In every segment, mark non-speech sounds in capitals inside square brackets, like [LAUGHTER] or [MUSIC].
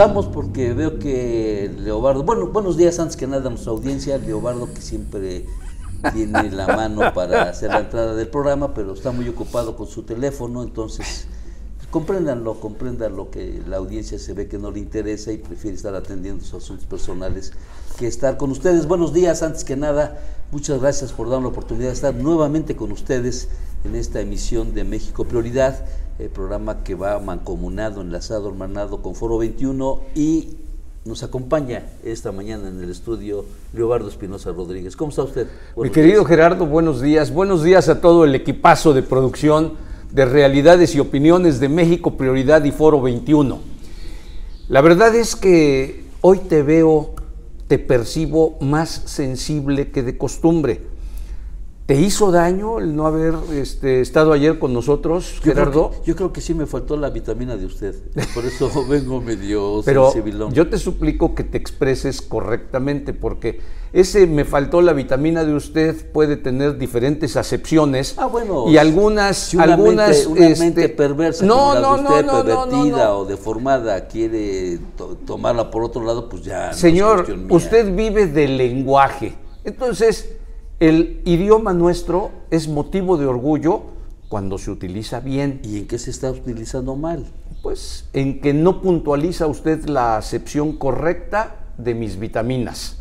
Empezamos porque veo que Leobardo, bueno, buenos días antes que nada a nuestra audiencia, Leobardo que siempre tiene la mano para hacer la entrada del programa, pero está muy ocupado con su teléfono, entonces compréndanlo, compréndanlo que la audiencia se ve que no le interesa y prefiere estar atendiendo sus asuntos personales que estar con ustedes. Buenos días, antes que nada, muchas gracias por darme la oportunidad de estar nuevamente con ustedes en esta emisión de México Prioridad, el programa que va mancomunado, enlazado, hermanado con Foro 21 y nos acompaña esta mañana en el estudio Leobardo Espinosa Rodríguez. ¿Cómo está usted? Mi querido Gerardo, buenos días. Buenos días a todo el equipazo de producción de Realidades y Opiniones de México Prioridad y Foro 21. La verdad es que hoy te veo, te percibo más sensible que de costumbre. ¿Te hizo daño el no haber este, estado ayer con nosotros, Gerardo? Yo creo, que, yo creo, que, sí me faltó la vitamina de usted. Por eso [LAUGHS] vengo medio Pero yo te suplico que te expreses correctamente, porque ese me faltó la vitamina de usted puede tener diferentes acepciones. Ah, bueno. Y algunas. una algunas mente, una este, mente perversa, no, como no, la de usted, no, no, pervertida no, no. o deformada, quiere to tomarla por otro lado, pues ya. Señor, no usted vive del lenguaje. Entonces. El idioma nuestro es motivo de orgullo cuando se utiliza bien. ¿Y en qué se está utilizando mal? Pues en que no puntualiza usted la acepción correcta de mis vitaminas.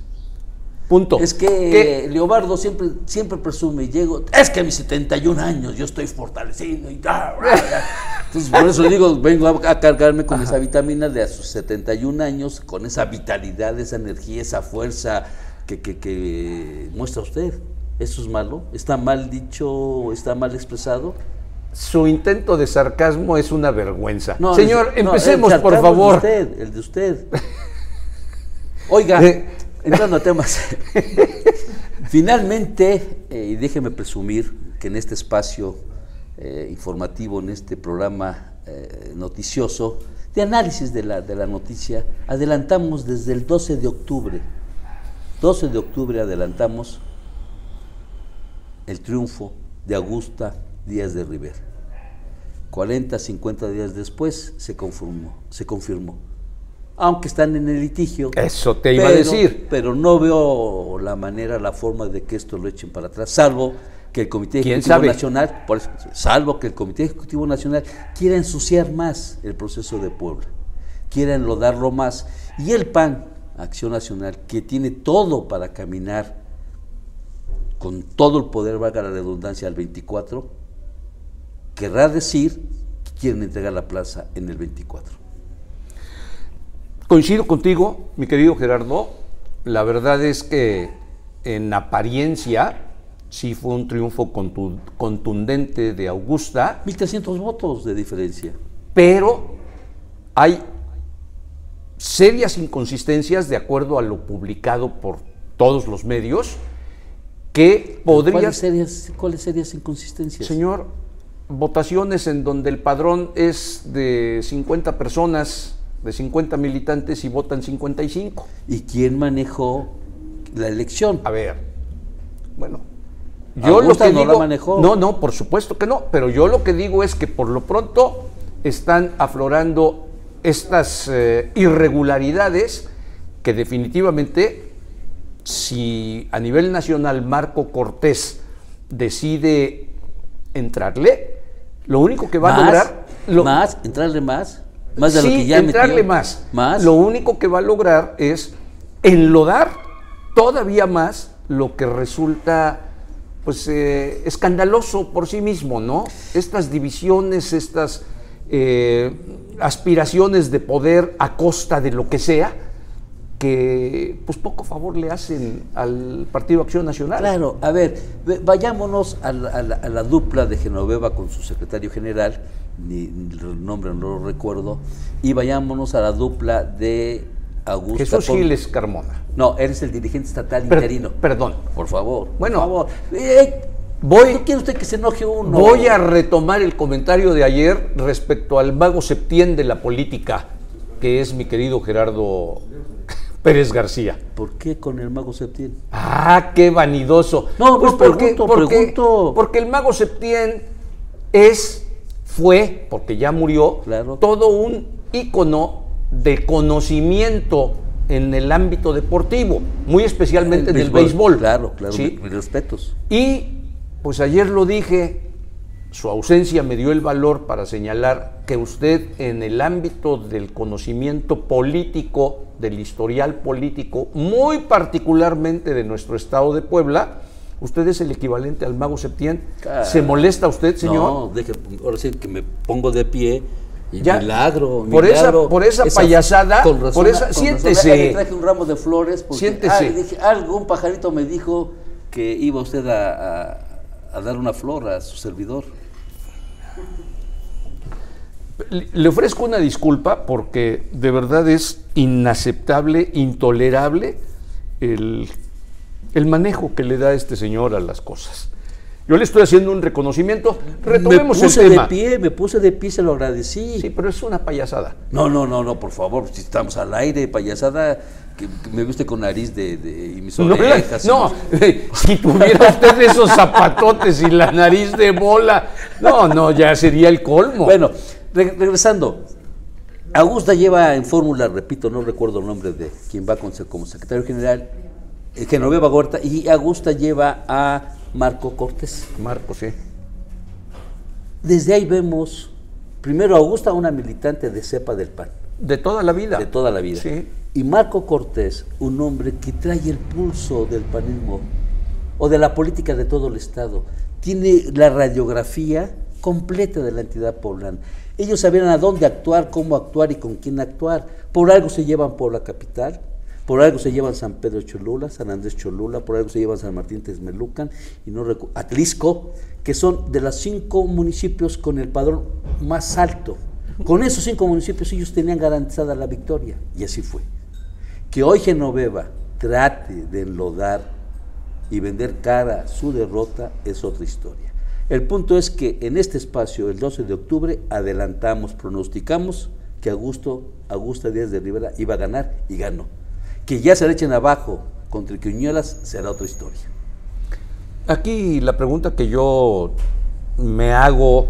Punto. Es que ¿Qué? Leobardo siempre, siempre presume, llego, es que a mis 71 años yo estoy fortalecido y tal. Entonces, por eso digo, vengo a, a cargarme con Ajá. esa vitamina de a sus 71 años, con esa vitalidad, esa energía, esa fuerza, que, que, que, muestra usted. ¿Eso es malo? ¿Está mal dicho? ¿Está mal expresado? Su intento de sarcasmo es una vergüenza. No, Señor, el, empecemos, no, por favor. El de usted, el de usted. Oiga, eh, entrando a temas. [LAUGHS] Finalmente, eh, y déjeme presumir que en este espacio eh, informativo, en este programa eh, noticioso, de análisis de la, de la noticia, adelantamos desde el 12 de octubre 12 de octubre adelantamos el triunfo de Augusta Díaz de Rivera. 40, 50 días después se confirmó, se confirmó. Aunque están en el litigio. Eso te iba pero, a decir. Pero no veo la manera, la forma de que esto lo echen para atrás, salvo que el Comité Ejecutivo sabe? Nacional, por eso, salvo que el Comité Ejecutivo Nacional quiera ensuciar más el proceso de Puebla, quiera enlodarlo más. Y el PAN, Acción Nacional, que tiene todo para caminar con todo el poder, valga la redundancia, al 24, querrá decir que quieren entregar la plaza en el 24. Coincido contigo, mi querido Gerardo. La verdad es que en apariencia sí fue un triunfo contundente de Augusta. 1.300 votos de diferencia. Pero hay serias inconsistencias de acuerdo a lo publicado por todos los medios que podrían... ¿Cuáles serias, ¿Cuáles serias inconsistencias? Señor, votaciones en donde el padrón es de 50 personas, de 50 militantes y votan 55. ¿Y quién manejó la elección? A ver, bueno, yo Augusta lo que no digo, la manejó. No, no, por supuesto que no, pero yo lo que digo es que por lo pronto están aflorando estas eh, irregularidades que definitivamente si a nivel nacional Marco Cortés decide entrarle, lo único que va ¿Más? a lograr... Lo, ¿Más? ¿Entrarle más? ¿Más de sí, lo que ya entrarle metió? más. ¿Más? Lo único que va a lograr es enlodar todavía más lo que resulta pues eh, escandaloso por sí mismo, ¿no? Estas divisiones, estas eh, aspiraciones de poder a costa de lo que sea, que pues poco favor le hacen al Partido Acción Nacional. Claro, a ver, vayámonos a la, a la, a la dupla de Genoveva con su secretario general, ni, ni, el nombre no lo recuerdo, y vayámonos a la dupla de Augusta. Jesús. Giles Carmona. No, eres el dirigente estatal Per interino. Perdón. Por favor. Bueno, por favor. Eh, Voy, ¿No quiere usted que se enoje uno? Voy a retomar el comentario de ayer respecto al mago Septién de la política, que es mi querido Gerardo [LAUGHS] Pérez García. ¿Por qué con el mago Septién? Ah, qué vanidoso. No, pues pregunto, porque, pregunto. porque el mago Septién es, fue, porque ya murió, claro. todo un ícono de conocimiento en el ámbito deportivo, muy especialmente El del béisbol, béisbol. Claro, claro, ¿sí? mis respetos. Y pues ayer lo dije, su ausencia me dio el valor para señalar que usted en el ámbito del conocimiento político, del historial político, muy particularmente de nuestro estado de Puebla, usted es el equivalente al mago Septién. ¿Se molesta usted, señor? No, deje, ahora sí que me pongo de pie. Y Ya, milagro, por esa- por esa payasada, con razón, por esa- con razón, siéntese. le traje un ramo de flores porque Siéntese. ah, dije, algún pajarito me dijo que iba usted a, a- a dar una flor a su servidor. Le ofrezco una disculpa porque de verdad es inaceptable, intolerable el, el manejo que le da este señor a las cosas. Yo le estoy haciendo un reconocimiento. Retomemos me el puse tema. de pie, me puse de pie, se lo agradecí. Sí, pero es una payasada. No, no, no, no, por favor, si estamos al aire, payasada, que, que me viste con nariz de, de- y mis No, orejas. no, mis- [LAUGHS] si tuviera usted esos zapatotes y la nariz de bola, no, no, ya sería el colmo. Bueno, re- regresando. Augusta lleva en fórmula, repito, no recuerdo el nombre de quien va con, como secretario general, Genoveva Gorta, y Augusta lleva a Marco Cortés. Marco, sí. Desde ahí vemos, primero Augusta, una militante de cepa del PAN, De toda la vida. de toda la vida. Sí. Y Marco Cortés, un hombre que trae el pulso del panismo o de la política de todo el Estado. Tiene la radiografía completa de la entidad poblana. Ellos sabían a dónde actuar, cómo actuar y con quién actuar. Por algo se llevan por la capital, por algo se llevan San Pedro Cholula, San Andrés Cholula, por algo se llevan San Martín Texmelucan y no Atlisco, que son de los cinco municipios con el padrón más alto. Con esos cinco municipios ellos tenían garantizada la victoria y así fue. Que hoy Genoveva trate de enlodar y vender cara su derrota es otra historia. El punto es que en este espacio, el 12 de octubre, adelantamos, pronosticamos que Augusto, Augusta Díaz de Rivera iba a ganar y ganó. Que ya se le echen abajo contra Quiñuelas será otra historia. Aquí la pregunta que yo me hago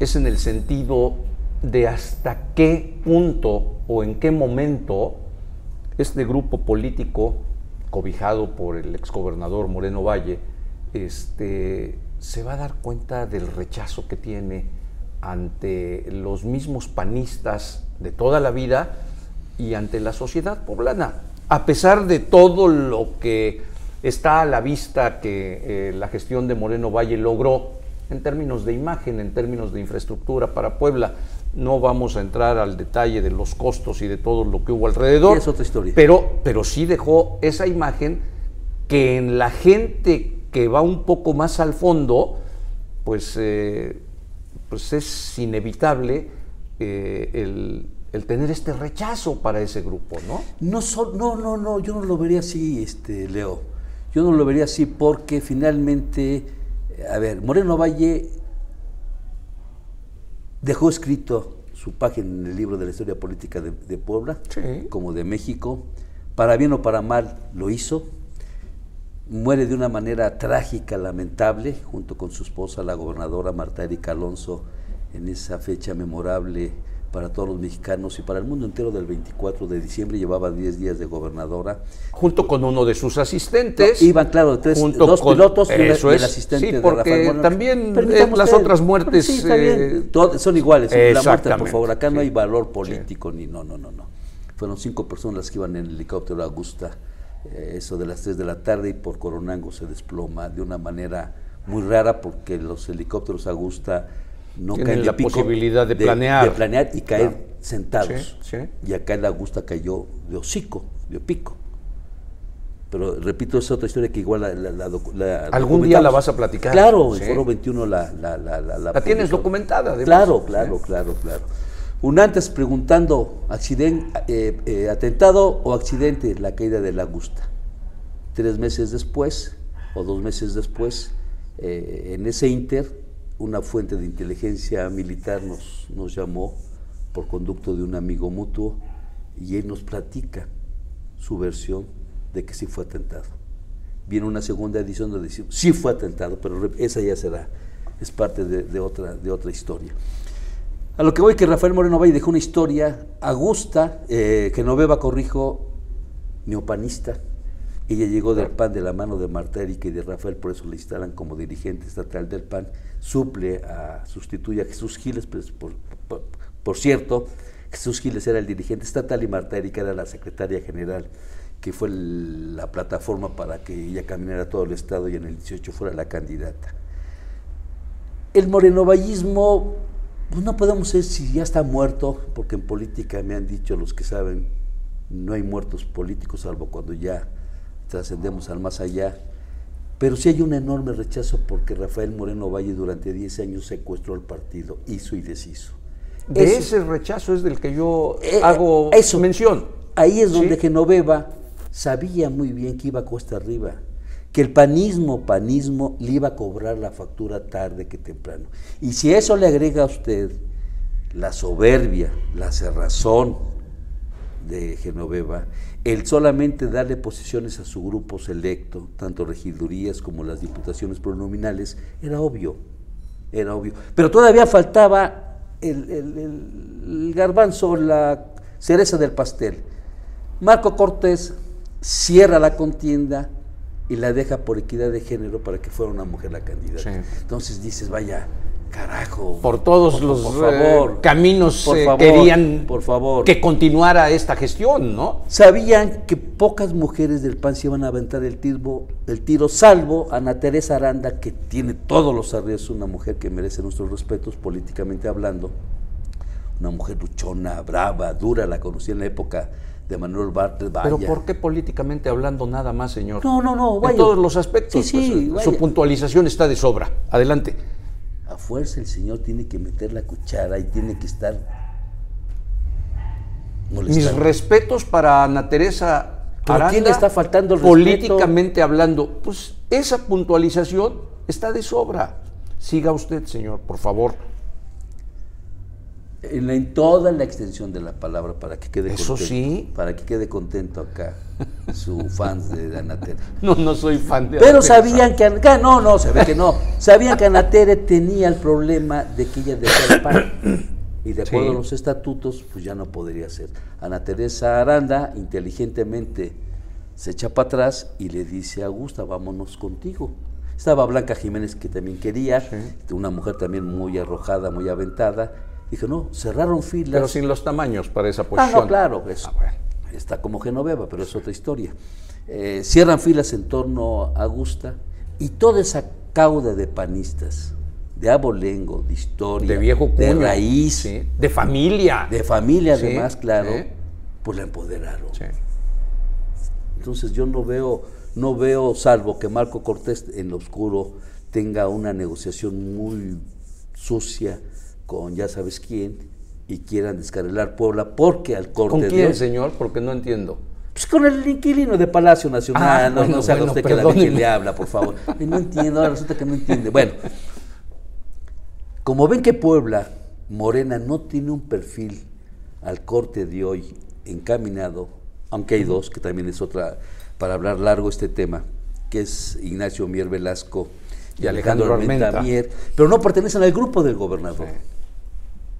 es en el sentido de hasta qué punto o en qué momento este grupo político cobijado por el exgobernador Moreno Valle este, se va a dar cuenta del rechazo que tiene ante los mismos panistas de toda la vida y ante la sociedad poblana. A pesar de todo lo que está a la vista que eh, la gestión de Moreno Valle logró en términos de imagen, en términos de infraestructura para Puebla, no vamos a entrar al detalle de los costos y de todo lo que hubo alrededor. Y es otra historia. Pero, pero sí dejó esa imagen que en la gente que va un poco más al fondo, pues, eh, pues es inevitable eh, el, el tener este rechazo para ese grupo, ¿no? No, so- no, no, no, yo no lo vería así, este, Leo. Yo no lo vería así porque finalmente, a ver, Moreno Valle dejó escrito su página en el libro de la historia política de, de Puebla, Sí. como de México, para bien o para mal lo hizo, muere de una manera trágica, lamentable, junto con su esposa, la gobernadora Marta Erika Alonso, en esa fecha memorable para todos los mexicanos y para el mundo entero del 24 de diciembre, llevaba 10 días de gobernadora. Junto con uno de sus asistentes. Iban, claro, tres, junto dos con- pilotos y, eso y el asistente Sí, de porque Rafael Moreno. también, eh, las otras muertes, Sí, está bien. eh, Todas son iguales. La muerte, por favor, acá no hay valor político ni no, no, no, no. Fueron cinco personas las que iban en el helicóptero Augusta, eh, eso de las 3 de la tarde y por Coronango se desploma de una manera muy rara porque los helicópteros Augusta no Tienen caen la pico, posibilidad de planear. de planear y caer Claro. sentados. Sí, sí. Y acá el Augusta cayó de hocico, de pico. Pero repito, es otra historia que igual la, la- Algún día la vas a platicar. Claro, Sí. en Foro 21 la, la, la, la, La tienes documentada, además. Claro, claro, claro, claro. Un antes preguntando, accidente, eh, eh, ¿atentado o accidente? La caída de la Augusta. Tres meses después, o dos meses después, eh, en ese inter, una fuente de inteligencia militar nos, nos llamó por conducto de un amigo mutuo y él nos platica su versión de que sí fue atentado. Viene una segunda edición donde dice, sí fue atentado, pero esa ya será, es parte de, de otra, de otra historia. A lo que voy que Rafael Moreno Valle dejó una historia, Augusta, eh, Genoveva Corrijo, neopanista, ella llegó del PAN de la mano de Marta Erika y de Rafael, por eso le instalan como dirigente estatal del PAN, suple a, sustituye a Jesús Giles, pues, por, cierto, Jesús Giles era el dirigente estatal y Marta Erika era la secretaria general, que fue la plataforma para que ella caminara todo el estado y en el 18 fuera la candidata. El morenovallismo, pues no podemos decir si ya está muerto, porque en política me han dicho los que saben, no hay muertos políticos salvo cuando ya trascendemos al más allá. Pero sí hay un enorme rechazo porque Rafael Moreno Valle durante 10 años secuestró el partido, hizo y deshizo. De ese rechazo es del que yo eh, hago eso, mención. Ahí es donde Genoveva sabía muy bien que iba a cuesta arriba, que el panismo, panismo, le iba a cobrar la factura tarde que temprano. Y si eso le agrega a usted la soberbia, la cerrazón de Genoveva, el solamente darle posiciones a su grupo selecto, tanto regidurías como las diputaciones pronominales, era obvio, era obvio. Pero todavía faltaba el, garbanzo, la cereza del pastel. Marco Cortés cierra la contienda y la deja por equidad de género para que fuera una mujer la candidata. Entonces dices, vaya, Carajo. Por todos los eh, caminos por eh, querían por favor. que continuara esta gestión, ¿no? Sabían que pocas mujeres del PAN se iban a aventar el tiro, el tiro salvo Ana Teresa Aranda, que tiene todos los arriesgos, una mujer que merece nuestros respetos políticamente hablando. Una mujer luchona, brava, dura, la conocí en la época de Manuel Bartlett. Pero ¿por qué políticamente hablando nada más, señor? No, no, no, vaya. En todos los aspectos. Sí, pues, su puntualización está de sobra. Adelante a fuerza el Señor tiene que meter la cuchara y tiene que estar Mis respetos para Ana Teresa ¿Pero quién le está faltando el Políticamente hablando, pues esa puntualización está de sobra. Siga usted, señor, por favor en, toda la extensión de la palabra para que quede Eso contento, sí. Para que quede contento acá su [LAUGHS] fans de Anatere. No, no soy fan de Pero sabían que, no, no, se ve que no. Sabían que Anatere tenía el problema de que ella dejó el pan. Y de acuerdo a los estatutos, pues ya no podría ser. Ana Teresa Aranda, inteligentemente, se echa para atrás y le dice a Augusta, vámonos contigo. Estaba Blanca Jiménez, que también quería, una mujer también muy arrojada, muy aventada, Dije, no, cerraron filas. Pero sin los tamaños para esa posición. Ah, no, claro, ah, está como Genoveva, pero es otra historia. Eh, cierran filas en torno a Augusta y toda esa cauda de panistas, de abolengo, de historia, de viejo de raíz, de familia. De familia además, claro, pues la empoderaron. Entonces yo no veo, no veo, salvo que Marco Cortés en lo oscuro tenga una negociación muy sucia con ya sabes quién y quieran descarrilar Puebla porque al corte ¿Con quién, señor? Porque no entiendo. Pues con el inquilino de Palacio Nacional, ah, no, no se haga usted que la Virgen le habla, por favor. [LAUGHS] no entiendo, ahora resulta que no entiende. Bueno, como ven que Puebla, Morena, no tiene un perfil al corte de hoy encaminado, aunque hay dos, que también es otra, para hablar largo este tema, que es Ignacio Mier Velasco y, Alejandro, Mier, pero no pertenecen al grupo del gobernador.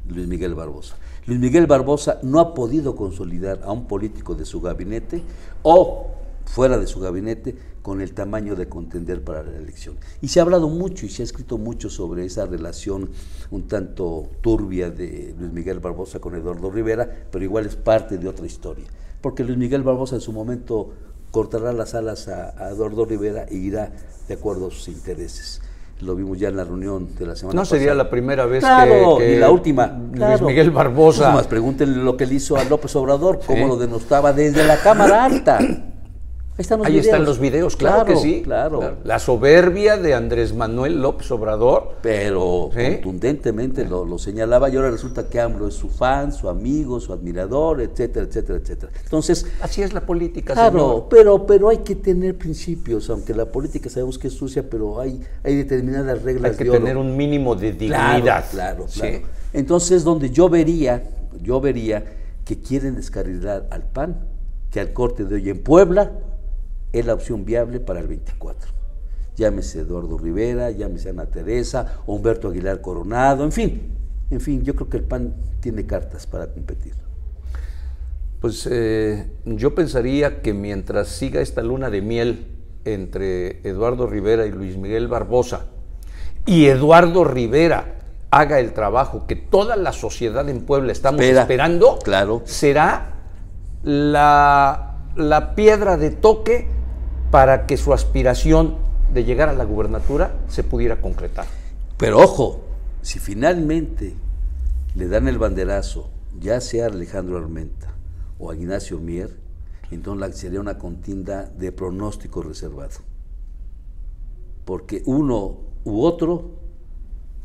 Luis Miguel Barbosa. Luis Miguel Barbosa no ha podido consolidar a un político de su gabinete o fuera de su gabinete con el tamaño de contender para la elección. Y se ha hablado mucho y se ha escrito mucho sobre esa relación un tanto turbia de Luis Miguel Barbosa con Eduardo Rivera, pero igual es parte de otra historia. Porque Luis Miguel Barbosa en su momento cortará las alas a, a Eduardo Rivera e irá de acuerdo a sus intereses. Lo vimos ya en la reunión de la semana no sería la primera vez que, que, la última. Luis Miguel Barbosa más pregúntenle lo que le hizo a López Obrador cómo lo denostaba desde la cámara alta están los Ahí están los videos, claro, que sí. Claro. La soberbia de Andrés Manuel López Obrador. Pero contundentemente lo, lo, señalaba y ahora resulta que AMLO es su fan, su amigo, su admirador, etcétera, etcétera, etcétera. Entonces. Así es la política, Claro, pero, pero hay que tener principios, aunque la política sabemos que es sucia, pero hay, hay determinadas reglas. Hay que tener un mínimo de dignidad. Claro, claro, claro. Entonces, donde yo vería, yo vería que quieren descarrilar al PAN, que al corte de hoy en Puebla es la opción viable para el 24. Llámese Eduardo Rivera, llámese Ana Teresa, Humberto Aguilar Coronado, en fin, En fin, yo creo que el PAN tiene cartas para competir. Pues eh, yo pensaría que mientras siga esta luna de miel entre Eduardo Rivera y Luis Miguel Barbosa, y Eduardo Rivera haga el trabajo que toda la sociedad en Puebla estamos esperando, claro. será la, la piedra de toque para que su aspiración de llegar a la gubernatura se pudiera concretar. Pero ojo, si finalmente le dan el banderazo, ya sea a Alejandro Armenta o a Ignacio Mier, entonces sería una contienda de pronóstico reservado. Porque uno u otro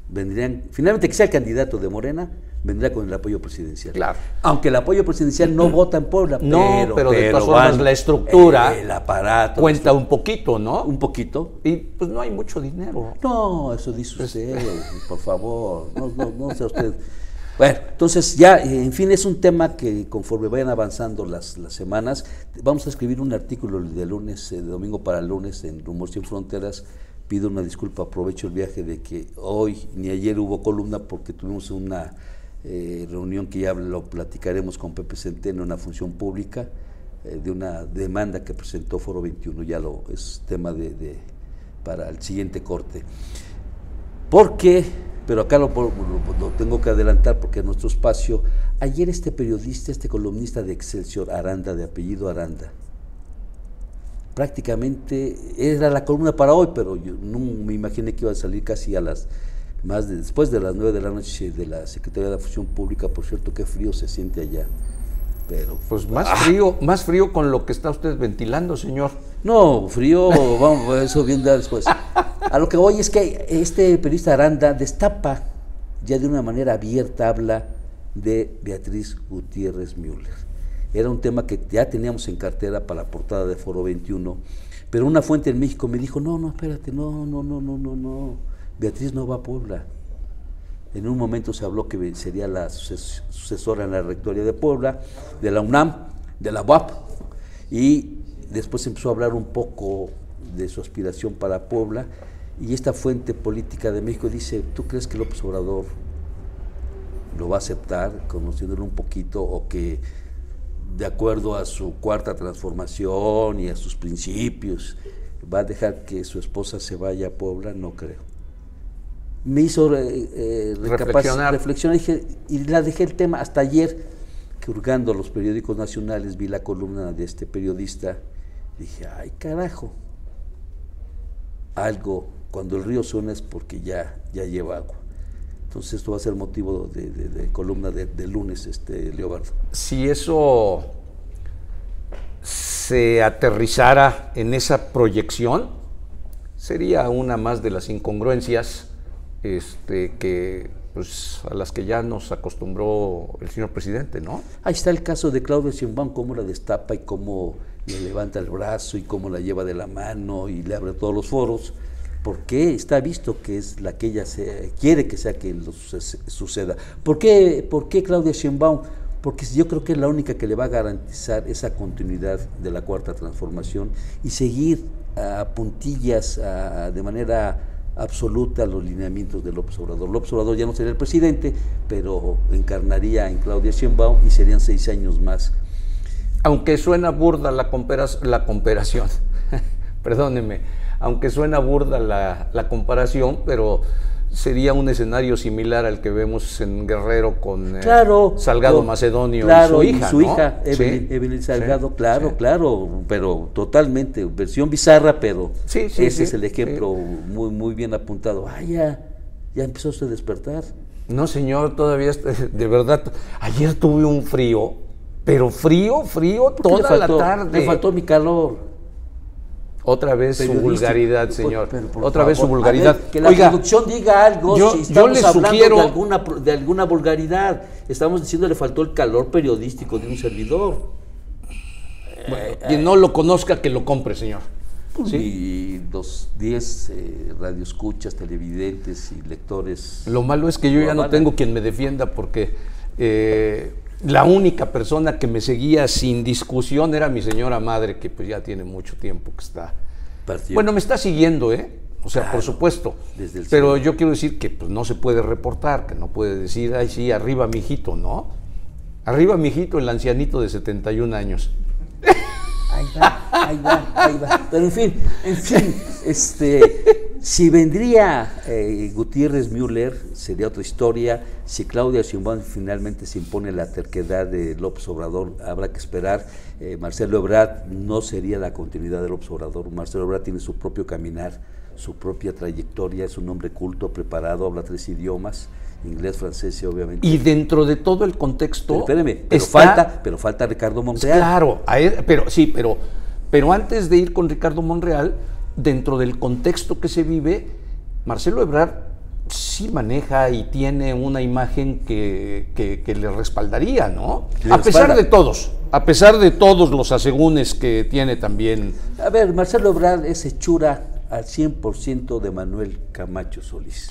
vendrían, finalmente que sea el candidato de Morena, vendrá con el apoyo presidencial. Claro. Aunque el apoyo presidencial no vota en Puebla. No, pero, de todas formas la estructura, el aparato, cuenta un poquito, ¿no? Un poquito. Y pues no hay mucho dinero. No, eso dice usted, [LAUGHS] por favor, no, no, no sea usted. Bueno, entonces ya, en fin, es un tema que conforme vayan avanzando las, las semanas, vamos a escribir un artículo de lunes, eh, de domingo para lunes en Rumor Sin Fronteras, pido una disculpa, aprovecho el viaje de que hoy ni ayer hubo columna porque tuvimos una eh, reunión que ya lo platicaremos con Pepe Centeno, una función pública, eh, de una demanda que presentó Foro 21, ya lo es tema de, para el siguiente corte. ¿Por qué? Pero acá lo, lo, tengo que adelantar porque en nuestro espacio, ayer este periodista, este columnista de Excelsior, Aranda, de apellido Aranda, prácticamente era la columna para hoy, pero yo no me imaginé que iba a salir casi a las más de, después de las nueve de la noche de la Secretaría de la Función Pública, por cierto, qué frío se siente allá. Pero pues más ¡ah! frío, más frío con lo que está usted ventilando, señor. No, frío, vamos, eso viene después. A lo que voy es que este periodista Aranda destapa ya de una manera abierta habla de Beatriz Gutiérrez Müller. Era un tema que ya teníamos en cartera para la portada de Foro 21, pero una fuente en México me dijo, no, no, espérate, no, no, no, no, no, no, Beatriz no va a Puebla. En un momento se habló que sería la sucesora en la rectoría de Puebla, de la UNAM, de la UAP, y después empezó a hablar un poco de su aspiración para Puebla, y esta fuente política de México dice, ¿tú crees que López Obrador lo va a aceptar, conociéndolo un poquito, o que de acuerdo a su cuarta transformación y a sus principios, va a dejar que su esposa se vaya a Puebla, no creo. Me hizo eh, eh reflexionar. reflexionar y, la dejé el tema hasta ayer, que hurgando los periódicos nacionales vi la columna de este periodista, dije, ay carajo, algo, cuando el río suena es porque ya, ya lleva agua. Entonces esto va a ser motivo de, columna de, lunes, este, Leobardo. Si eso se aterrizara en esa proyección, sería una más de las incongruencias este, que, pues, a las que ya nos acostumbró el señor presidente, ¿no? Ahí está el caso de Claudio Sheinbaum, cómo la destapa y cómo le levanta el brazo y cómo la lleva de la mano y le abre todos los foros porque está visto que es la que ella se, quiere que sea que suceda. ¿Por qué, ¿Por qué Claudia Sheinbaum? Porque yo creo que es la única que le va a garantizar esa continuidad de la cuarta transformación y seguir a puntillas de manera absoluta los lineamientos de López Obrador. López Obrador ya no sería el presidente, pero encarnaría en Claudia Sheinbaum y serían seis años más. Aunque suena burda la, la comparación, [LAUGHS] perdónenme, aunque suena burda la, comparación, pero sería un escenario similar al que vemos en Guerrero con eh, Salgado Macedonio y su hija. su hija, Evelyn, Salgado, claro, claro, pero totalmente, versión bizarra, pero ese es el ejemplo muy, muy bien apuntado. Ah, ya, ya empezó usted a despertar. No, señor, todavía, [LAUGHS] de verdad, ayer tuve un frío, pero frío, frío toda la tarde. Me faltó mi calor. Otra vez su vulgaridad, señor. Otra vez su vulgaridad. que la producción diga algo si estamos hablando de alguna, de alguna vulgaridad. Estamos diciendo le faltó el calor periodístico de un servidor. quien no lo conozca, que lo compre, señor. ¿Sí? Y los 10 eh, radioescuchas, televidentes y lectores. Lo malo es que yo ya no tengo quien me defienda porque eh, la única persona que me seguía sin discusión era mi señora madre, que pues ya tiene mucho tiempo que está. Bueno, me está siguiendo, ¿eh? O sea, por supuesto. desde el Pero yo quiero decir que pues, no se puede reportar, que no puede decir, ay, sí, arriba, mijito, ¿no? Arriba, mijito, el ancianito de 71 años. Ahí va, ahí va, ahí va. Pero en fin, en fin, [LAUGHS] este, si vendría eh, Gutiérrez Müller, sería otra historia. Si Claudia Sheinbaum finalmente se impone la terquedad de López Obrador, habrá que esperar. Eh, Marcelo Ebrard no sería la continuidad de López Obrador. Marcelo Ebrard tiene su propio caminar, su propia trayectoria, es un hombre culto, preparado, habla tres idiomas, inglés, francés y obviamente. Y dentro de todo el contexto. pero espéreme, pero está- falta, pero falta Ricardo Monreal. Claro, a él- pero sí, pero, pero antes de ir con Ricardo Monreal, dentro del contexto que se vive, Marcelo Ebrard sí maneja y tiene una imagen que, que- que le respaldaría, ¿no? Le a pesar respalda. de todos, a pesar de todos los asegúnes que tiene también. A ver, Marcelo Ebrard es hechura al 100% de Manuel Camacho Solís.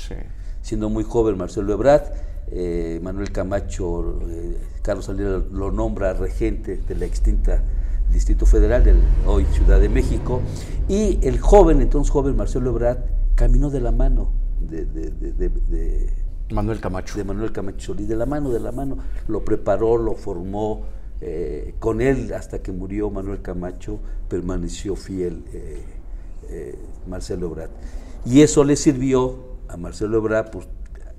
Siendo muy joven Marcelo Ebrard, eh, Manuel Camacho, eh, Carlos Salinas lo nombra regente de la extinta Distrito Federal, del hoy Ciudad de México, y el joven, entonces joven Marcelo Ebrard, caminó de la mano de, de- de- de- de- Manuel Camacho. de Manuel Camacho Solís, de la mano, de la mano, lo preparó, lo formó, eh, con él hasta que murió Manuel Camacho, permaneció fiel eh, eh, Marcelo Ebrard. Y eso le sirvió a Marcelo Ebrard pues,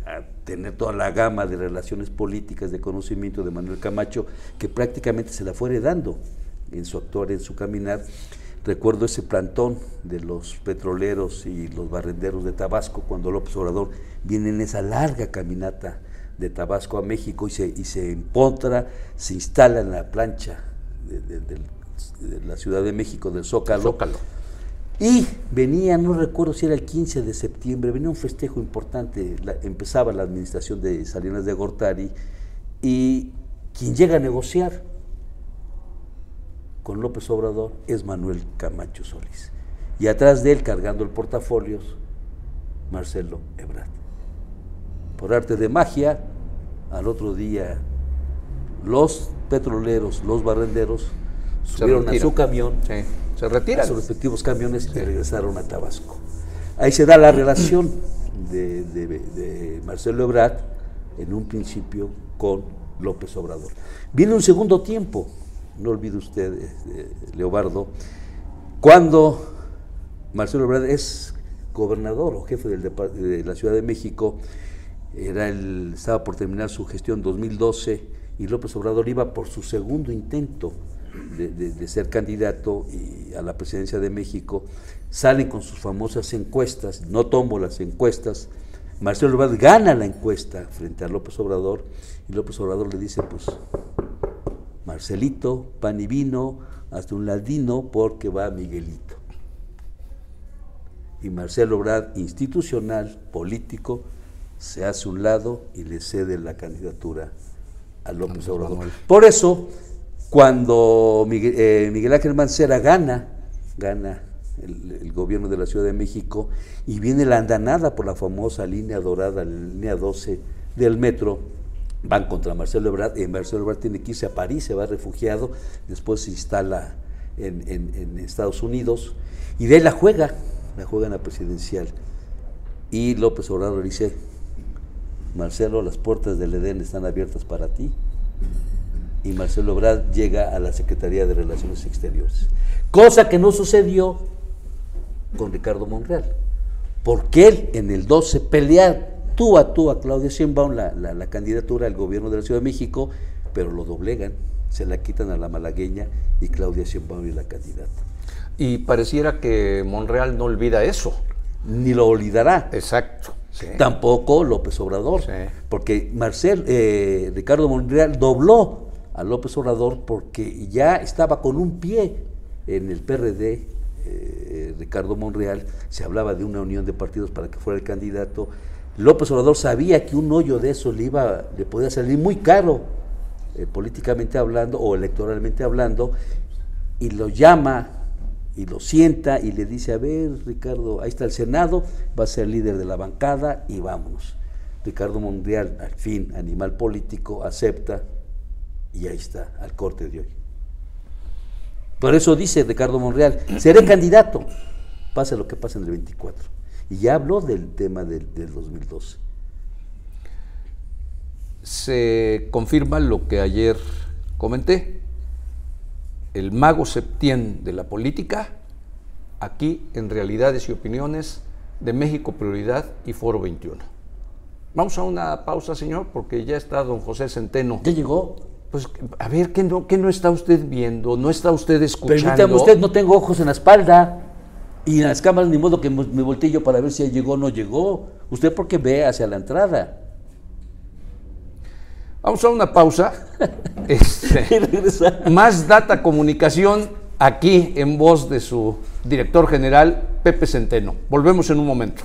a tener toda la gama de relaciones políticas, de conocimiento de Manuel Camacho, que prácticamente se la fue heredando en su actuar, en su caminar. Recuerdo ese plantón de los petroleros y los barrenderos de Tabasco cuando López Obrador viene en esa larga caminata de Tabasco a México y se, y se empotra, se instala en la plancha de, de- del- de la Ciudad de México, del Zócalo. Zócalo. Y venía, no recuerdo si era el 15 de septiembre, venía un festejo importante, la- empezaba la administración de Salinas de Gortari y quien llega a negociar con López Obrador es Manuel Camacho Solís. Y atrás de él, cargando el portafolios, Marcelo Ebrard. Por arte de magia, al otro día los petroleros, los barrenderos, subieron a su camión Sí, se a retiran. sus respectivos camiones y regresaron a Tabasco. Ahí se da la relación de, de- de Marcelo Ebrard en un principio con López Obrador. Viene un segundo tiempo, no olvide usted, eh, Leobardo, cuando Marcelo Ebrard es gobernador o jefe del de la Ciudad de México, era el, estaba por terminar su gestión 2012 y López Obrador iba por su segundo intento de, ser candidato a la presidencia de México, salen con sus famosas encuestas, no tomo las encuestas, Marcelo Ebrard gana la encuesta frente a López Obrador y López Obrador le dice, pues, Marcelito, pan y vino, hasta un ladino porque va Miguelito. Y Marcelo Ebrard, institucional, político, se hace un lado y le cede la candidatura a López Obrador. Manuel. Por eso, cuando Miguel, eh, Miguel Ángel Mancera gana, gana el, el gobierno de la Ciudad de México y viene la andanada por la famosa línea dorada, la línea 12 del metro, van contra Marcelo Ebrard y Marcelo Ebrard tiene que irse a París, se va refugiado, después se instala en, en- Estados Unidos y de ahí la juega, la juega en la presidencial. Y López Obrador dice, Marcelo, las puertas del Edén están abiertas para ti. Y Marcelo Ebrard llega a la Secretaría de Relaciones Exteriores. Cosa que no sucedió con Ricardo Monreal. Porque él en el 12 pelea tú a tú a Claudia Sheinbaum la, la- la candidatura al gobierno de la Ciudad de México, pero lo doblegan, se la quitan a la malagueña y Claudia Sheinbaum es la candidata. Y pareciera que Monreal no olvida eso. Ni lo olvidará. Exacto. sí. Tampoco López Obrador, Sí. porque Marcel, eh, Ricardo Monreal dobló a López Obrador porque ya estaba con un pie en el PRD, eh, Ricardo Monreal, se hablaba de una unión de partidos para que fuera el candidato. López Obrador sabía que un hoyo de eso le, iba, le podía salir muy caro, eh, políticamente hablando o electoralmente hablando, y lo llama y lo sienta y le dice, a ver, Ricardo, ahí está el Senado, va a ser líder de la bancada y vámonos. Ricardo Monreal, al fin, animal político, acepta y ahí está, al corte de hoy. Por eso dice Ricardo Monreal, seré candidato, pase lo que pase en el 24. Y ya habló del tema del, del 2012. Se confirma lo que ayer comenté. El mago Septién de la política, aquí en Realidades y Opiniones de México Prioridad y Foro 21. Vamos a una pausa, señor, porque ya está don José Centeno. ¿Ya llegó? Pues, a ver, ¿qué no, qué no está usted viendo? ¿No está usted escuchando? Permítame usted, no tengo ojos en la espalda. Y en las cámaras ni modo que me volteé yo para ver si llegó o no llegó. Usted porque ve hacia la entrada. Vamos a una pausa. [LAUGHS] Este, más data comunicación aquí en voz de su director general, Pepe Centeno. Volvemos en un momento.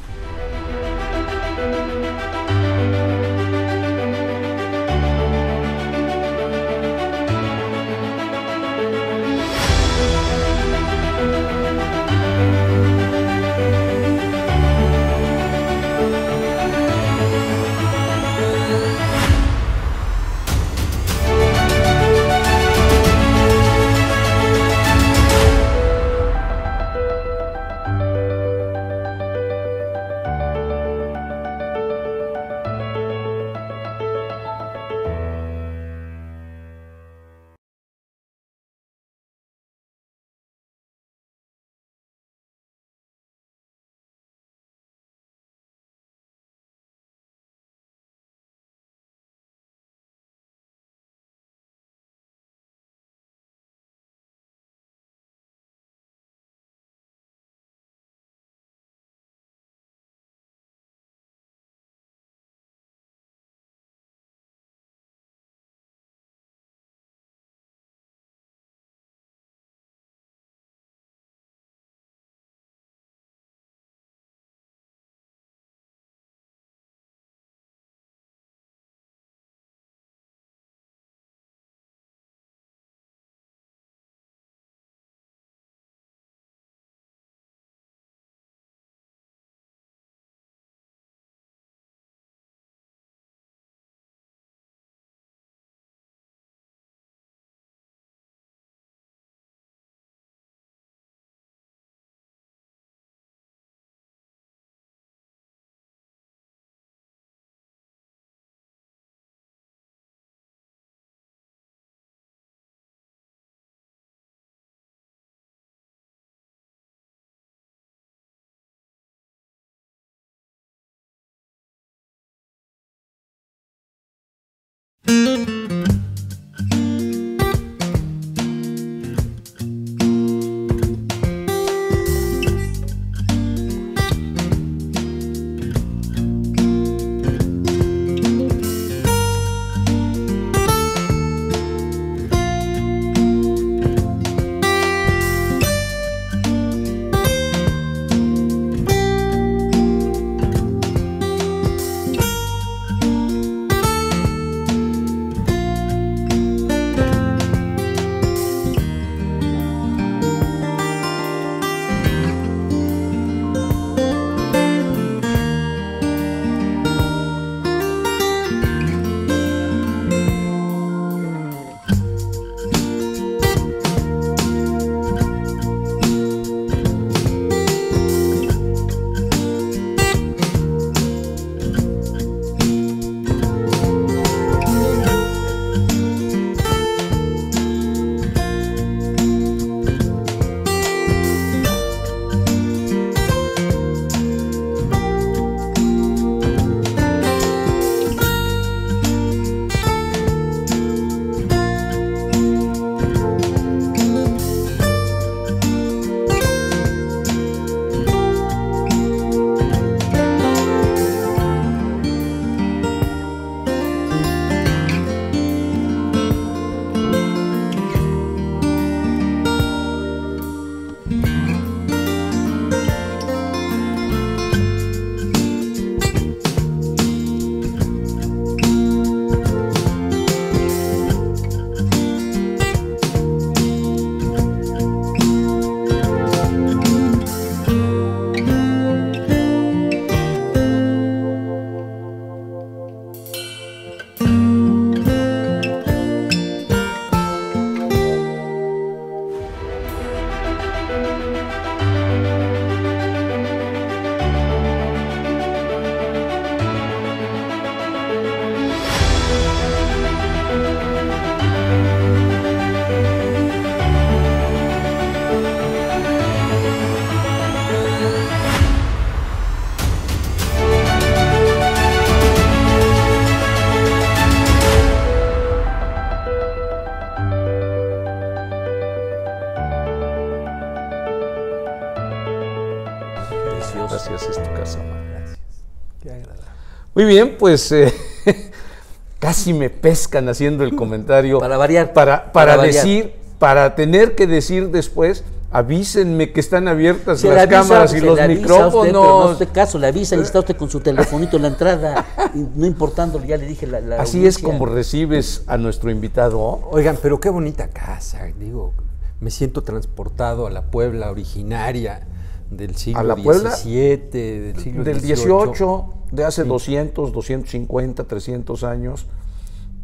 Muy bien, pues eh, [LAUGHS] casi me pescan haciendo el comentario. Para variar, Para, para, para variar. decir, para tener que decir después, avísenme que están abiertas Se las avisa, cámaras y se los avisa a usted, pero no micrófonos. hace caso, le avisan y está usted con su telefonito en la entrada, no importándolo, ya le dije la, la Así es como recibes a nuestro invitado. Oigan, pero qué bonita casa, digo, me siento transportado a la Puebla originaria del siglo ¿A la Puebla? XVII, del siglo del XVIII. 18, de hace 200, 250, 300 años,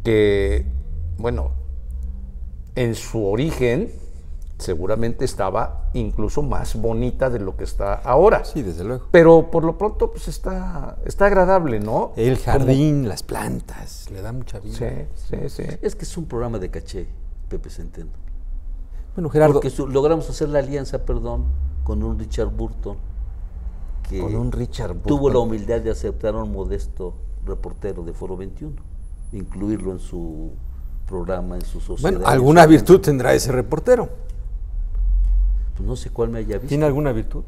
que, bueno, en su origen seguramente estaba incluso más bonita de lo que está ahora. Sí, desde luego. Pero por lo pronto, pues está, está agradable, ¿no? El jardín, las plantas, le da mucha vida. Sí, sí, sí. Es que es un programa de caché, Pepe Centeno. Bueno, Gerardo, Porque su- logramos hacer la alianza, perdón, con un Richard Burton, que Con un Richard tuvo la humildad de aceptar a un modesto reportero de Foro 21, incluirlo en su programa, en su sociedad. bueno, en alguna virtud tendrá ese reportero. Pues no sé cuál me haya visto. ¿Tiene alguna virtud?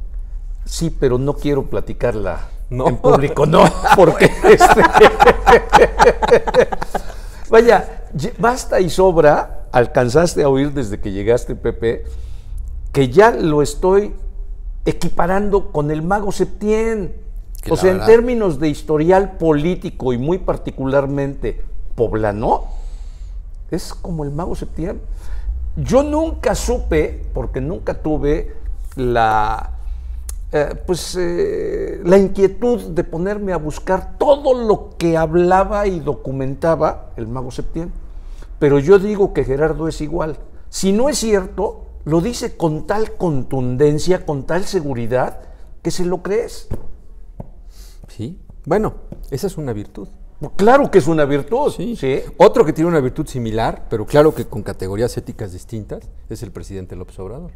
Sí, pero no quiero platicarla No. en público, no, [LAUGHS] [LAUGHS] porque este, vaya, basta y sobra, alcanzaste a oír desde que llegaste, Pepe, que ya lo estoy equiparando con el mago Septién. Que O sea, en términos de historial político y muy particularmente poblano, es como el mago Septién. Yo nunca supe, porque nunca tuve la, eh, pues, eh, la inquietud de ponerme a buscar todo lo que hablaba y documentaba el mago Septién. Pero yo digo que Gerardo es igual. Si no es cierto, lo dice con tal contundencia, con tal seguridad, que se lo crees. Sí. Bueno, esa es una virtud. Claro que es una virtud. Sí. ¿sí? Otro que tiene una virtud similar, pero claro que con categorías éticas distintas, es el presidente López Obrador.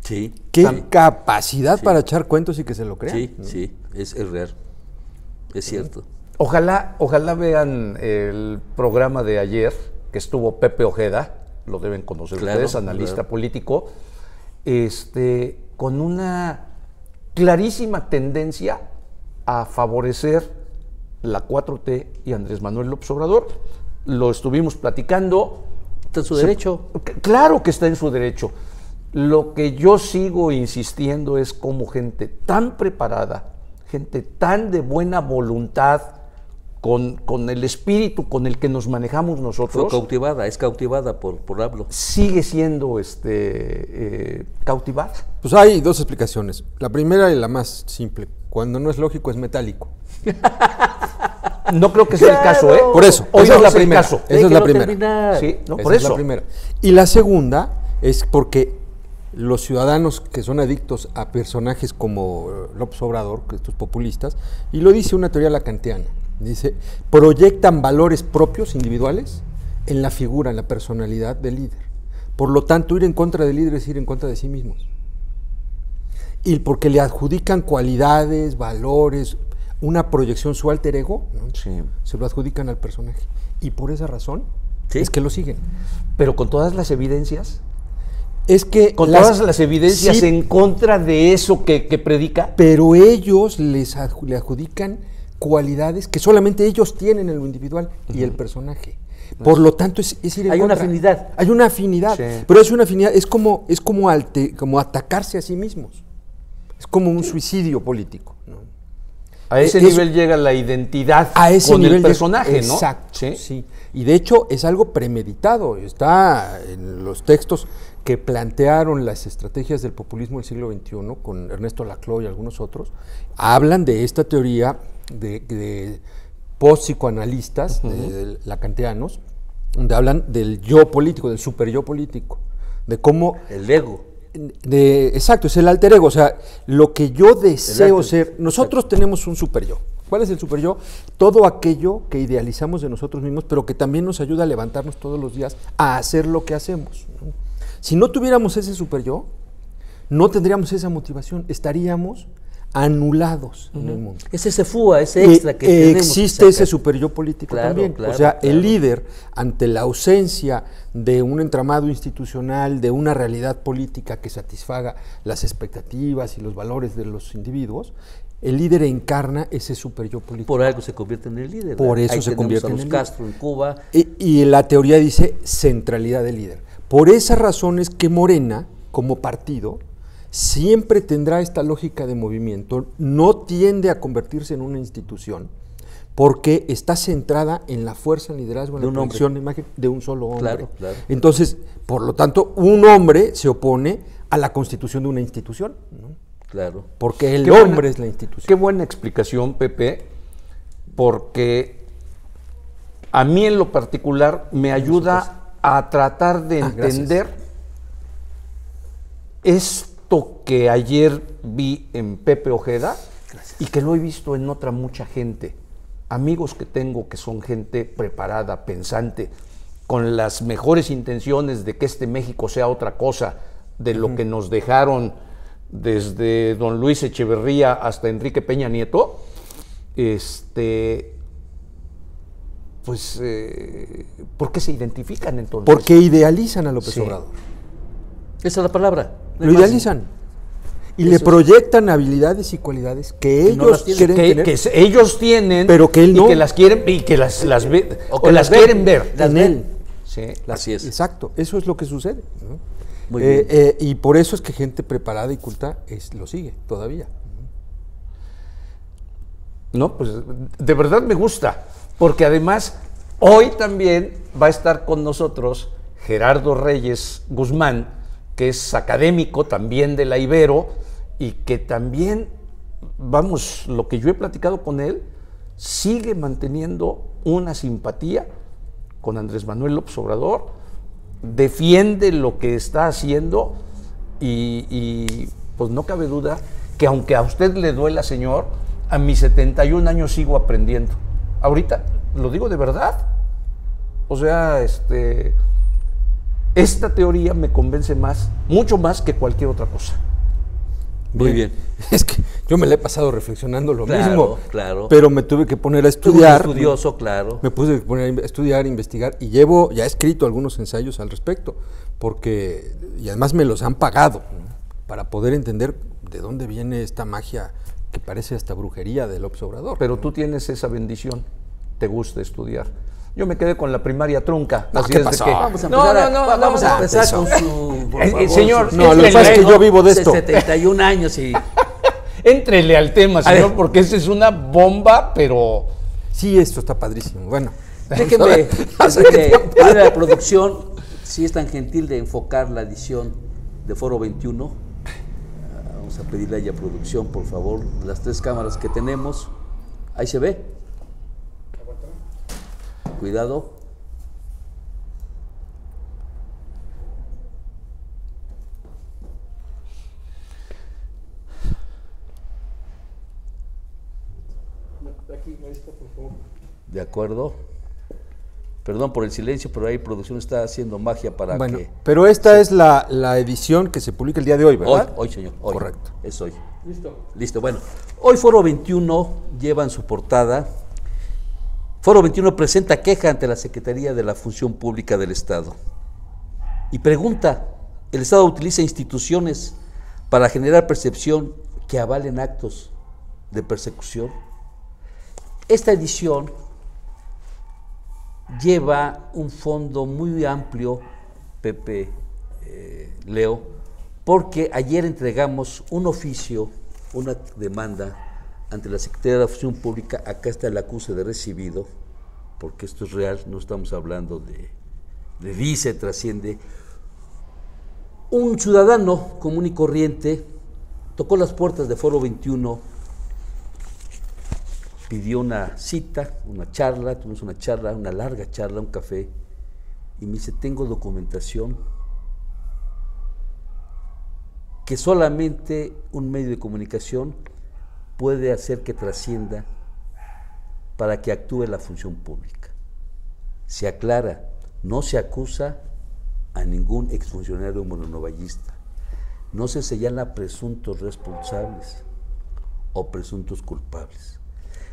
Sí, Qué sí, capacidad para echar cuentos y que se lo crean. sí, sí, es, es real, es cierto. Ojalá, ojalá vean el programa de ayer, que estuvo Pepe Ojeda, lo deben conocer Claro, ustedes, analista claro. político, este, con una clarísima tendencia a favorecer la 4T y Andrés Manuel López Obrador. Lo estuvimos platicando. Está en su derecho. Claro que está en su derecho. Lo que yo sigo insistiendo es como gente tan preparada, gente tan de buena voluntad, con, con el espíritu con el que nos manejamos Fue nosotros, cautivada, es cautivada por, por hablo. sigue siendo este, eh, cautivada. Pues hay dos explicaciones. La primera y la más simple. Cuando no es lógico es metálico. No creo que sea el caso, ¿eh? Por eso, Hoy esa no es la primera. caso. Esa es la primera. terminar. Sí, no, Esa por es eso. la primera. Y la segunda es porque los ciudadanos que son adictos a personajes como López Obrador, que estos populistas, y lo dice una teoría lacantiana, dice, proyectan valores propios, individuales, en la figura, en la personalidad del líder. Por lo tanto, ir en contra del líder es ir en contra de sí mismos. Y porque le adjudican cualidades, valores, una proyección, su alter ego, ¿no? Sí. se lo adjudican al personaje. Y por esa razón Sí. es que lo siguen. Pero con todas las evidencias, Es que con las- todas las evidencias Sí, en contra de eso que, que predica. pero ellos les adju- le adjudican cualidades que solamente ellos tienen en lo individual y el personaje. Por lo tanto, es, es ir en Hay una afinidad. Hay una afinidad. Sí. Pero es una afinidad, es como, es como, alte- como atacarse a sí mismos. Es como un suicidio político. ¿no? A ese es- nivel llega la identidad a ese con nivel el de- personaje, ¿no? Exacto, sí. Y de hecho es algo premeditado. Está en los textos que plantearon las estrategias del populismo del siglo XXI con Ernesto Laclau y algunos otros. Hablan de esta teoría de, de post-psicoanalistas, de, de donde hablan del yo político, del super yo político, de cómo El ego. de, exacto, es el alter ego, o sea, lo que yo deseo ser. Nosotros tenemos un super yo. ¿Cuál es el super yo? Todo aquello que idealizamos de nosotros mismos, pero que también nos ayuda a levantarnos todos los días a hacer lo que hacemos. Si no tuviéramos ese super yo, no tendríamos esa motivación, estaríamos anulados en el mundo. Es ese FUA, ese Eh, extra que eh, tenemos que existe ese superyo político Claro, también. claro, o sea, claro. el líder, ante la ausencia de un entramado institucional, de una realidad política que satisfaga las expectativas y los valores de los individuos, el líder encarna ese super yo político. Por algo se convierte en el líder. Por ¿verdad? eso Ahí se convierte a en el líder. Castro en Cuba. Y, y la teoría dice centralidad del líder. Por esas razones que Morena, como partido, siempre tendrá esta lógica de movimiento, no tiende a convertirse en una institución, porque está centrada en la fuerza, el liderazgo, en De la proyección de imagen de un solo hombre. Claro, claro. Entonces, por lo tanto, un hombre se opone a la constitución de una institución, ¿no? Claro. porque el Qué hombre buena- es la institución. Qué buena explicación, Pepe, porque a mí en lo particular me ayuda a tratar de Ah, gracias. Esto que ayer vi en Pepe Ojeda y que lo he visto en otra mucha gente. Amigos que tengo que son gente preparada, pensante, con las mejores intenciones de que este México sea otra cosa de lo que nos dejaron desde don Luis Echeverría hasta Enrique Peña Nieto. Este, pues, eh, ¿por qué se identifican entonces? Porque idealizan a López Sí. Obrador. Esa es la palabra. Lo idealizan. Y Eso le es. proyectan habilidades y cualidades que no ellos tienen. quieren que, tener. que ellos tienen, Pero que él no. y que las quieren y que las, las ve- O o, que las las ven. quieren ver. Las en ven. él. Sí. Así es. Exacto, eso es lo que sucede. ¿no? Muy Eh, bien. eh, y por eso es que gente preparada y culta es, lo sigue todavía. No, pues de verdad me gusta, porque además hoy también va a estar con nosotros Gerardo Reyes Guzmán, que es académico también de la Ibero y que también, vamos, lo que yo he platicado con él, sigue manteniendo una simpatía con Andrés Manuel López Obrador, defiende lo que está haciendo y, y, pues no cabe duda que aunque a usted le duela, señor, a mis 71 años sigo aprendiendo. Ahorita, lo digo de verdad. O sea, este, esta teoría me convence más, mucho más que cualquier otra cosa. Muy bien. [LAUGHS] Es que yo me la he pasado reflexionando lo Claro, mismo. claro. Pero me tuve que poner a estudiar. estudioso, claro. Me puse a poner a estudiar, investigar y llevo, ya he escrito algunos ensayos al respecto, porque, y además me los han pagado, ¿no? para poder entender de dónde viene esta magia que parece hasta brujería del Obrador. Pero tú tienes esa bendición, te gusta estudiar. Yo me quedé con la primaria trunca. No, así ¿qué es de pasó? que- Vamos a No, no, no, va- vamos no, a empezar eso. con su. por favor, señor, su- No, lo que pasa es que yo vivo de esto. 71 años y. [LAUGHS] Éntrele al tema, señor, porque esa es una bomba, pero Sí, esto está padrísimo. Bueno, Déjenme, [LAUGHS] déjenme la producción, si es tan gentil de enfocar la edición de Foro 21. Ah, Vamos a pedirle a ella producción, por favor, las tres cámaras que tenemos. Ahí se ve. Cuidado. De acuerdo. Perdón por el silencio, pero ahí producción está haciendo magia para bueno, que. pero esta es la, la edición que se publica el día de hoy, Hoy, ¿verdad? hoy, señor. Hoy. Correcto. Es hoy. Listo. Listo. Bueno, hoy Foro 21 lleva en su portada. Foro 21 presenta queja ante la Secretaría de la Función Pública del Estado. Y pregunta: ¿el Estado utiliza instituciones para generar percepción que avalen actos de persecución? Esta edición lleva un fondo muy amplio, Pepe eh, Leo, porque ayer entregamos un oficio, una demanda ante la Secretaría de la Función Pública, acá está el acuse de recibido, porque esto es real, no estamos hablando de, de dice, trasciende. Un ciudadano común y corriente tocó las puertas de Foro 21 pidió una cita, una charla, tuvimos una charla, una larga charla, un café, y me dice, tengo documentación que solamente un medio de comunicación puede hacer que trascienda para que actúe la función pública. Se aclara, no se acusa a ningún exfuncionario mononovallista, no se señala presuntos responsables o presuntos culpables.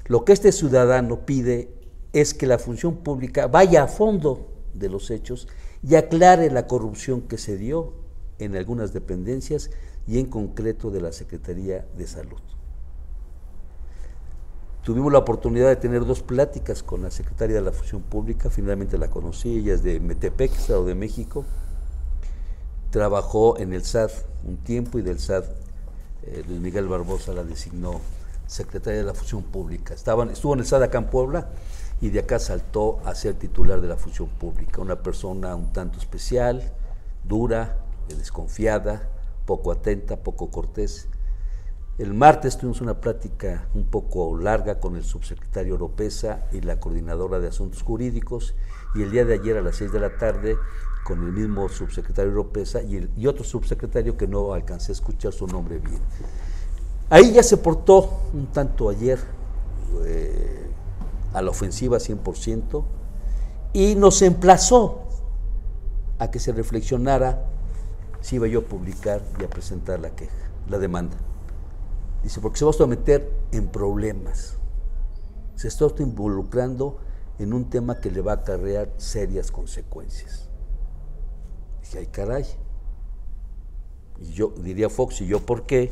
Lo que este ciudadano pide es que la función pública vaya a fondo de los hechos y aclare la corrupción que se dio en algunas dependencias y en concreto de la Secretaría de Salud. Tuvimos la oportunidad de tener dos pláticas con la secretaria de la Función Pública, finalmente la conocí, ella es de Metepec, Estado de México. Trabajó en el SAT un tiempo y del SAT eh, Luis Miguel Barbosa la designó secretaria de la Función Pública. Estaban, estuvo en el SAT acá en Puebla y de acá saltó a ser titular de la Función Pública. Una persona un tanto especial, dura, desconfiada, poco atenta, poco cortés el martes tuvimos una plática un poco larga con el subsecretario Oropesa y la coordinadora de asuntos jurídicos y el día de ayer a las 6 de la tarde con el mismo subsecretario Oropesa y, otro subsecretario que no alcancé a escuchar su nombre bien. Ahí ya se portó un tanto ayer eh, a la ofensiva 100% y nos emplazó a que se reflexionara si iba yo a publicar y a presentar la queja, la demanda. Dice, porque se va a meter en problemas. Se está involucrando en un tema que le va a acarrear serias consecuencias. Dije, ay caray. Y yo diría Fox, ¿y yo por qué?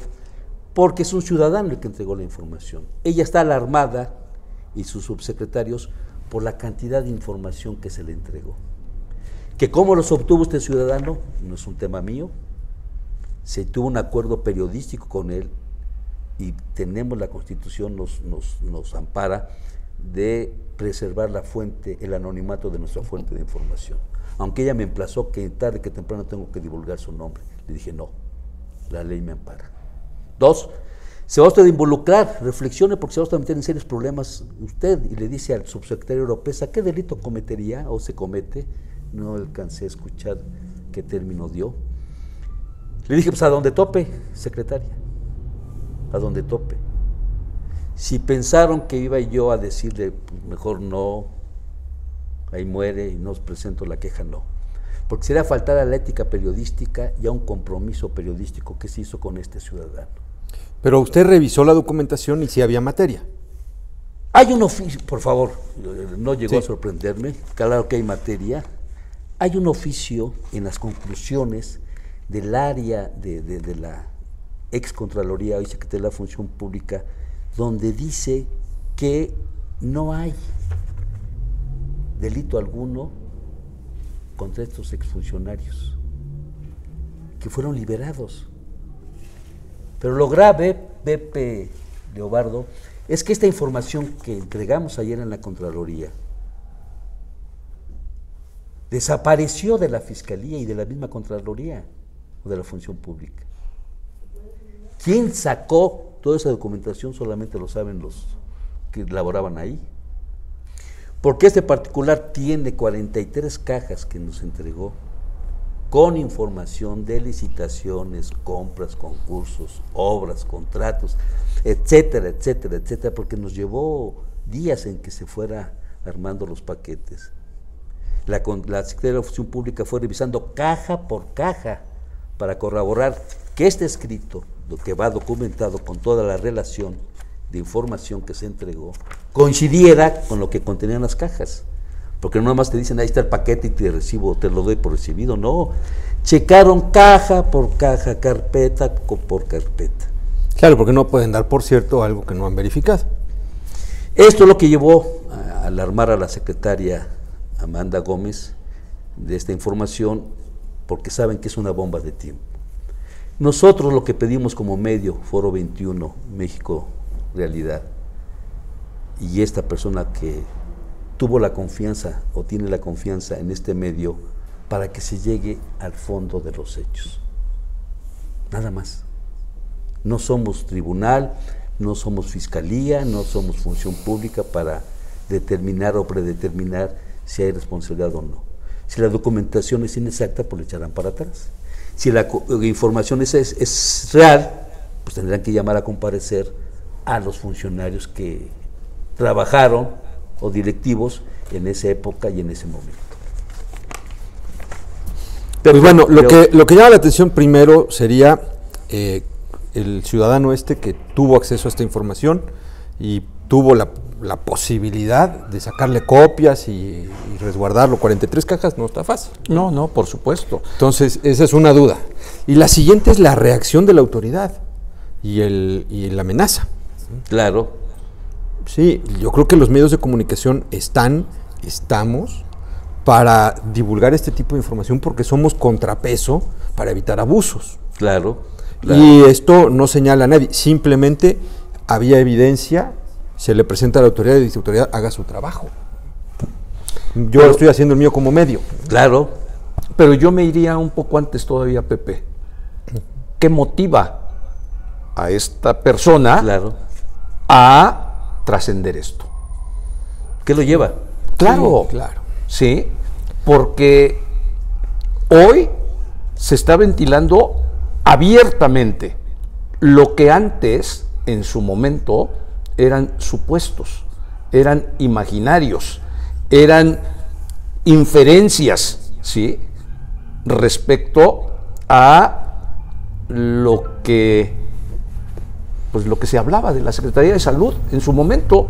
Porque es un ciudadano el que entregó la información. Ella está alarmada y sus subsecretarios por la cantidad de información que se le entregó. Que cómo los obtuvo este ciudadano, no es un tema mío. Se tuvo un acuerdo periodístico con él y tenemos la constitución nos, nos, nos ampara de preservar la fuente, el anonimato de nuestra fuente de información. Aunque ella me emplazó que tarde que temprano tengo que divulgar su nombre. Le dije, no, la ley me ampara. Dos, se va usted a involucrar, reflexione porque se va a meter en serios problemas usted y le dice al subsecretario Oropesa qué delito cometería o se comete. No alcancé a escuchar qué término dio. Le dije, pues a dónde tope, secretaria a donde tope. Si pensaron que iba yo a decirle, pues, mejor no, ahí muere y no os presento la queja, no. Porque sería faltar a la ética periodística y a un compromiso periodístico que se hizo con este ciudadano. Pero usted revisó la documentación y si había materia. Hay un oficio, por favor, no llegó a sorprenderme, claro que hay materia. Hay un oficio en las conclusiones del área de la ex Contraloría, hoy Secretaría de la Función Pública, donde dice que no hay delito alguno contra estos exfuncionarios, que fueron liberados. Pero lo grave, Pepe Leobardo, es que esta información que entregamos ayer en la Contraloría desapareció de la Fiscalía y de la misma Contraloría o de la Función Pública. ¿Quién sacó toda esa documentación? Solamente lo saben los que laboraban ahí. Porque este particular tiene 43 cajas que nos entregó con información de licitaciones, compras, concursos, obras, contratos, etcétera, etcétera, etcétera, porque nos llevó días en que se fuera armando los paquetes. La, Secretaría de la Función Pública fue revisando caja por caja para corroborar que este escrito lo que va documentado con toda la relación de información que se entregó, coincidiera con lo que contenían las cajas. Porque no nada más te dicen, ahí está el paquete y te recibo, te lo doy por recibido. No, checaron caja por caja, carpeta por carpeta. Claro, porque no pueden dar, por cierto, algo que no han verificado. Esto es lo que llevó a alarmar a la secretaria Amanda Gómez de esta información, porque saben que es una bomba de tiempo. Nosotros lo que pedimos como medio, Foro 21, México Realidad, y esta persona que tuvo la confianza o tiene la confianza en este medio para que se llegue al fondo de los hechos. Nada más. No somos tribunal, no somos fiscalía, no somos función pública para determinar o predeterminar si hay responsabilidad o no. Si la documentación es inexacta, pues le echarán para atrás. Si la, información es, es, real, pues tendrán que llamar a comparecer a los funcionarios que trabajaron o directivos en esa época y en ese momento. Pero, pues bueno, lo, que, lo que llama la atención primero sería eh, el ciudadano este que tuvo acceso a esta información y tuvo la la posibilidad de sacarle copias y, resguardarlo. 43 cajas no está fácil. No, no, por supuesto. Entonces, esa es una duda. Y la siguiente es la reacción de la autoridad y, el, y la amenaza. Claro. Sí, yo creo que los medios de comunicación están, estamos, para divulgar este tipo de información porque somos contrapeso para evitar abusos. Claro. claro. Y esto no señala a nadie, simplemente había evidencia, se le presenta a la autoridad y dice, autoridad, haga su trabajo. Yo Pero- estoy haciendo el mío como medio. Claro. Pero yo me iría un poco antes todavía, Pepe. ¿Qué motiva a esta persona Claro. a trascender esto? ¿Qué lo lleva? Claro, Sí, claro. Sí, porque hoy se está ventilando abiertamente lo que antes, en su momento, eran supuestos, eran imaginarios, eran inferencias, ¿sí? Respecto a lo que pues lo que se hablaba de la Secretaría de Salud en su momento,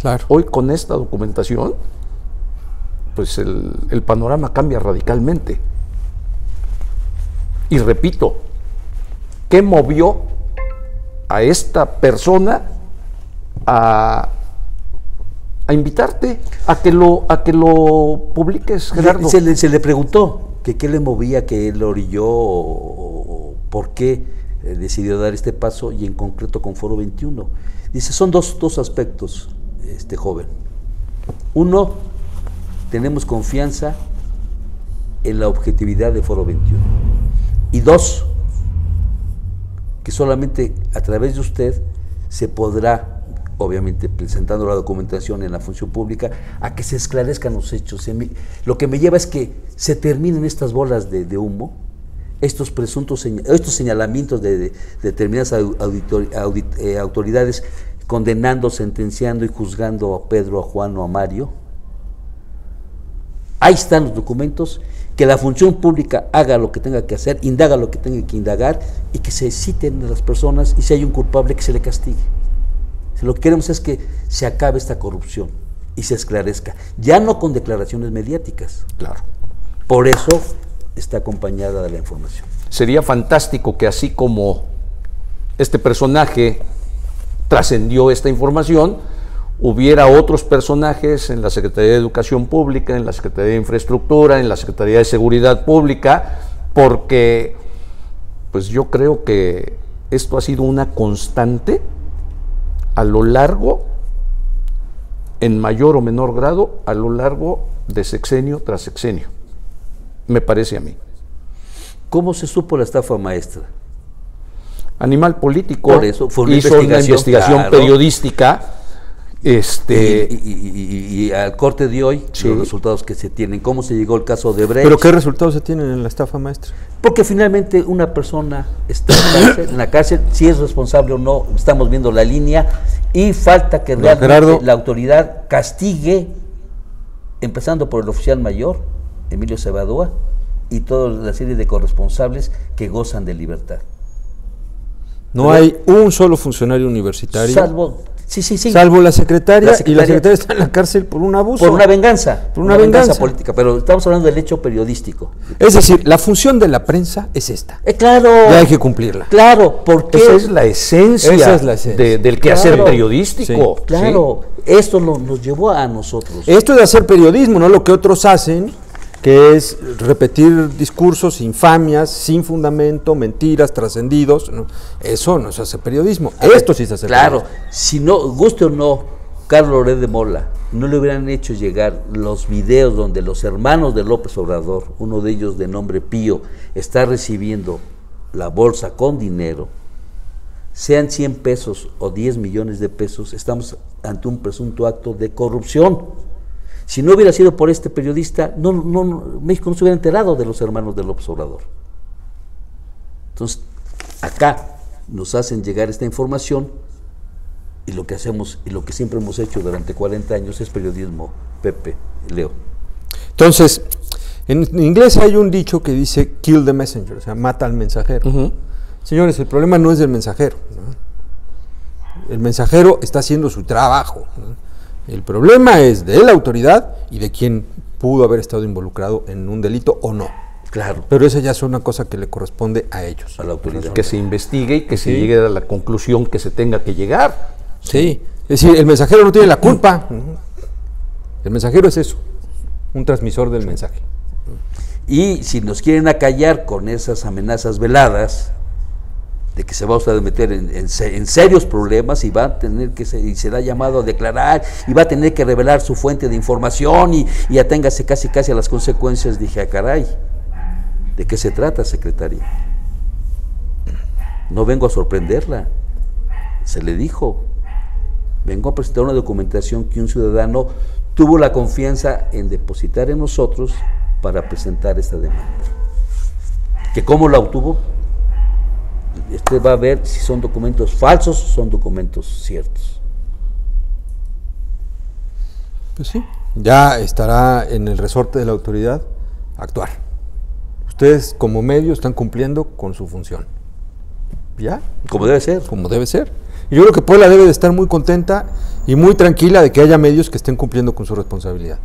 Claro. hoy con esta documentación, pues el, el panorama cambia radicalmente. Y repito, ¿qué movió a esta persona a, a invitarte a que lo, a que lo publiques, Gerardo? Se le, se le preguntó que qué le movía, que él orilló o, o por qué eh, decidió dar este paso y en concreto con Foro 21. Dice, son dos, dos aspectos, este joven. Uno, tenemos confianza en la objetividad de Foro 21. Y dos, que solamente a través de usted se podrá, obviamente presentando la documentación en la función pública, a que se esclarezcan los hechos. Lo que me lleva es que se terminen estas bolas de, humo, estos presuntos estos señalamientos de, de determinadas eh, autoridades condenando, sentenciando y juzgando a Pedro, a Juan o a Mario. Ahí están los documentos, que la función pública haga lo que tenga que hacer, indaga lo que tenga que indagar y que se citen a las personas y si hay un culpable que se le castigue. Lo que queremos es que se acabe esta corrupción y se esclarezca, ya no con declaraciones mediáticas. Claro. Por eso está acompañada de la información. Sería fantástico que así como este personaje trascendió esta información, hubiera otros personajes en la Secretaría de Educación Pública, en la Secretaría de Infraestructura, en la Secretaría de Seguridad Pública, porque pues yo creo que esto ha sido una constante a lo largo, en mayor o menor grado, a lo largo de sexenio tras sexenio. Me parece a mí. ¿Cómo se supo la estafa maestra? Animal político Por eso fue una hizo investigación, una investigación claro. periodística. Este, y, y- y- y- y al corte de hoy, Sí. los resultados que se tienen, cómo se llegó al caso de Brecht. Pero ¿qué resultados se tienen en la estafa maestra? Porque finalmente una persona está en la cárcel, en la cárcel, si es responsable o no, estamos viendo la línea y falta que realmente Gerardo. la autoridad castigue, empezando por el oficial mayor, Emilio Cebadúa, y toda la serie de corresponsables que gozan de libertad. No hay un solo funcionario universitario, Salvo, sí, sí, sí, salvo la secretaria, La y la secretaria- está en la cárcel por un abuso. por una venganza, Por una venganza. política, pero estamos hablando del hecho periodístico. Es decir, la función de la prensa es esta. Eh, claro, Y hay que cumplirla. claro, porque esa es la esencia, Esa es la esencia. de- del quehacer Claro. periodístico. Sí. Claro, esto lo- nos llevó a nosotros. Esto es de hacer periodismo, no lo que otros hacen, que es repetir discursos, infamias, sin fundamento, mentiras, trascendidos. ¿no? Eso no se hace periodismo. Esto sí se hace Claro, periodismo. si no, guste o no, Carlos Loret de Mola, no le hubieran hecho llegar los videos donde los hermanos de López Obrador, uno de ellos de nombre Pío, está recibiendo la bolsa con dinero, sean 100 pesos o 10 millones de pesos, estamos ante un presunto acto de corrupción. Si no hubiera sido por este periodista, no, no, no- México no se hubiera enterado de los hermanos de López Obrador. Entonces, acá nos hacen llegar esta información y lo que hacemos y lo que siempre hemos hecho durante 40 años es periodismo, Pepe, Leo. Entonces, en inglés hay un dicho que dice kill the messenger, o sea, mata al mensajero. Señores, el problema no es del mensajero. ¿no? El mensajero está haciendo su trabajo. ¿no? El problema es de la autoridad y de quien pudo haber estado involucrado en un delito o no. Claro, Pero esa ya es una cosa que le corresponde a ellos. a la autoridad. Que se investigue y que se llegue a la conclusión que se tenga que llegar. Sí, Es decir, el mensajero no tiene la culpa. El mensajero es eso, un transmisor del mensaje. Y si nos quieren acallar con esas amenazas veladas, que se va a meter en, serios problemas y va a tener que ser, y será llamado a declarar y va a tener que revelar su fuente de información y, y aténgase casi casi a las consecuencias, dije, ah, caray, ¿de qué se trata, secretaria? No vengo a sorprenderla, se le dijo, vengo a presentar una documentación que un ciudadano tuvo la confianza en depositar en nosotros para presentar esta demanda. ¿Que cómo la obtuvo? Usted va a ver si son documentos falsos o son documentos ciertos. Pues sí, ya estará en el resorte de la autoridad actuar. Ustedes como medio están cumpliendo con su función. ¿Ya? Como debe ser. Como debe ser. Y yo creo que Puebla debe de estar muy contenta y muy tranquila de que haya medios que estén cumpliendo con su responsabilidad.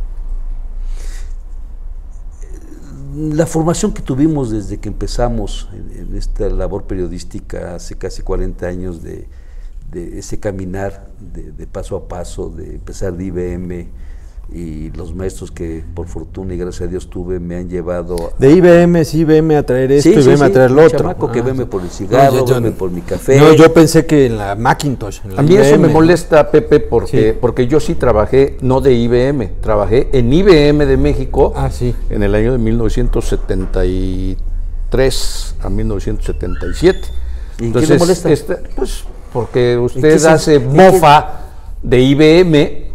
La formación que tuvimos desde que empezamos en, esta labor periodística hace casi 40 años de, de ese caminar de, de, paso a paso, de empezar de IBM, y los maestros que por fortuna y gracias a Dios tuve me han llevado de IBM sí IBM a traer esto sí, y IBM sí, a traer lo otro. chamaco que veme por el cigarro no, yo, veme por mi café. No yo pensé que en la Macintosh en la a mí IBM, eso me molesta Pepe porque sí. porque yo sí trabajé no de IBM trabajé en IBM de México ah, sí. en el año de 1973 a 1977 ¿Y Entonces, qué le molesta? Este, pues porque usted hace mofa de IBM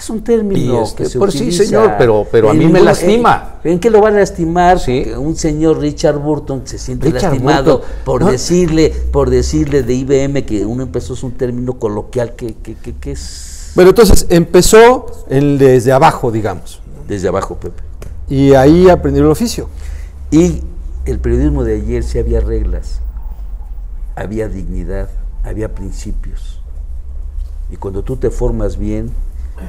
es un término este, que se por sí, señor, pero, pero a mí me lastima. ¿En, ¿En, qué lo va a lastimar? Sí. Un señor Richard Burton se siente Richard lastimado Burton. por ¿No? decirle, por decirle de IBM que uno empezó es un término coloquial que, que, que, que es Bueno, entonces empezó el desde abajo, digamos. desde abajo, Pepe. Y ahí aprendió el oficio. Y el periodismo de ayer sí había reglas, había dignidad, había principios. Y cuando tú te formas bien,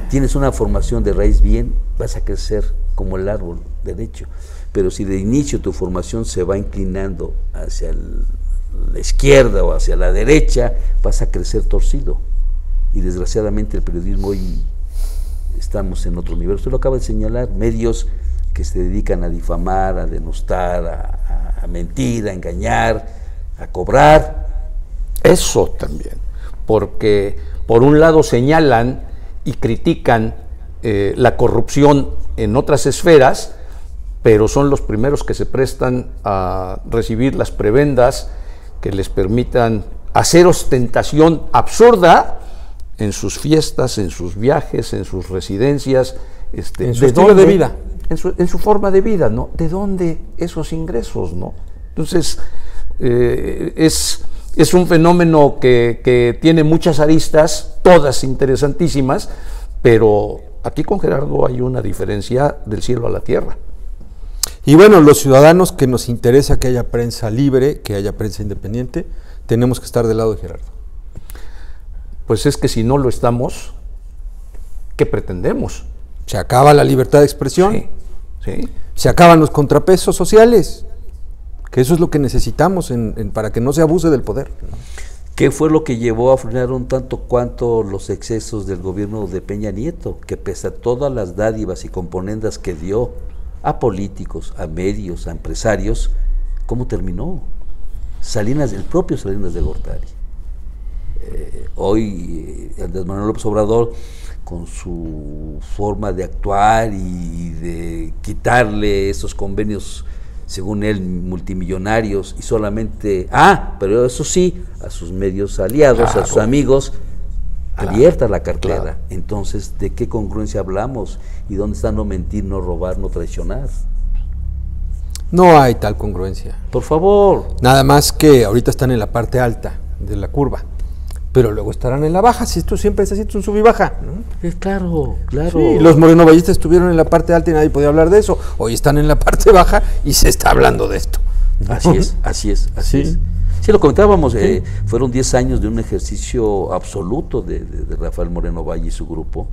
tienes una formación de raíz bien, vas a crecer como el árbol derecho. Pero si de inicio tu formación se va inclinando hacia la izquierda o hacia la derecha, vas a crecer torcido. Y desgraciadamente el periodismo hoy estamos en otro nivel. Usted lo acaba de señalar, medios que se dedican a difamar, a denostar, a- a mentir, a engañar, a cobrar. Eso también, porque por un lado señalan y critican eh, la corrupción en otras esferas, pero son los primeros que se prestan a recibir las prebendas que les permitan hacer ostentación absurda en sus fiestas, en sus viajes, en sus residencias. Este, En su estilo de vida. En su, en su forma de vida, ¿no? ¿De dónde esos ingresos, no? Entonces, eh, es, es un fenómeno que, que tiene muchas aristas, todas interesantísimas, pero aquí con Gerardo hay una diferencia del cielo a la tierra. Y bueno, los ciudadanos que nos interesa que haya prensa libre, que haya prensa independiente, tenemos que estar del lado de Gerardo. Pues es que si no lo estamos, ¿qué pretendemos? Se acaba la libertad de expresión, Sí, sí. se acaban los contrapesos sociales, que eso es lo que necesitamos para que no se abuse del poder. ¿Qué fue lo que llevó a frenar un tanto cuanto los excesos del gobierno de Peña Nieto? Que pese a todas las dádivas y componendas que dio a políticos, a medios, a empresarios, ¿cómo terminó? Salinas, el propio Salinas de Gortari. Eh, hoy eh, Andrés Manuel López Obrador, con su forma de actuar y de quitarle esos convenios, según él, multimillonarios y solamente, ah, pero eso sí, a sus medios aliados, a sus Claro. amigos, Claro, abierta la cartera. claro. Entonces, ¿de qué congruencia hablamos? ¿Y dónde está no mentir, no robar, no traicionar? No hay tal congruencia. Por favor. Nada más que ahorita están en la parte alta de la curva, pero luego estarán en la baja, si esto siempre es así, es un sub y baja. ¿no? Es claro, claro. Sí, los morenovallistas estuvieron en la parte alta y nadie podía hablar de eso. Hoy están en la parte baja y se está hablando de esto. Así es, así es, así Sí. es. Sí, lo comentábamos, eh, fueron 10 años de un ejercicio absoluto de, de- de Rafael Moreno Valle y su grupo.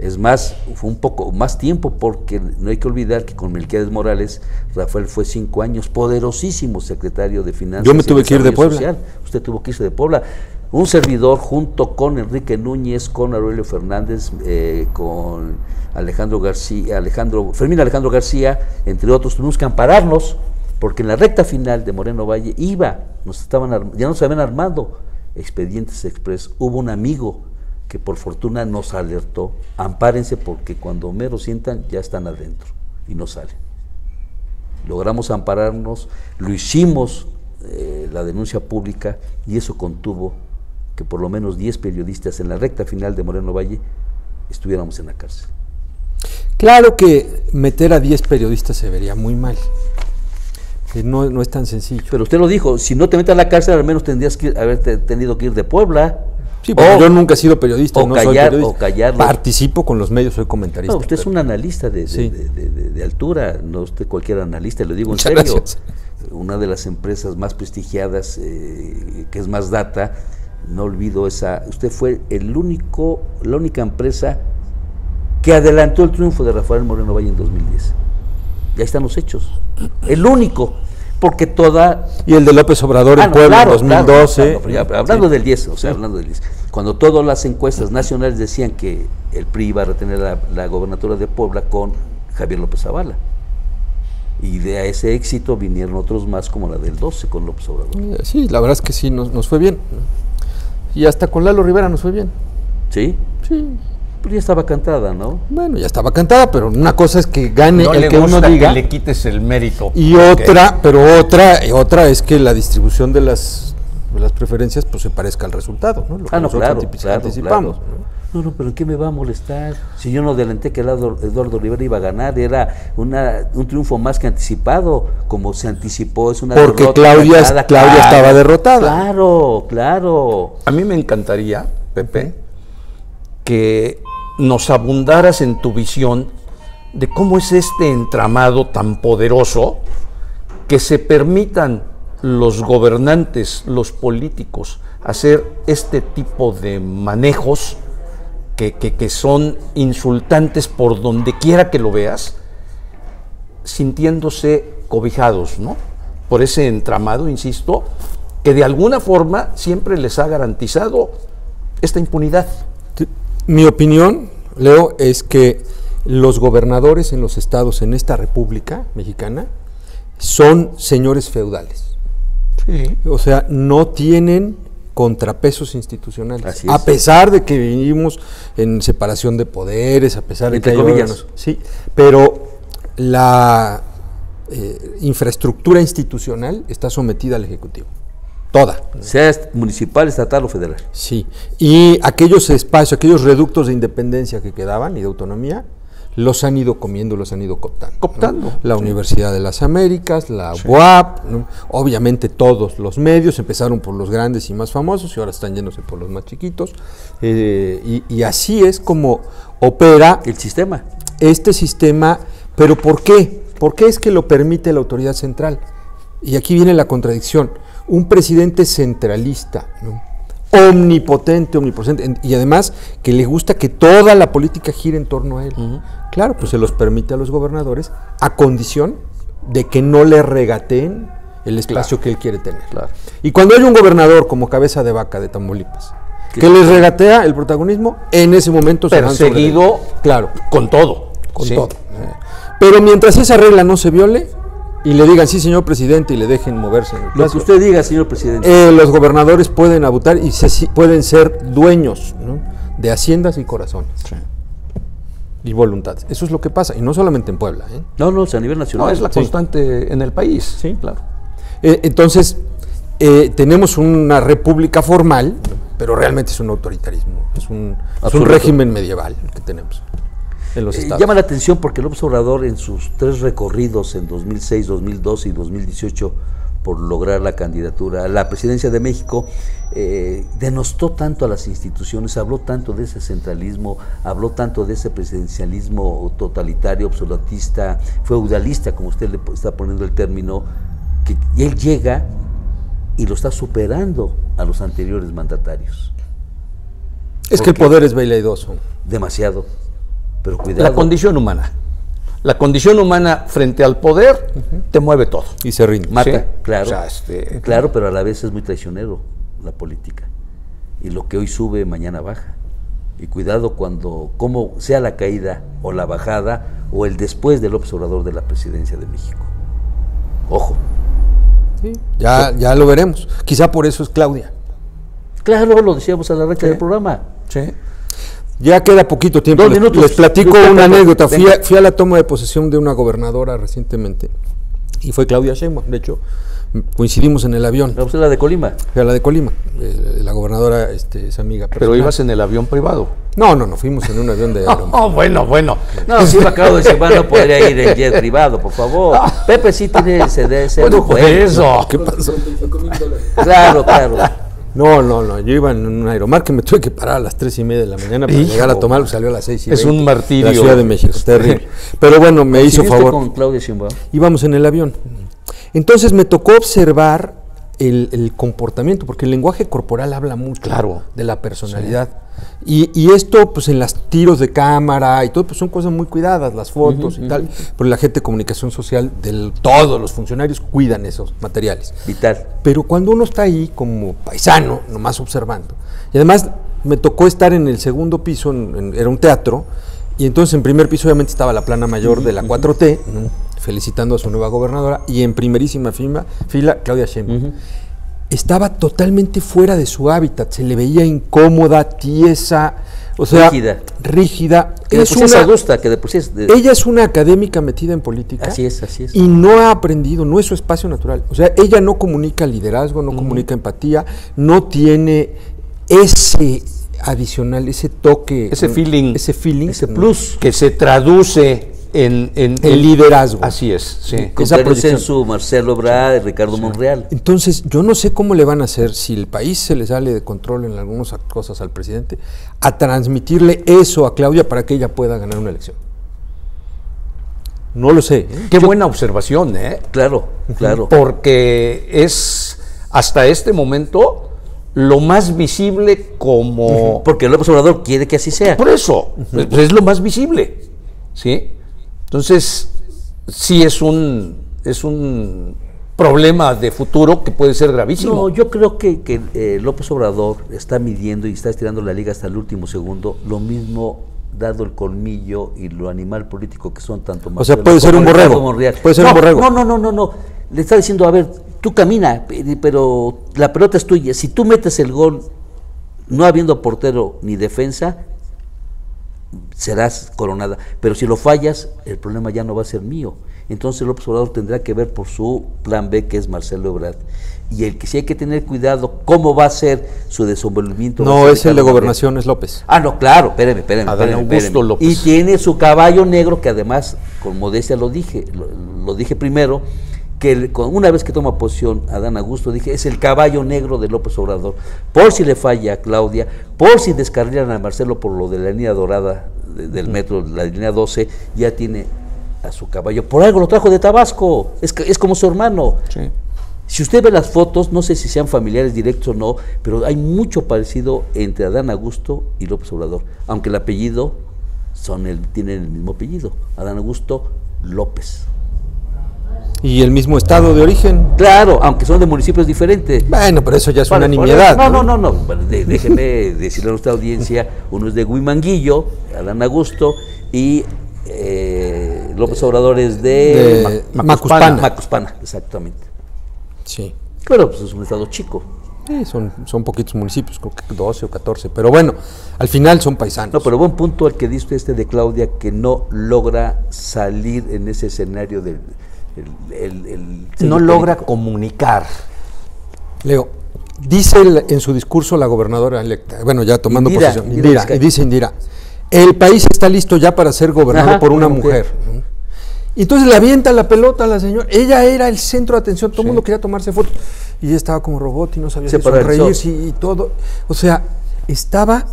Es más, fue un poco más tiempo porque no hay que olvidar que con Melquiades Morales, Rafael fue cinco años poderosísimo secretario de Finanzas. Yo me tuve que ir de Puebla. Social. Usted tuvo que irse de Puebla. Un servidor junto con Enrique Núñez, con Aurelio Fernández, eh, con Alejandro García, Alejandro, Fermín Alejandro García, entre otros, tuvimos que ampararnos, porque en la recta final de Moreno Valle iba, nos estaban ya nos habían armado expedientes express. Hubo un amigo que por fortuna nos alertó, ampárense porque cuando mero sientan ya están adentro y no salen. Logramos ampararnos, lo hicimos eh, la denuncia pública y eso contuvo que por lo menos 10 periodistas en la recta final de Moreno Valle estuviéramos en la cárcel. Claro que meter a 10 periodistas se vería muy mal. Que no, no es tan sencillo. Pero usted lo dijo, si no te metes a la cárcel, al menos tendrías que haberte tenido que ir de Puebla. Sí, porque O- yo nunca he sido periodista, o no soy callar- periodista. o callarlo. Participo con los medios, soy comentarista. No, usted es un analista de, de- Sí. de- de- de- de altura, no usted cualquier analista, le digo en Muchas serio. gracias. Una de las empresas más prestigiadas, eh, que es más data, no olvido esa. Usted fue el único, la única empresa que adelantó el triunfo de Rafael Moreno Valle en 2010. Ya están los hechos. El único, porque toda Y el de López Obrador Ah, en no, Puebla claro, en claro, 2012. claro, pero ya, pero hablando Sí. del 10, o sea, hablando del 10. Cuando todas las encuestas nacionales decían que el PRI iba a retener la, la gobernatura de Puebla con Javier López Zavala. Y de ese éxito vinieron otros más como la del 12 con López Obrador. Sí, la verdad es que sí, nos, nos fue bien. Y hasta con Lalo Rivera nos fue bien. ¿Sí? Sí. Pero ya estaba cantada, ¿no? Bueno, ya estaba cantada, pero una cosa es que gane No el le que uno gusta diga. que le quites el mérito. Y porque- otra, pero otra, y otra es que la distribución de las, de las preferencias pues se parezca al resultado, ¿no? Lo que Ah, no, nosotros claro, anticipamos. claro. No, no, pero ¿en qué me va a molestar? Si yo no adelanté que Eduardo, Eduardo Rivera iba a ganar, era una, un triunfo más que anticipado, como se anticipó, es una Porque derrota Claudia- ganada, Claudia estaba derrotada. Claro, claro. A mí me encantaría, Pepe, que nos abundaras en tu visión de cómo es este entramado tan poderoso que se permitan los gobernantes, los políticos, hacer este tipo de manejos que, que- que son insultantes por donde quiera que lo veas, sintiéndose cobijados, ¿no? Por ese entramado, insisto, que de alguna forma siempre les ha garantizado esta impunidad. Mi opinión, Leo, es que los gobernadores en los estados en esta República Mexicana son señores feudales. Sí. O sea, no tienen contrapesos institucionales. Así A es. pesar de que vivimos en separación de poderes, a pesar de Entre que hay órganos- Sí, pero la eh, infraestructura institucional está sometida al Ejecutivo. Toda. Sea municipal, estatal o federal. Sí, y aquellos espacios, aquellos reductos de independencia que quedaban y de autonomía, los han ido comiendo, los han ido cooptando. ¿no? Cooptando, La Universidad de las Américas, la UAP, ¿no? obviamente todos los medios, empezaron por los grandes y más famosos y ahora están yéndose por los más chiquitos. eh, y, y así es como opera El sistema. este sistema, pero ¿por qué? ¿Por qué es que lo permite la autoridad central? Y aquí viene la contradicción. Un presidente centralista, ¿no? Omnipotente, omnipresente, en- y además que le gusta que toda la política gire en torno a él. Claro, pues se los permite a los gobernadores a condición de que no le regateen el espacio que él quiere tener. Claro. Y cuando hay un gobernador como cabeza de vaca de Tamaulipas, que les regatea el protagonismo, en ese momento se. Perseguido Claro, con todo. con Sí. todo. Pero mientras esa regla no se viole y le digan sí, señor presidente, y le dejen moverse en el Lo que usted diga, señor presidente. eh, los gobernadores pueden abutar y se, pueden ser dueños ¿no? de haciendas y corazones. Y voluntades. Eso es lo que pasa. Y no solamente en Puebla. ¿eh? no, no, es a nivel nacional. No, es la Sí. constante en el país. Sí, claro. Eh, entonces, tenemos una república formal, pero realmente es un autoritarismo. Es un, es un régimen medieval el que tenemos los Eh, llama la atención porque López Obrador en sus tres recorridos en 2006, 2012 y 2018 por lograr la candidatura a la presidencia de México, eh, denostó tanto a las instituciones, habló tanto de ese centralismo, habló tanto de ese presidencialismo totalitario, absolutista, feudalista, como usted le está poniendo el término, que él llega y lo está superando a los anteriores mandatarios. es que el poder es veleidoso. Demasiado. Pero cuidado. La condición humana. La condición humana frente al poder te mueve todo. Y se rinde. Mata, Sí. claro. O sea, este- Claro, pero a la vez es muy traicionero la política. y lo que hoy sube mañana baja. Y cuidado cuando, como sea la caída o la bajada o el después del observador de la presidencia de México. Ojo. Sí, ya, ya lo veremos. Quizá por eso es Claudia. Claro, lo decíamos a la recha Sí. del programa. Sí. Ya queda poquito tiempo. Dos Les, minutos. les platico Yo una anécdota. Fui a, fui a la toma de posesión de una gobernadora recientemente y fue Claudia Sheinbaum. De hecho, coincidimos en el avión. La usted la de Colima. Fui a la de Colima. Eh, la gobernadora este, es amiga. Pero ibas en el avión privado. No, no, no. Fuimos en un avión de. [LAUGHS] Oh, bueno, bueno. No, si iba Claudio Sheinbaum no podría ir en jet privado, por favor. [LAUGHS] Pepe sí tiene ese, de ese Bueno, lujo, por ¿eh? eso. ¿Qué pasó? Claro, claro. No, no, no. Yo iba en un aeromar que me tuve que parar a las tres y media de la mañana para Hijo, llegar a tomar. Salió a las seis y es 20 un martirio. La Ciudad de México. Terrible. [LAUGHS] Pero bueno, me hizo ¿Coincidiste favor. con Claudia Sheinbaum? íbamos en el avión. Entonces me tocó observar el, el comportamiento, porque el lenguaje corporal habla mucho Claro. de la personalidad. Y, y esto, pues en los tiros de cámara y todo, pues son cosas muy cuidadas, las fotos y tal. Pero la gente de comunicación social, del, todos los funcionarios cuidan esos materiales. Vital. Pero cuando uno está ahí como paisano, nomás observando, y además me tocó estar en el segundo piso, en- en- era un teatro, y entonces en primer piso obviamente estaba la plana mayor de la 4T, ¿no? Felicitando a su nueva gobernadora, y en primerísima fila, fila Claudia Sheinbaum. Estaba totalmente fuera de su hábitat, se le veía incómoda, tiesa, o sea, Rígida. rígida. Que Es una- adusta, que de ella es una académica metida en política. Así es, así es. Y no ha aprendido, no es su espacio natural. O sea, ella no comunica liderazgo, no comunica empatía, no tiene ese adicional, ese toque. Ese feeling. Ese feeling. Ese plus. Que se traduce en, en, El liderazgo. Así es, sí. Con esa. Censu, Marcelo Ebrard, Ricardo Monreal. Entonces, yo no sé cómo le van a hacer, si el país se le sale de control en algunas cosas al presidente, a transmitirle eso a Claudia para que ella pueda ganar una elección. No lo sé. ¿eh? Qué buena observación, ¿eh? Claro, claro. Porque es hasta este momento lo más visible como... Porque López Obrador quiere que así sea. Por eso, pues, es lo más visible, ¿sí? Entonces, sí es un, es un problema de futuro que puede ser gravísimo. No, yo creo que, que, eh, López Obrador está midiendo y está estirando la liga hasta el último segundo. Lo mismo dado el colmillo y lo animal político que son tanto O sea, puede ser un borrego. Monreal. Puede ser no, un borrego. No, no, no, no, no. Le está diciendo, a ver, tú camina, pe- pero la pelota es tuya. Si tú metes el gol no habiendo portero ni defensa, serás coronada. Pero si lo fallas, el problema ya no va a ser mío. Entonces López Obrador tendrá que ver por su plan B, que es Marcelo Ebrard. Y el que sí hay que tener cuidado, cómo va a ser su desenvolvimiento. No, es el de gobernación, es López. Ah, no, claro, espéreme, espéreme. Adán espéreme, Augusto espéreme. López. Y tiene su caballo negro, que además, con modestia lo dije, lo, lo dije primero, que una vez que toma posición Adán Augusto, dije, es el caballo negro de López Obrador. Por si le falla a Claudia, por si descarrilan a Marcelo por lo de la línea dorada de- del metro, la línea 12, ya tiene a su caballo. Por algo lo trajo de Tabasco, es, es como su hermano. Sí. Si usted ve las fotos, no sé si sean familiares directos o no, pero hay mucho parecido entre Adán Augusto y López Obrador, aunque el apellido son el, tienen el mismo apellido, Adán Augusto López. Y el mismo estado de origen. Claro, aunque son de municipios diferentes. Bueno, pero eso ya es una nimiedad. No, no, no, no. Bueno, de- déjeme [LAUGHS] decirle a nuestra audiencia, uno es de Huimanguillo, Adán Augusto, y eh, López Obrador es de, De Ma- Macuspana. Macuspana, exactamente. Sí. Pero pues es un estado chico. Sí, son, son poquitos municipios, creo que 12 o 14. Pero bueno, al final son paisanos. No, pero buen punto el que diste este de Claudia, que no logra salir en ese escenario del... el- el- el No logra político. comunicar. Leo, dice el- en su discurso la gobernadora electa, bueno, ya tomando Indira, posesión, Indira y dice Indira, el país está listo ya para ser gobernado Ajá, por una una mujer. entonces le avienta la pelota a la señora. Ella era el centro de atención, todo el mundo quería tomarse fotos. Y ella estaba como robot y no sabía Se si sonreírse y, y todo. O sea, estaba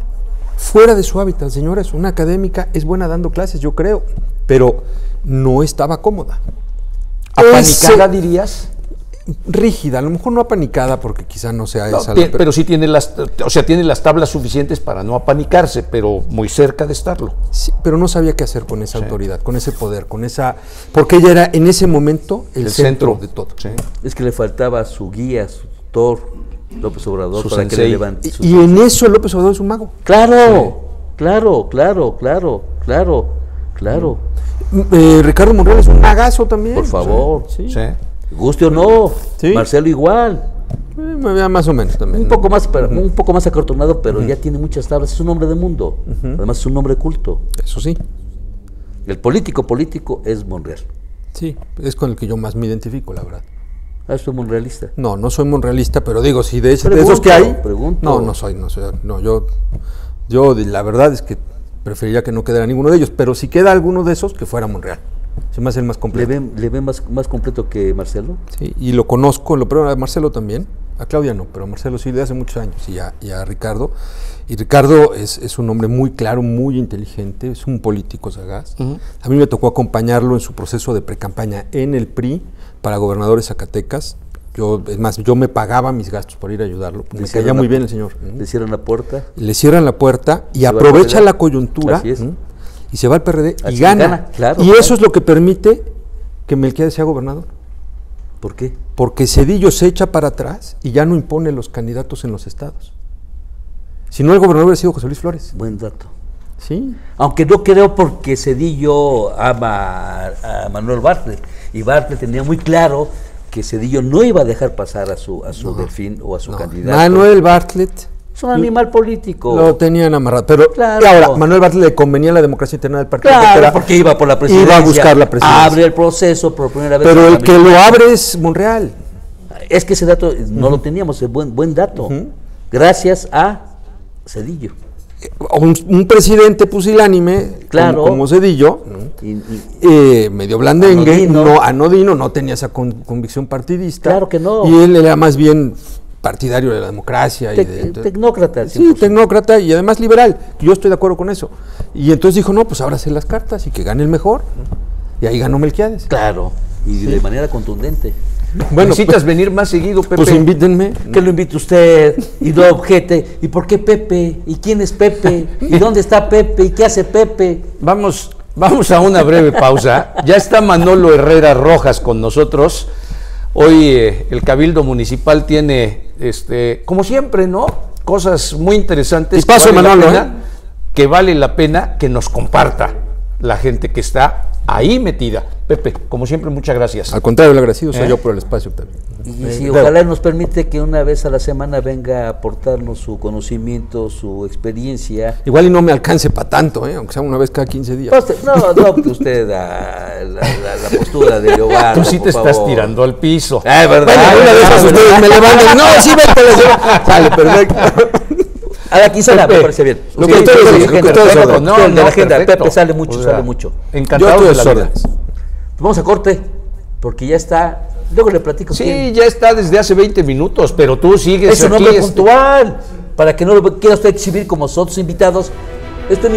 fuera de su hábitat. Señora es una académica, es buena dando clases, yo creo, pero no estaba cómoda. ¿Apanicada dirías? rígida, a lo mejor no apanicada porque quizá no sea No, esa. la- pero sí tiene las, o sea, tiene las tablas suficientes para no apanicarse, pero muy cerca de estarlo. Sí, pero no sabía qué hacer con esa autoridad, con ese poder, con esa... Porque ella era en ese momento el, El centro, centro. de todo. Sí. Es que le faltaba su guía, su tutor, López Obrador Su para que le levante. Y en eso López Obrador es un mago. Claro, claro, claro, claro, claro, claro. Mm, eh, Ricardo Monreal es un magazo también. Por favor. Sí. Sí. Guste o no, Sí. Marcelo igual. Eh, más o menos también. Un poco más, pero, un poco más acartonado, pero ya tiene muchas tablas. Es un hombre de mundo. Además es un hombre culto. Eso sí. El político político es Monreal. Sí, es con el que yo más me identifico, la verdad. Ah, soy monrealista. No, no soy monrealista, pero digo, si de, ese- de esos que hay. pregunto. No, no soy, no soy. No, yo, yo la verdad es que preferiría que no quedara ninguno de ellos, pero si queda alguno de esos, que fuera Monreal. Se me hace el más ¿Le completo. ve, le ve más, más completo que Marcelo? Sí, y lo conozco, lo pero a Marcelo también, a Claudia no, pero a Marcelo sí de hace muchos años, y a, y a Ricardo. Y Ricardo es, es un hombre muy claro, muy inteligente, es un político sagaz. A mí me tocó acompañarlo en su proceso de precampaña en el PRI para gobernadores Zacatecas. Yo, es más, yo me pagaba mis gastos por ir a ayudarlo, me caía muy bien el señor. Le cierran la puerta. Le cierran la puerta y aprovecha la coyuntura Así es. ¿m? y se va al PRD Así y gana. gana, claro, y claro. eso es lo que permite que Melquiades sea gobernador. ¿Por qué? Porque Cedillo se echa para atrás y ya no impone los candidatos en los estados. Si no, el gobernador hubiera sido José Luis Flores. Buen dato. Sí. Aunque no creo porque Cedillo ama a, a Manuel Bartlett. Y Bartlett tenía muy claro que Cedillo no iba a dejar pasar a su, a su delfín o a su No. candidato. Manuel Bartlett es un animal político. lo tenían amarrado. Pero Claro. ahora, Manuel Bartlett le convenía la democracia interna del partido. Claro, era- porque iba por la presidencia. Iba a buscar la presidencia. Abre el proceso por primera vez. Pero el que lo abre es Monreal. Es que ese dato no lo teníamos, es buen, buen dato. Gracias a Cedillo. Un, un presidente pusilánime Claro. como, como Cedillo, Y- y- eh, medio blandengue, Anodino. no anodino, no tenía esa con- convicción partidista. Claro que no. Y él era más bien partidario de la democracia. y de- de- tecnócrata. Sí, 100%. tecnócrata y además liberal. Yo estoy de acuerdo con eso. Y entonces dijo, no, pues ahora sé las cartas y que gane el mejor. Y ahí ganó Melquiades. Claro. Y de manera contundente. Bueno, Necesitas venir más seguido, Pepe. Pues invítenme. Que lo invite usted y no objete. ¿Y por qué Pepe? ¿Y quién es Pepe? ¿Y dónde está Pepe? ¿Y qué hace Pepe? Vamos, vamos a una breve pausa. Ya está Manolo Herrera Rojas con nosotros. Hoy eh, el Cabildo Municipal tiene, este, como siempre, ¿no? Cosas muy interesantes. Que vale la Manolo, pena- ¿eh? Que vale la pena que nos comparta la gente que está ahí metida. Pepe, como siempre, muchas gracias. Al contrario, el agradecido soy ¿Eh? yo por el espacio también. Y si ojalá nos permite que una vez a la semana venga a aportarnos su conocimiento, su experiencia. Igual y no me alcance para tanto, ¿eh? aunque sea una vez cada 15 días. Pues, No, no, que usted a la, la- la postura de Leobardo, Tú sí te estás tirando al piso. Ah, es verdad. Bueno, una ustedes verdad. me levantan. No, sí, vete. les- Sale, perfecto. A la quincena, me parece bien. lo que ustedes lo ustedes no, de la agenda. Pepe sale mucho, sale mucho. Encantado de a la sus vida. órdenes. Vamos a corte, porque ya está. Luego le platico Sí, quién. ya está desde hace 20 minutos, pero tú sigues Es un hombre este- puntual. Para que no lo quiera usted exhibir como otros invitados. Este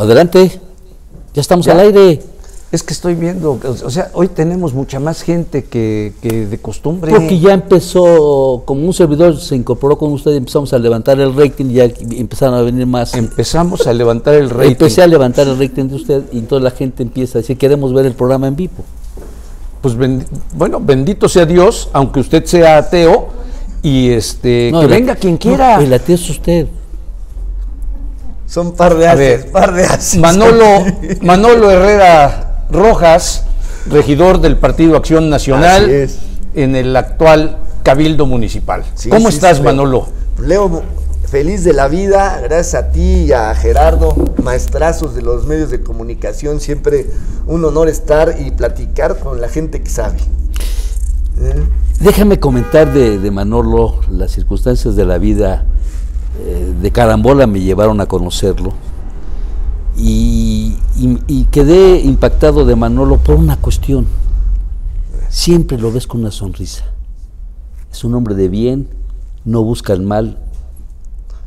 Adelante, ya estamos al aire. Es que estoy viendo, o sea, hoy tenemos mucha más gente que, que de costumbre. Porque ya empezó, como un servidor se incorporó con usted, empezamos a levantar el rating, ya empezaron a venir más. Empezamos a levantar el rating. Empecé a levantar el rating de usted y entonces la gente empieza a decir, queremos ver el programa en vivo. Pues bendi- bueno, bendito sea Dios, aunque usted sea ateo, y este No, que venga quien no, quiera. el ateo es usted. Son par de haces, par de haces. Manolo, [LAUGHS] Manolo Herrera Rojas, regidor del Partido Acción Nacional es. en el actual Cabildo Municipal. Sí, ¿Cómo sí, estás, sí, Manolo? Leo, feliz de la vida, gracias a ti y a Gerardo, maestrazos de los medios de comunicación, siempre un honor estar y platicar con la gente que sabe. ¿Eh? Déjame comentar de, de Manolo, las circunstancias de la vida eh, de carambola me llevaron a conocerlo y, y- y quedé impactado de Manolo por una cuestión. Siempre lo ves con una sonrisa. Es un hombre de bien, no busca el mal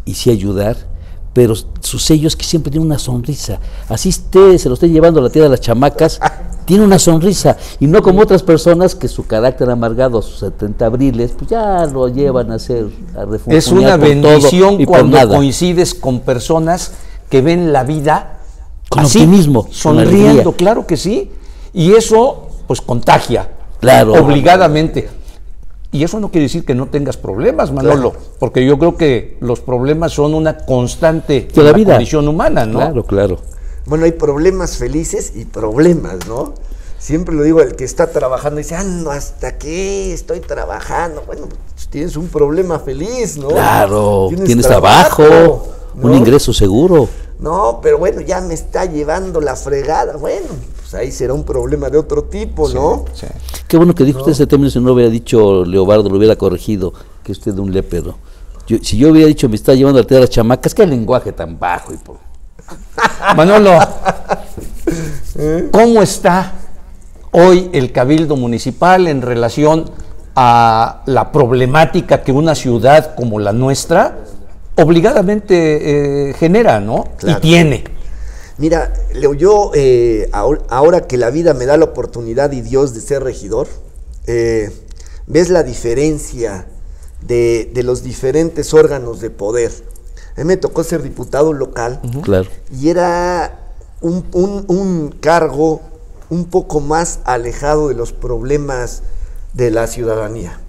y sí ayudar, pero su sello es que siempre tiene una sonrisa. Así esté, se lo esté llevando a la tierra de las chamacas, [LAUGHS] tiene una sonrisa. Y no como otras personas que su carácter amargado a sus 70 abriles, pues ya lo llevan a hacer, a refunfuñar Es una bendición cuando nada. coincides con personas que ven la vida Con optimismo, con sonriendo, claro que sí. Y eso, pues, contagia. Claro. Obligadamente. Y eso no quiere decir que no tengas problemas, Manolo, porque yo creo que los problemas son una constante De la vida. condición humana, ¿no? Claro, claro. Bueno, hay problemas felices y problemas, ¿no? Siempre lo digo, el que está trabajando dice, ando, ¿hasta qué estoy trabajando? Bueno, pues, tienes un problema feliz, ¿no? Claro, tienes, trabajo, un ¿no? ingreso seguro. No, pero bueno, ya me está llevando la fregada. Bueno, pues ahí será un problema de otro tipo, ¿no? Sí. Qué bueno que dijo usted ese término, si no hubiera dicho Leobardo, lo hubiera corregido, que usted es un lépedo. Yo- si yo hubiera dicho me está llevando a la tierra de las chamacas, qué lenguaje tan bajo y por... [LAUGHS] Manolo, ¿cómo está hoy el Cabildo Municipal en relación a la problemática que una ciudad como la nuestra obligadamente eh, genera, ¿no? Claro. Y tiene. Mira, Leo, yo eh, ahor- ahora que la vida me da la oportunidad y Dios de ser regidor, eh, ves la diferencia de, de los diferentes órganos de poder. A mí me tocó ser diputado local Claro. y era un, un- un cargo un poco más alejado de los problemas de la ciudadanía.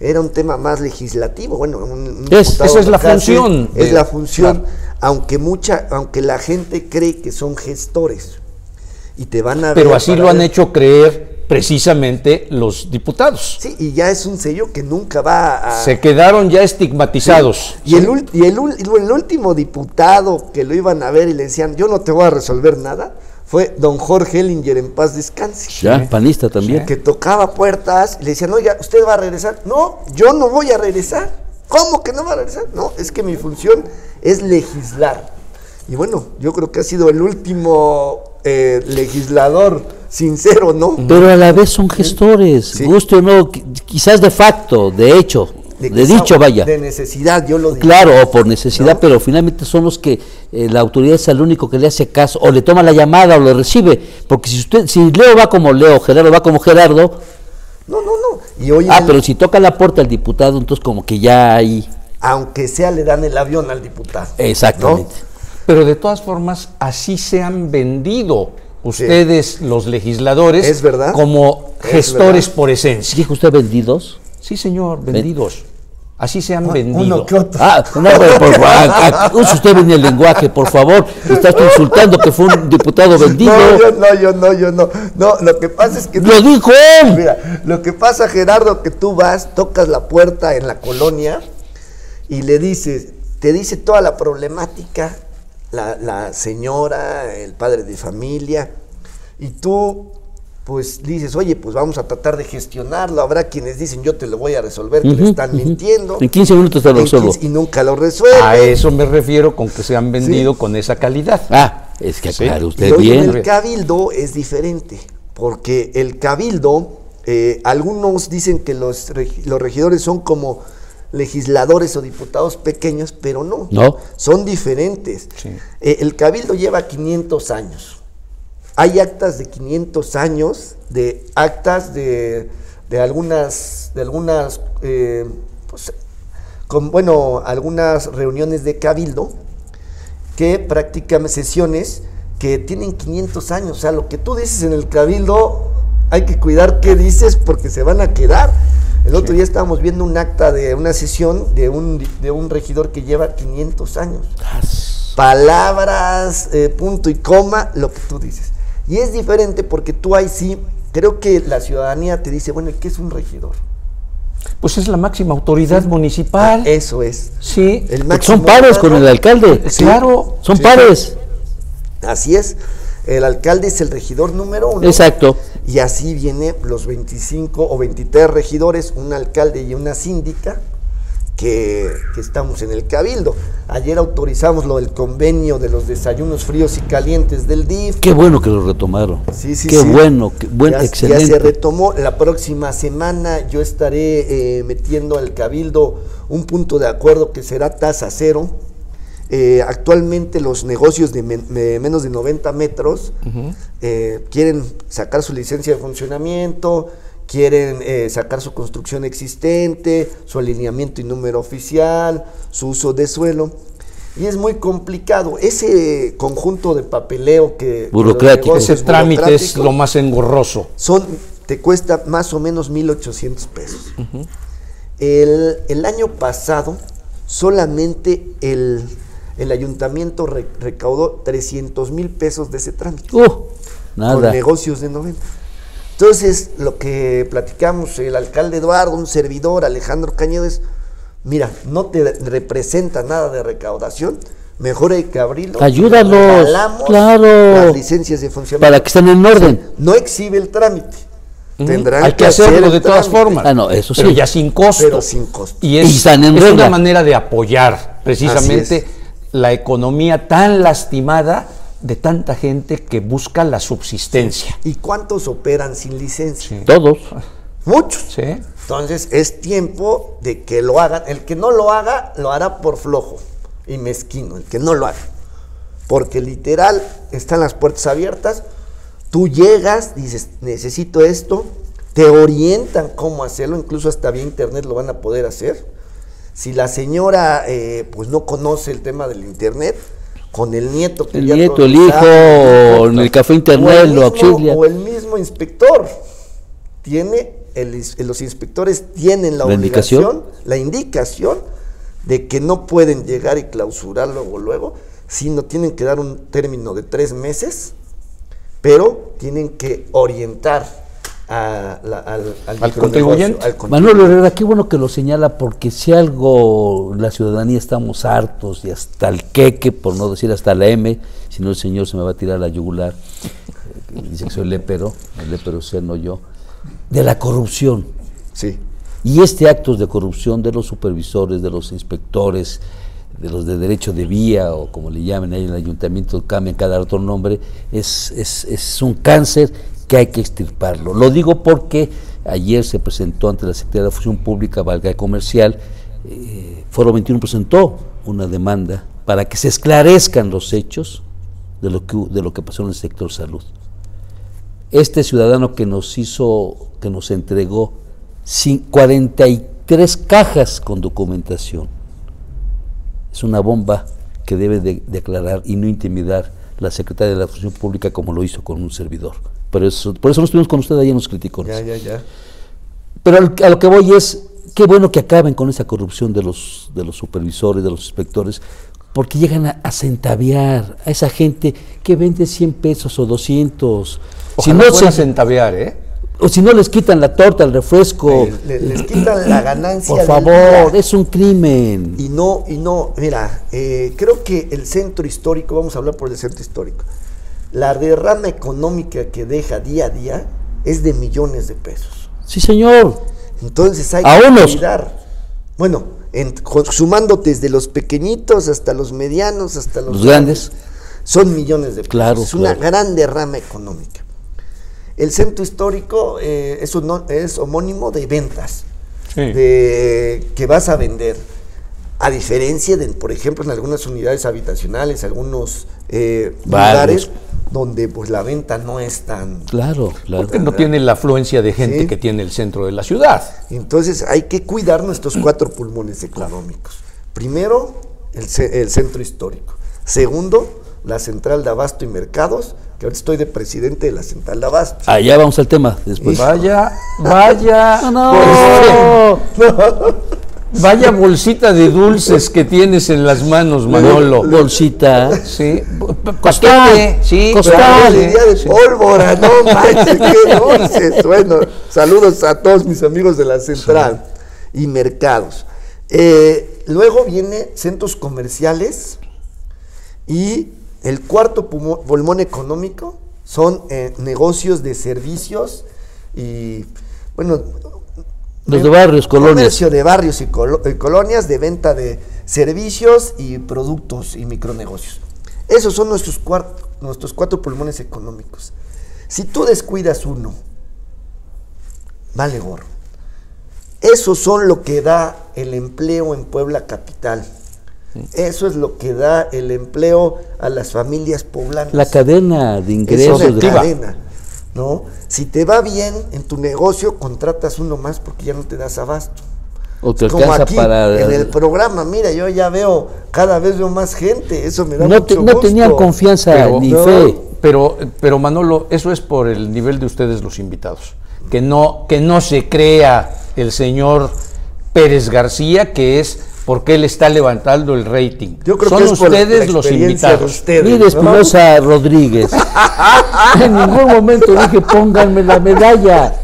Era un tema más legislativo, bueno, un, un Es- esa es la función es de- la función, claro. aunque mucha, aunque la gente cree que son gestores y te van a Pero así lo han hecho creer precisamente los diputados. Sí, y ya es un sello que nunca va a Se quedaron ya estigmatizados. Y, el, y el, el último diputado que lo iban a ver y le decían, yo no te voy a resolver nada, fue don Jorge Ellinger en paz descanse. Ya, panista también. Que tocaba puertas y le decían, oiga, ¿usted va a regresar? No, yo no voy a regresar. ¿Cómo que no va a regresar? No, es que mi función es legislar. Y bueno, yo creo que ha sido el último eh, legislador sincero, ¿no? Pero a la vez son gestores, Sí. guste o no, qui- quizás de facto, de hecho, de, dicho vaya. De necesidad, yo lo digo. Claro, o por necesidad, ¿No? pero finalmente son los que eh, la autoridad es el único que le hace caso, o le toma la llamada o le recibe. Porque si usted, si Leo va como Leo, Gerardo va como Gerardo, No, no, no. Y hoy ah, el- pero si toca la puerta el diputado, entonces como que ya hay. aunque sea le dan el avión al diputado. Exactamente. Pero de todas formas, así se han vendido ustedes, los legisladores, Es verdad. como Es gestores verdad. por esencia. ¿Dijo usted vendidos? Sí, señor, vendidos. Así se han vendido. Uno que otro. [LAUGHS] Ah, no, pero por [LAUGHS] favor, a- a- use usted bien el lenguaje, por favor. Está usted insultando que fue un diputado vendido. No, yo no, yo no, yo no. No, lo que pasa es que. Lo dijo él. Mira, lo que pasa, Gerardo, que tú vas, tocas la puerta en la colonia y le dices, te dice toda la problemática, la, la señora, el padre de familia, y tú, pues dices, oye, pues vamos a tratar de gestionarlo. Habrá quienes dicen, yo te lo voy a resolver, que le están mintiendo. En 15 minutos te lo resuelvo. 15 y nunca lo resuelven. A eso me refiero con que se han vendido con esa calidad. Ah, es que Sí. claro, usted hoy en bien. el cabildo es diferente, porque el cabildo, eh, algunos dicen que los, los regidores son como legisladores o diputados pequeños, pero no. No. Son diferentes. Sí. Eh, el cabildo lleva 500 años. Hay actas de 500 años, de actas de, de algunas, de algunas, eh, pues, con, bueno, algunas reuniones de cabildo que practican sesiones que tienen 500 años. O sea, lo que tú dices en el cabildo, hay que cuidar qué dices porque se van a quedar. El otro día estábamos viendo un acta de una sesión de un, de un regidor que lleva 500 años. Palabras, eh, punto y coma, lo que tú dices. Y es diferente porque tú ahí sí, creo que la ciudadanía te dice, bueno, ¿qué es un regidor? Pues es la máxima autoridad municipal. Ah, Eso es. Sí. El son pares con el alcalde. Sí. Claro. Son Sí. pares. Así es. El alcalde es el regidor número uno. Exacto. Y así viene los 25 o 23 regidores, un alcalde y una síndica, que, que estamos en el cabildo. Ayer autorizamos lo del convenio de los desayunos fríos y calientes del DIF. Qué bueno que lo retomaron. Sí, sí, Qué sí. bueno, qué buen, ya, excelente. Ya se retomó. La próxima semana yo estaré eh, metiendo al Cabildo un punto de acuerdo que será tasa cero. Eh, actualmente los negocios de, men- de menos de 90 metros eh, quieren sacar su licencia de funcionamiento, quieren eh, sacar su construcción existente, su alineamiento y número oficial, su uso de suelo. Y es muy complicado. Ese conjunto de papeleo que... Burocrático. Ese trámite es lo más engorroso. son, te cuesta más o menos 1.800 pesos. el, el año pasado, solamente el, el ayuntamiento re- recaudó 300 mil pesos de ese trámite. Uh, Con nada. negocios de 90. Entonces, lo que platicamos, el alcalde Eduardo, un servidor, Alejandro Cañedo, es, mira, no te representa nada de recaudación, mejor hay que abrirlo. Ayúdalos, claro. Las licencias de funcionamiento. Para que estén en orden. No exhibe el trámite. Tendrán Hay que hacerlo hacer de todas trámite. formas. Ah, no, eso Pero ya sin costo. Pero sin costo. Y es, Y están en es regla. una manera de apoyar precisamente la economía tan lastimada de tanta gente que busca la subsistencia. ¿Y cuántos operan sin licencia? Todos. Muchos. ¿Sí? Entonces es tiempo de que lo hagan. El que no lo haga, lo hará por flojo y mezquino. El que no lo haga. Porque literal están las puertas abiertas. Tú llegas, dices, necesito esto. Te orientan cómo hacerlo. Incluso hasta vía internet lo van a poder hacer. Si la señora eh, pues no conoce el tema del internet, con el nieto que El ya nieto, el hijo, o en el café internet el lo mismo- auxilia. O el mismo inspector tiene, el ins- los inspectores tienen la, ¿La indicación? obligación, la indicación de que no pueden llegar y clausurar luego, luego, sino tienen que dar un término de tres meses, pero tienen que orientar a la- al, Al contribuyente. al contribuyente. Manuel Herrera, qué bueno que lo señala, porque si algo la ciudadanía estamos hartos y hasta el queque, por no decir hasta la M, si no el señor se me va a tirar la yugular, eh, dice que soy lépero, el lépero sea no yo, de la corrupción. Sí. Y este actos de corrupción de los supervisores, de los inspectores, de los de derecho de vía o como le llamen ahí en el ayuntamiento, cambian cada otro nombre, es, es, es un cáncer que hay que extirparlo. Lo digo porque ayer se presentó ante la Secretaría de Función Pública, Valga Comercial, eh, Foro 21 presentó una demanda para que se esclarezcan los hechos de lo que, de lo que pasó en el sector salud este ciudadano que nos hizo, que nos entregó cin- 43 cajas con documentación. Es una bomba que debe de declarar y no intimidar la secretaria de la Función Pública como lo hizo con un servidor. Por eso, por eso nos estuvimos con usted ahí en los criticones. Ya, ya, ya. Pero al- a lo que voy es, qué bueno que acaben con esa corrupción de los, de los supervisores, de los inspectores, porque llegan a, a centaviar a esa gente que vende 100 pesos o 200. Si Ojalá no, fuera a se- centavear, ¿eh? o si no les quitan la torta, el refresco, Le- les quitan la ganancia. por favor, es un crimen. Y no, y no, mira, eh, creo que el centro histórico, vamos a hablar por el centro histórico, la derrama económica que deja día a día es de millones de pesos. Sí, señor. Entonces hay A que unos. cuidar. Bueno, en- sumando desde los pequeñitos hasta los medianos, hasta los, Los grandes. son millones de pesos. Claro, es una gran derrama económica. El centro histórico eh, es, homónimo de ventas. de que vas a vender. A diferencia de, por ejemplo, en algunas unidades habitacionales, algunos eh, lugares donde pues la venta no es tan... Claro, claro. Porque no tiene la afluencia de gente Sí. que tiene el centro de la ciudad. Entonces hay que cuidar nuestros cuatro pulmones económicos. Primero, el, el centro histórico. Segundo, la central de abasto y mercados, que ahorita estoy de presidente de la central de abasto. Allá vamos al tema después. Vaya, vaya, [LAUGHS] No. [LAUGHS] [LAUGHS] vaya bolsita de dulces que tienes en las manos, Manolo. Bolsita. Sí, Costal. sí, Costal. de pólvora, no [LAUGHS] manches, qué dulces. Bueno, saludos a todos mis amigos de la central y mercados. Eh, luego viene centros comerciales y el cuarto pulmón económico son eh, negocios de servicios y, bueno, Los de barrios, colonias. Comercio de barrios y colo- y colonias de venta de servicios y productos y micronegocios. Esos son nuestros, nuestros cuatro pulmones económicos. Si tú descuidas uno, vale gorro. Esos son lo que da el empleo en Puebla Capital. Eso es lo que da el empleo a las familias poblanas. La cadena de Es ingresos. una de- cadena, ¿no? Si te va bien en tu negocio, contratas uno más porque ya no te das abasto. O te Como alcanza aquí, para. en el programa, mira, yo ya veo, cada vez veo más gente, eso me da no, mucho te- no gusto. tenían confianza Pero- ni no, fe. Pero, pero Manolo, eso es por el nivel de ustedes los invitados. Que no, que no se crea el señor Pérez García, que es porque él está levantando el rating. Yo creo Son que es por la ustedes los invitados. ustedes, Mire, ¿no? Espinosa Rodríguez. [LAUGHS] en ningún momento dije pónganme la medalla.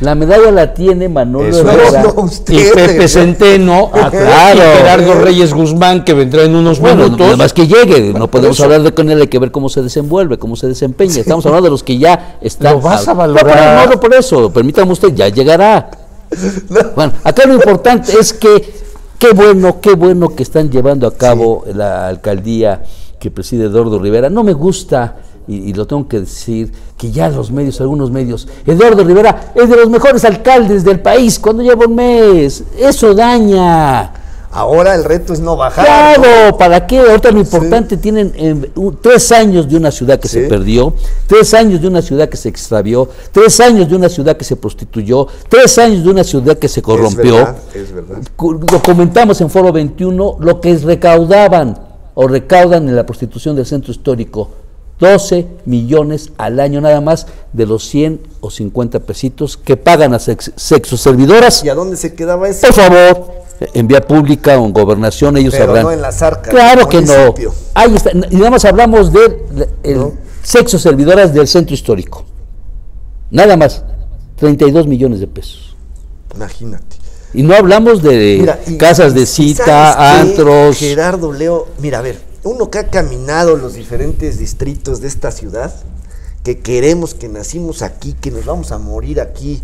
La medalla la tiene Manolo Eso Herrera. No, no, Y. Pepe Centeno, [LAUGHS] Ah, claro. y Gerardo Reyes Guzmán, que vendrá en unos Bueno, minutos. nada más que llegue, no podemos eso. hablar de con él, hay que ver cómo se desenvuelve, cómo se desempeña. Estamos hablando de los que ya están. Lo vas a valorar. No, no, por eso, permítame usted, ya llegará. [LAUGHS] Bueno, acá lo importante es que qué bueno, qué bueno que están llevando a cabo la alcaldía que preside Eduardo Rivera. No me gusta, y, y lo tengo que decir, que ya los medios, algunos medios, Eduardo Rivera es de los mejores alcaldes del país cuando lleva un mes. Eso daña. Ahora el reto es no bajar. Claro, ¿para qué? Ahorita lo importante, tienen eh, tres años de una ciudad que se perdió, tres años de una ciudad que se extravió, tres años de una ciudad que se prostituyó, tres años de una ciudad que se corrompió. verdad, es verdad. Cu- Lo comentamos en Foro 21, lo que recaudaban o recaudan en la prostitución del centro histórico. 12 millones al año nada más de los 100 o 50 pesitos que pagan a sex, sexo servidoras. ¿Y a dónde se quedaba eso? Por favor, en vía pública o en gobernación ellos Pero sabrán. no en las arcas Claro que no. Ahí está. Y nada más hablamos de el No. sexo servidoras del centro histórico. Nada más. 32 millones de pesos. Imagínate. Y no hablamos de Mira, y- casas de cita, ¿sabes qué, antros. Gerardo, Leo, mira, a ver, uno que ha caminado los diferentes distritos de esta ciudad, que queremos, que nacimos aquí, que nos vamos a morir aquí,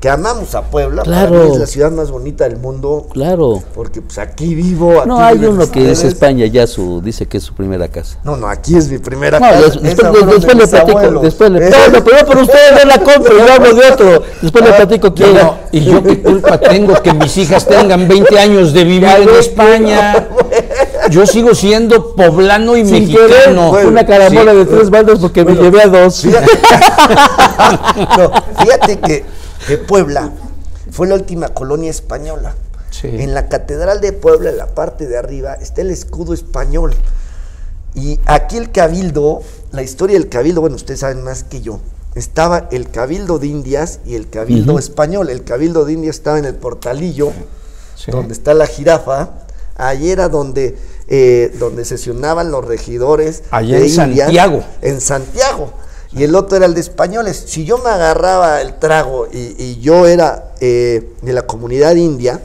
que amamos a Puebla, para Claro. mí es la ciudad más bonita del mundo, Claro. porque pues aquí vivo. Aquí No, hay uno que es. España ya su dice que es su primera casa. No, no, aquí es mi primera No, casa. des- después, fueron de después le platico, abuelos. después le ¿Eh? no, pero por ustedes no la compro, yo hablo de otro. Después le platico Yo quién. no, y yo qué culpa tengo que mis hijas tengan 20 años de vivir en España. Yo sigo siendo poblano y Sin querer, mexicano. una carambola Sí. de tres baldas porque me llevé a dos. Fíjate, [LAUGHS] No, fíjate que, que Puebla fue la última colonia española. Sí. En la Catedral de Puebla, en la parte de arriba, está el escudo español. Y aquí el cabildo, la historia del cabildo, bueno, ustedes saben más que yo. Estaba el cabildo de Indias y el cabildo español. El cabildo de Indias estaba en el portalillo, Sí. donde está la jirafa. Ahí era donde, eh, donde sesionaban los regidores. Allá en Santiago. En Santiago. Y el otro era el de españoles. Si yo me agarraba el trago y, y yo era eh, de la comunidad india,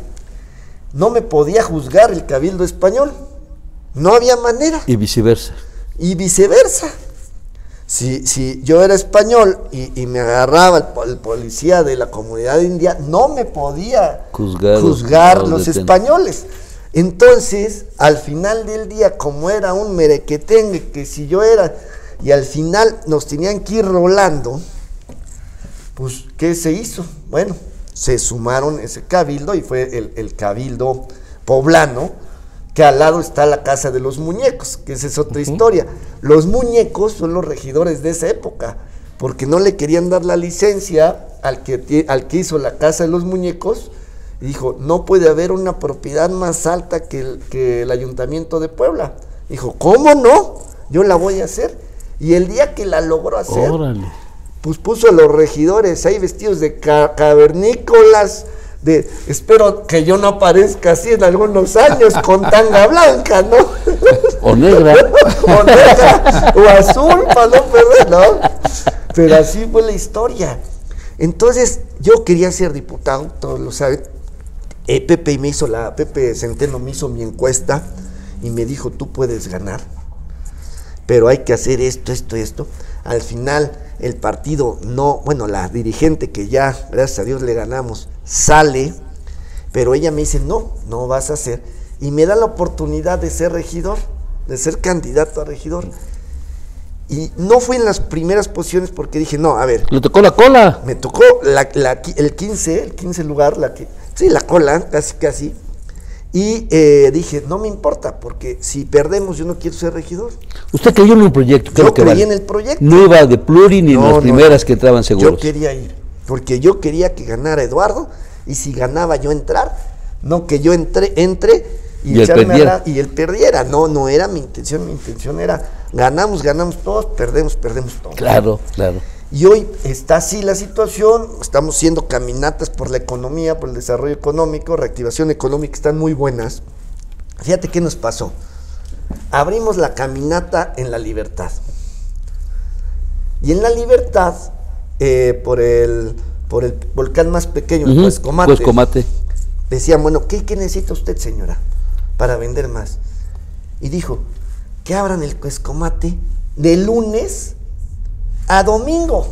no me podía juzgar el cabildo español. No había manera. Y viceversa. Y viceversa. Si, si yo era español y, y me agarraba el, po- el policía de la comunidad india, no me podía Juzgar los españoles. Entonces, al final del día, como era un merequetengue, que si yo era, y al final nos tenían que ir rolando, pues, ¿qué se hizo? Bueno, se sumaron ese cabildo y fue el, el cabildo poblano, que al lado está la casa de los muñecos, que esa es otra historia. Los muñecos son los regidores de esa época, porque no le querían dar la licencia al que, ti- al que hizo la casa de los muñecos, y dijo, no puede haber una propiedad más alta que el, que el ayuntamiento de Puebla. Dijo, ¿cómo no? Yo la voy a hacer. Y el día que la logró hacer, Órale. pues puso a los regidores ahí vestidos de ca- cavernícolas, de espero que yo no aparezca así en algunos años con tanga blanca, ¿no? O negra. [LAUGHS] o negra, o azul para no perder, ¿no? Pero así fue la historia. Entonces, yo quería ser diputado, todos lo saben. Eh, Pepe me hizo la, Pepe Centeno me hizo mi encuesta y me dijo, tú puedes ganar pero hay que hacer esto, esto, esto. Al final, el partido no, bueno, la dirigente que ya, gracias a Dios, le ganamos, sale, pero ella me dice, no, no vas a hacer. Y me da la oportunidad de ser regidor, de ser candidato a regidor. Y no fui en las primeras posiciones porque dije, no, a ver, Le tocó la cola. me tocó la- el 15, el 15 lugar, la que, sí, la cola, casi, casi. Y eh, dije, no me importa, porque si perdemos, yo no quiero ser regidor. Usted creyó en un proyecto. es Yo que creí vale. en el proyecto. No iba de pluri ni en No, las no, primeras no. que entraban seguros. Yo quería ir, porque yo quería que ganara Eduardo, y si ganaba yo entrar, no que yo entre, entre y, Y él perdiera. la- y él perdiera. No, no era mi intención, mi intención era ganamos, ganamos todos, perdemos, perdemos todos. Claro, claro. Y hoy está así la situación, estamos haciendo caminatas por la economía, por el desarrollo económico, reactivación económica, están muy buenas. Fíjate qué nos pasó. Abrimos la caminata en la libertad. Y en la libertad, eh, por, el, por el volcán más pequeño, el Ujú, Cuescomate, Cuescomate. decían, bueno, ¿qué, qué necesita usted, señora, para vender más? Y dijo, que abran el Cuescomate de lunes a domingo,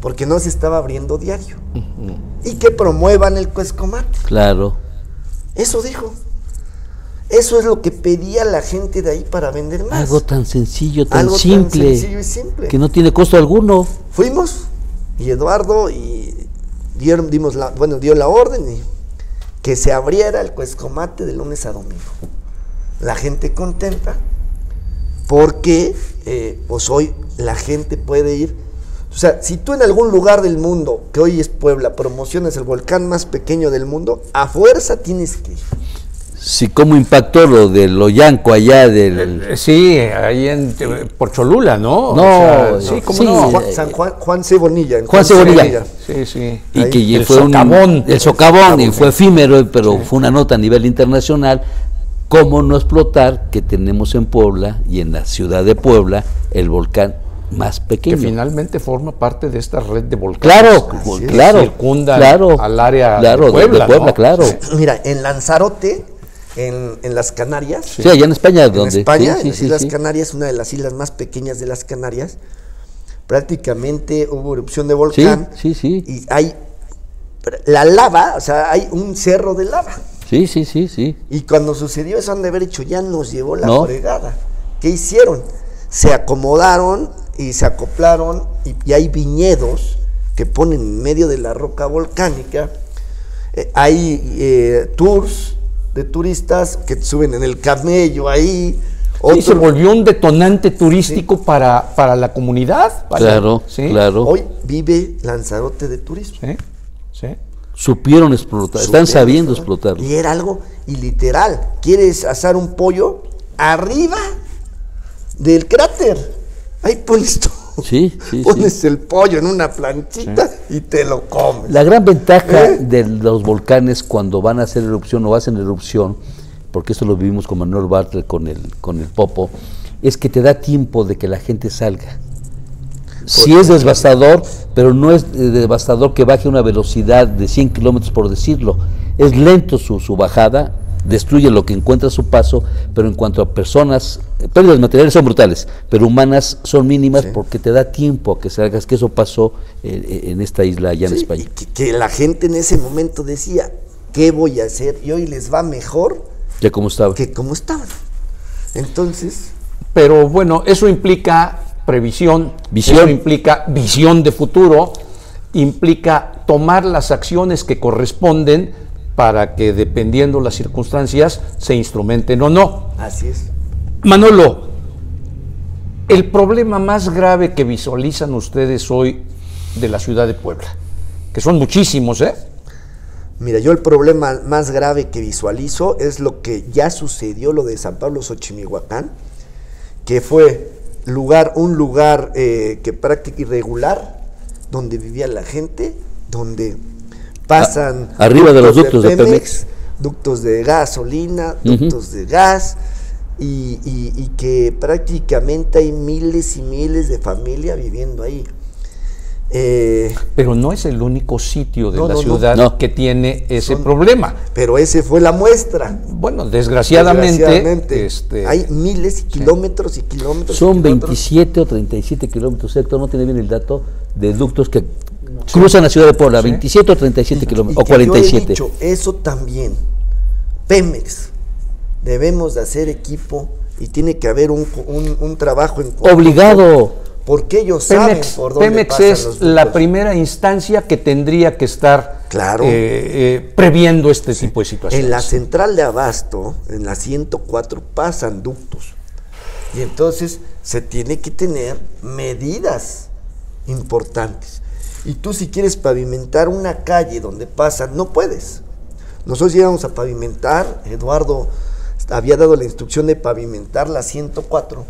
porque no se estaba abriendo diario. Y que promuevan el Cuescomate. Claro. Eso dijo. Eso es lo que pedía la gente de ahí para vender más. Algo tan sencillo, tan Algo tan simple. sencillo y simple. Que no tiene costo alguno. Fuimos y Eduardo y dieron, dimos la, bueno, dio la orden y que se abriera el Cuescomate de lunes a domingo. La gente contenta porque eh, pues hoy la gente puede ir. O sea, si tú en algún lugar del mundo, que hoy es Puebla, promocionas el volcán más pequeño del mundo, a fuerza tienes que ir. Si cómo impactó lo de Loyanco allá del... Eh, Sí, ahí en eh, por Cholula, ¿no? No, sí, cómo sí, no. Juan, San Juan, Juan C. Bonilla. en Juan C. Bonilla. Sí, sí. Y Ahí, que el fue un- socavón. el socavón y fue efímero, pero fue una nota a nivel internacional. ¿Cómo no explotar que tenemos en Puebla y en la ciudad de Puebla el volcán más Que pequeño? finalmente forma parte de esta red de volcanes. Claro, que claro, circundan claro, al área claro, de Puebla, ¿no? claro. Mira, en Lanzarote, en, en las Canarias, Sí, allá en España, en donde España, sí, en sí, las sí, Islas sí. Canarias, una de las islas más pequeñas de las Canarias, prácticamente hubo erupción de volcán. Sí, sí, sí. Y hay la lava, o sea, hay un cerro de lava. Sí, sí, sí, sí. Y cuando sucedió eso han de haber hecho, ya nos llevó la No. fregada. ¿Qué hicieron? Se acomodaron y se acoplaron y, y hay viñedos que ponen en medio de la roca volcánica. Eh, hay eh, tours de turistas que suben en el camello ahí. Sí, se Otro- volvió un detonante turístico para, para la comunidad. Claro, Sí, claro. Hoy vive Lanzarote de turismo. Sí, sí. Supieron explotar, están sabiendo explotar. Y era algo, y literal, quieres asar un pollo arriba del cráter. Ahí pones tú. Sí, sí, [LAUGHS] pones sí. el pollo en una planchita y te lo comes. La gran ventaja ¿Eh? de los volcanes cuando van a hacer erupción o hacen erupción, porque esto lo vivimos con Manuel Bartlett con el, con el Popo, es que te da tiempo de que la gente salga. Sí es devastador, pero no es eh, devastador que baje a una velocidad de 100 kilómetros por decirlo. Es lento su, su bajada, destruye lo que encuentra a su paso, pero en cuanto a personas, eh, pérdidas materiales son brutales, pero humanas son mínimas porque te da tiempo a que salgas, que eso pasó eh, en esta isla allá en España. y que, que la gente en ese momento decía, ¿qué voy a hacer? Y hoy les va mejor Ya como estaba. que como estaban. Entonces, Pero bueno, eso implica previsión, Visión. eso implica visión de futuro implica tomar las acciones que corresponden para que dependiendo las circunstancias se instrumenten o no. Así es. Manolo, el problema más grave que visualizan ustedes hoy de la ciudad de Puebla, que son muchísimos, ¿eh? Mira, yo el problema más grave que visualizo es lo que ya sucedió, lo de San Pablo Xochimihuacán, que fue lugar, un lugar eh, que prácticamente irregular, donde vivía la gente, donde pasan... A- arriba de los ductos de Pemex. Ductos de gasolina, ductos de gas, y, y- y que prácticamente hay miles y miles de familias viviendo ahí. Eh, Pero no es el único sitio de No, la no, ciudad No. que tiene ese Son- problema. pero ese fue la muestra. Bueno, desgraciadamente, Desgraciadamente, este, hay miles y kilómetros y kilómetros. y Son kilómetros. 27 o 37 kilómetros, Héctor, no tiene bien el dato, de ductos que cruzan la ciudad de Puebla, 27 o 37 Y kilómetros, o que yo he 47. dicho, eso también, Pemex, debemos de hacer equipo y tiene que haber un, un- un trabajo en conjunto, Obligado. Porque ellos Pemex, saben por dónde Pemex pasan es los la primera instancia que tendría que estar Claro. eh, eh, previendo este tipo de situaciones. En la central de abasto, en la 104, pasan ductos. Y entonces se tiene que tener medidas importantes. Y tú si quieres pavimentar una calle donde pasan, no puedes. Nosotros íbamos a pavimentar, Eduardo había dado la instrucción de pavimentar la 104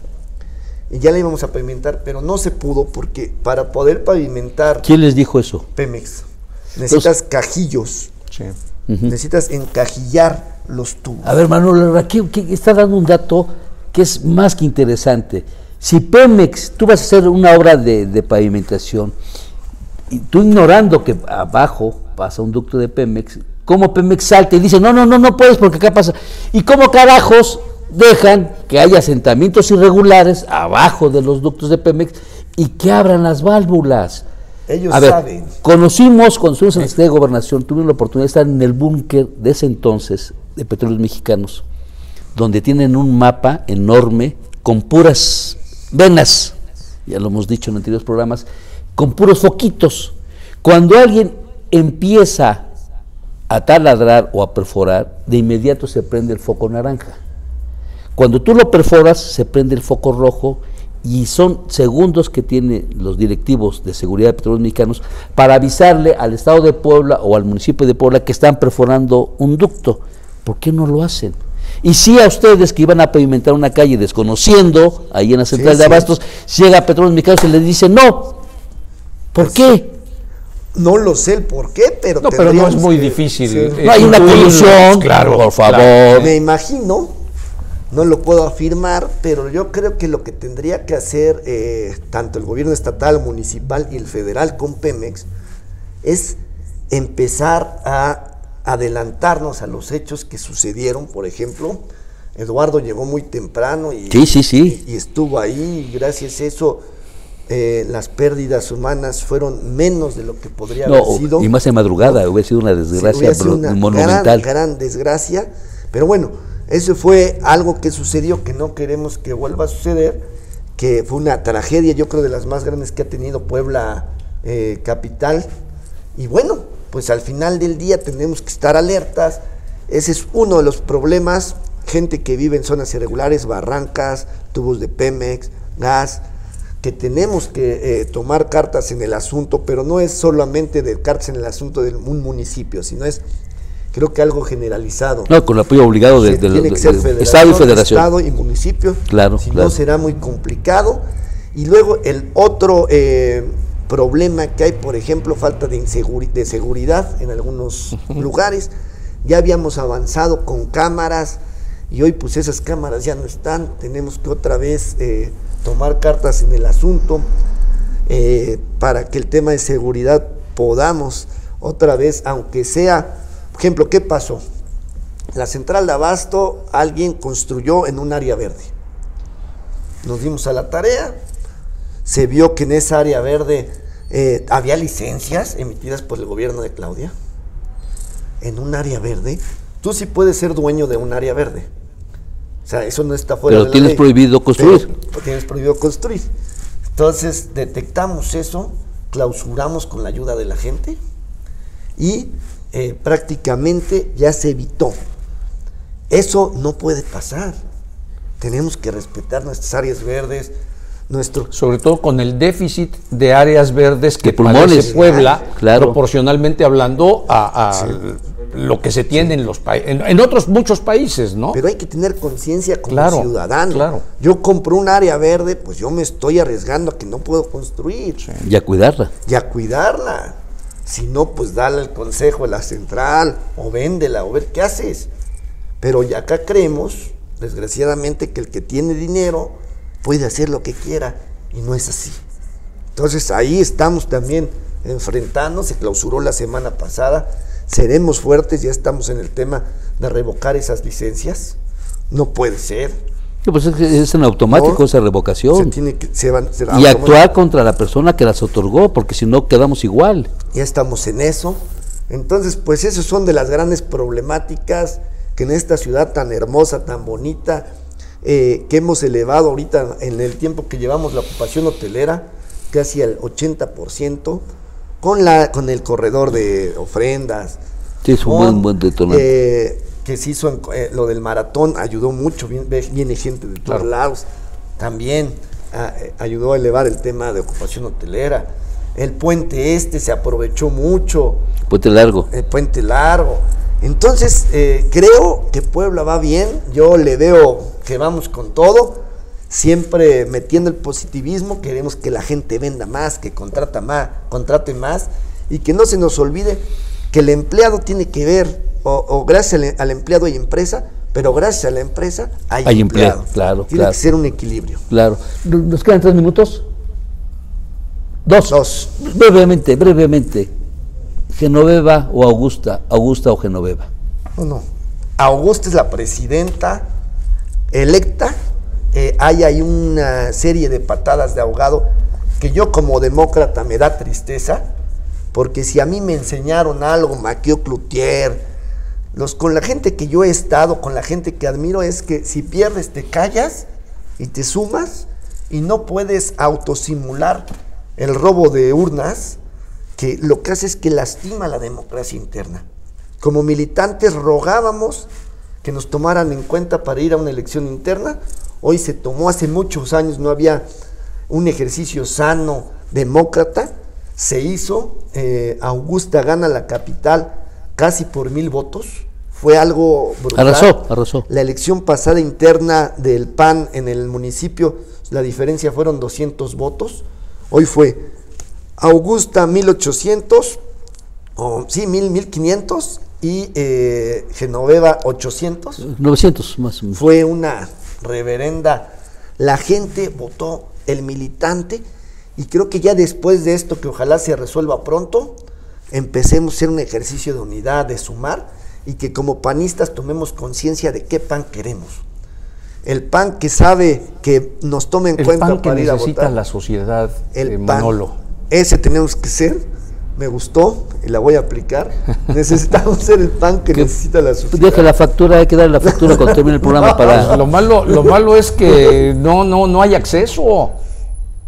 y ya la íbamos a pavimentar, pero no se pudo porque para poder pavimentar ¿Quién les dijo eso? Pemex necesitas cajillos, Sí. necesitas encajillar los tubos. A ver, Manuel, aquí aquí está dando un dato que es más que interesante. Si Pemex, tú vas a hacer una obra de, de pavimentación, y tú ignorando que abajo pasa un ducto de Pemex, ¿cómo Pemex salta y dice, no, no, no, no puedes porque acá pasa? ¿Y cómo carajos dejan que haya asentamientos irregulares abajo de los ductos de Pemex y que abran las válvulas? Ellos A ver, saben. Conocimos, cuando estuvimos en la Secretaría de Gobernación, tuvimos la oportunidad de estar en el búnker de ese entonces de Petróleos Mexicanos, donde tienen un mapa enorme con puras venas, ya lo hemos dicho en anteriores programas, con puros foquitos. Cuando alguien empieza a taladrar o a perforar, de inmediato se prende el foco naranja. Cuando tú lo perforas, se prende el foco rojo y son segundos que tienen los directivos de seguridad de petróleos mexicanos para avisarle al Estado de Puebla o al municipio de Puebla que están perforando un ducto. ¿Por qué no lo hacen? Y si a ustedes que iban a pavimentar una calle desconociendo, ahí en la central de sí. Abastos, llega a Petróleos Mexicanos y les dice no. ¿Por Pues, qué? No lo sé el por qué, pero No, pero no es muy que- difícil. sí. No hay una colusión, claro, por favor. claro. Me imagino, no lo puedo afirmar, pero yo creo que lo que tendría que hacer eh, tanto el gobierno estatal, municipal y el federal con Pemex es empezar a adelantarnos a los hechos que sucedieron. Por ejemplo, Eduardo llegó muy temprano y, Sí, sí, sí. y, y estuvo ahí y gracias a eso eh, las pérdidas humanas fueron menos de lo que podría No, haber sido. y más en madrugada, hubiera sido una desgracia sido una monumental. Gran, gran desgracia. Pero bueno, eso fue algo que sucedió que no queremos que vuelva a suceder, que fue una tragedia, yo creo, de las más grandes que ha tenido Puebla eh, capital. Y bueno, pues al final del día tenemos que estar alertas. Ese es uno de los problemas. Gente que vive en zonas irregulares, barrancas, tubos de Pemex, gas, que tenemos que eh, tomar cartas en el asunto, pero no es solamente de cartas en el asunto de un municipio, sino es creo que algo generalizado. No, con el apoyo obligado de, de- tiene de- que ser de- federación, Estado y Federación. Estado y municipio. Claro, Si claro. no será muy complicado. Y luego el otro eh, problema que hay, por ejemplo, falta de, inseguri- de seguridad en algunos lugares. Ya habíamos avanzado con cámaras y hoy pues esas cámaras ya no están. Tenemos que otra vez eh, tomar cartas en el asunto eh, para que el tema de seguridad podamos otra vez, aunque sea, por ejemplo, ¿qué pasó? La central de abasto alguien construyó en un área verde. Nos dimos a la tarea, se vio que en esa área verde eh, había licencias emitidas por el gobierno de Claudia. En un área verde, tú sí puedes ser dueño de un área verde. O sea, eso no está fuera Pero de la tienes ley. prohibido construir. Pero tienes prohibido construir. Entonces detectamos eso clausuramos con la ayuda de la gente y eh, prácticamente ya se evitó. Eso no puede pasar. Tenemos que respetar nuestras áreas verdes, nuestro... Sobre todo con el déficit de áreas verdes que pulmones. padece Puebla, Claro. proporcionalmente hablando a, a lo que se tiene en los en, en otros muchos países, ¿no? Pero hay que tener conciencia como Claro, ciudadano. claro. Yo compro un área verde, pues yo me estoy arriesgando a que no puedo construir. Y a cuidarla. y a cuidarla. Si no, pues dale el consejo de la central o véndela o ver qué haces. Pero ya acá creemos, desgraciadamente, que el que tiene dinero puede hacer lo que quiera y no es así. Entonces ahí estamos también enfrentando, se clausuró la semana pasada, seremos fuertes, ya estamos en el tema de revocar esas licencias. No puede ser. Pues es, en automático esa Se revocación. tiene que, se van- se- Y actuar contra la persona que las otorgó, porque si no quedamos igual. ya estamos en eso. Entonces, pues esas son de las grandes problemáticas que en esta ciudad tan hermosa, tan bonita, eh, que hemos elevado ahorita en el tiempo que llevamos la ocupación hotelera, casi al 80%, con, la, con el corredor de ofrendas. Sí, es un con, buen- buen detonante. eh, que se hizo en- eh, lo del maratón, ayudó mucho, viene, viene gente de todos Claro. lados. También ah, eh, ayudó a elevar el tema de ocupación hotelera. El puente este se aprovechó mucho, Puente largo. el puente largo. Entonces, eh, creo que Puebla va bien, yo le veo que vamos con todo, siempre metiendo el positivismo, queremos que la gente venda más, que contrata más, contrate más, y que no se nos olvide que el empleado tiene que ver, o, o gracias al, al empleado hay empresa, pero gracias a la empresa hay, Hay empleo, empleado. claro, Tiene claro. que ser un equilibrio. Claro. ¿Nos quedan tres minutos? Dos. Dos. Brevemente, brevemente. Genoveva o Augusta, Augusta o Genoveva. No, no. Augusta es la presidenta electa. Eh, hay ahí una serie de patadas de ahogado que yo como demócrata me da tristeza, porque si a mí me enseñaron algo, Maquio Cloutier, los, con la gente que yo he estado, con la gente que admiro, es que si pierdes te callas y te sumas y no puedes autosimular el robo de urnas, que lo que hace es que lastima la democracia interna. Como militantes rogábamos que nos tomaran en cuenta para ir a una elección interna. Hoy se tomó, hace muchos años no había un ejercicio sano, demócrata. Se hizo, eh, Augusta gana la capital casi por mil votos. Fue algo brutal. Arrasó, arrasó. La elección pasada interna del PAN en el municipio, la diferencia fueron 200 votos. Hoy fue Augusta 1800, o sí, 1000, 1500 y eh, Genoveva 800. 900 más o menos. Fue una reverenda. La gente votó el militante y creo que ya después de esto, que ojalá se resuelva pronto, empecemos a hacer un ejercicio de unidad, de sumar y que como panistas tomemos conciencia de qué pan queremos. El pan que sabe que nos tome en El cuenta pan que para ir a necesita votar. la sociedad, El eh, pan. Ese tenemos que ser. Me gustó y la voy a aplicar. [LAUGHS] Necesitamos ser el pan que necesita la sociedad. Deje la factura, hay que darle la factura cuando termine el programa para... [LAUGHS] Lo malo, lo malo es que [LAUGHS] no, no, no hay acceso.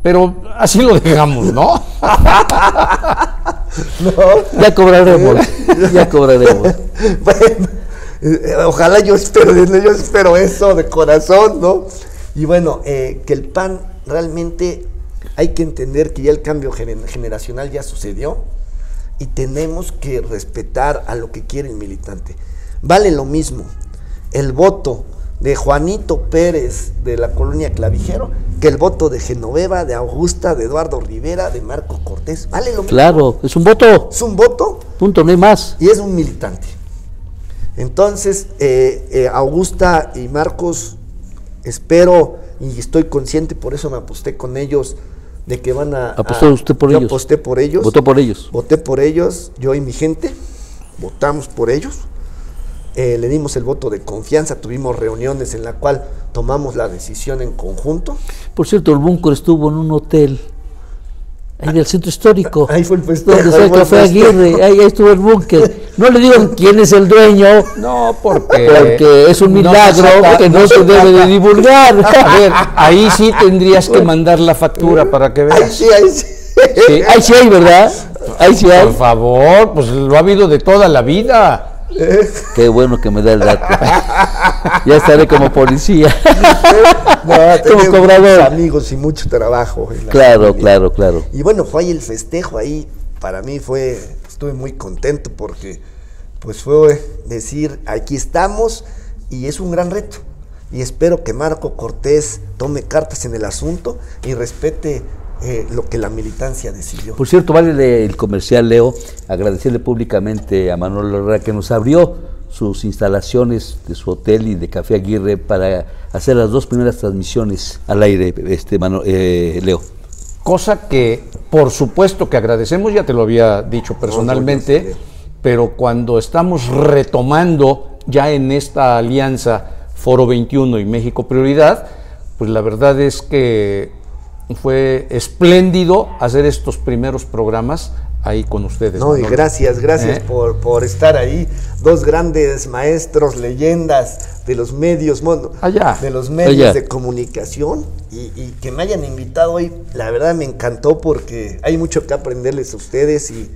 Pero así lo dejamos, ¿no? Ya cobraremos, [LAUGHS] ya cobraremos. bueno, eh, ojalá yo espero, [LAUGHS] yo espero eso de corazón, ¿no? Y bueno, eh, que el PAN realmente hay que entender que ya el cambio gener- generacional ya sucedió y tenemos que respetar a lo que quiere el militante. Vale lo mismo el voto de Juanito Pérez de la colonia Clavijero que el voto de Genoveva, de Augusta, de Eduardo Rivera, de Marco Cortés. Vale lo mismo. Claro, es un voto, Es un voto punto, no hay más. y es un militante. Entonces, eh, eh, Augusta y Marcos, espero y estoy consciente, por eso me aposté con ellos, de que van a... Apostó a- usted por yo ellos. aposté por ellos. Votó por ellos. Voté por ellos, yo y mi gente, votamos por ellos. Eh, le dimos el voto de confianza, tuvimos reuniones en la cual tomamos la decisión en conjunto. Por cierto, el búnker estuvo en un hotel, ahí del centro histórico. Ahí fue el festejo, Donde ahí fue el Café festejo. Aguirre, ahí, ahí estuvo el búnker. No le digan quién es el dueño, No, porque... porque es un no milagro saca- que no, se, se debe de divulgar. A ver, ahí sí tendrías que mandar la factura para que Ahí veas. sí, ahí sí. Sí, ahí sí hay, ¿verdad? Ahí sí hay. Por favor, pues lo ha habido de toda la vida. Qué bueno que me da el dato. [LAUGHS] ya estaré como policía. No, [LAUGHS] como cobrador. amigos y mucho trabajo. Claro, familia. claro, claro. Y bueno, fue ahí el festejo ahí. Para mí fue, estuve muy contento porque pues fue decir, aquí estamos y es un gran reto. Y espero que Marco Cortés tome cartas en el asunto y respete eh, lo que la militancia decidió. Por cierto, vale le- el comercial, Leo, agradecerle públicamente a Manuel Herrera que nos abrió sus instalaciones de su hotel y de Café Aguirre para hacer las dos primeras transmisiones al aire, este Manu- eh, Leo. Cosa que, por supuesto que agradecemos, ya te lo había dicho personalmente, no, no, no, pero cuando estamos retomando ya en esta alianza Foro 21 y México Prioridad, pues la verdad es que fue espléndido hacer estos primeros programas ahí con ustedes. No, y gracias, gracias ¿Eh? por, por estar ahí. Dos grandes maestros, leyendas de los medios, bueno, Allá. de los medios Allá. de comunicación y, y que me hayan invitado hoy, la verdad me encantó porque hay mucho que aprenderles a ustedes y,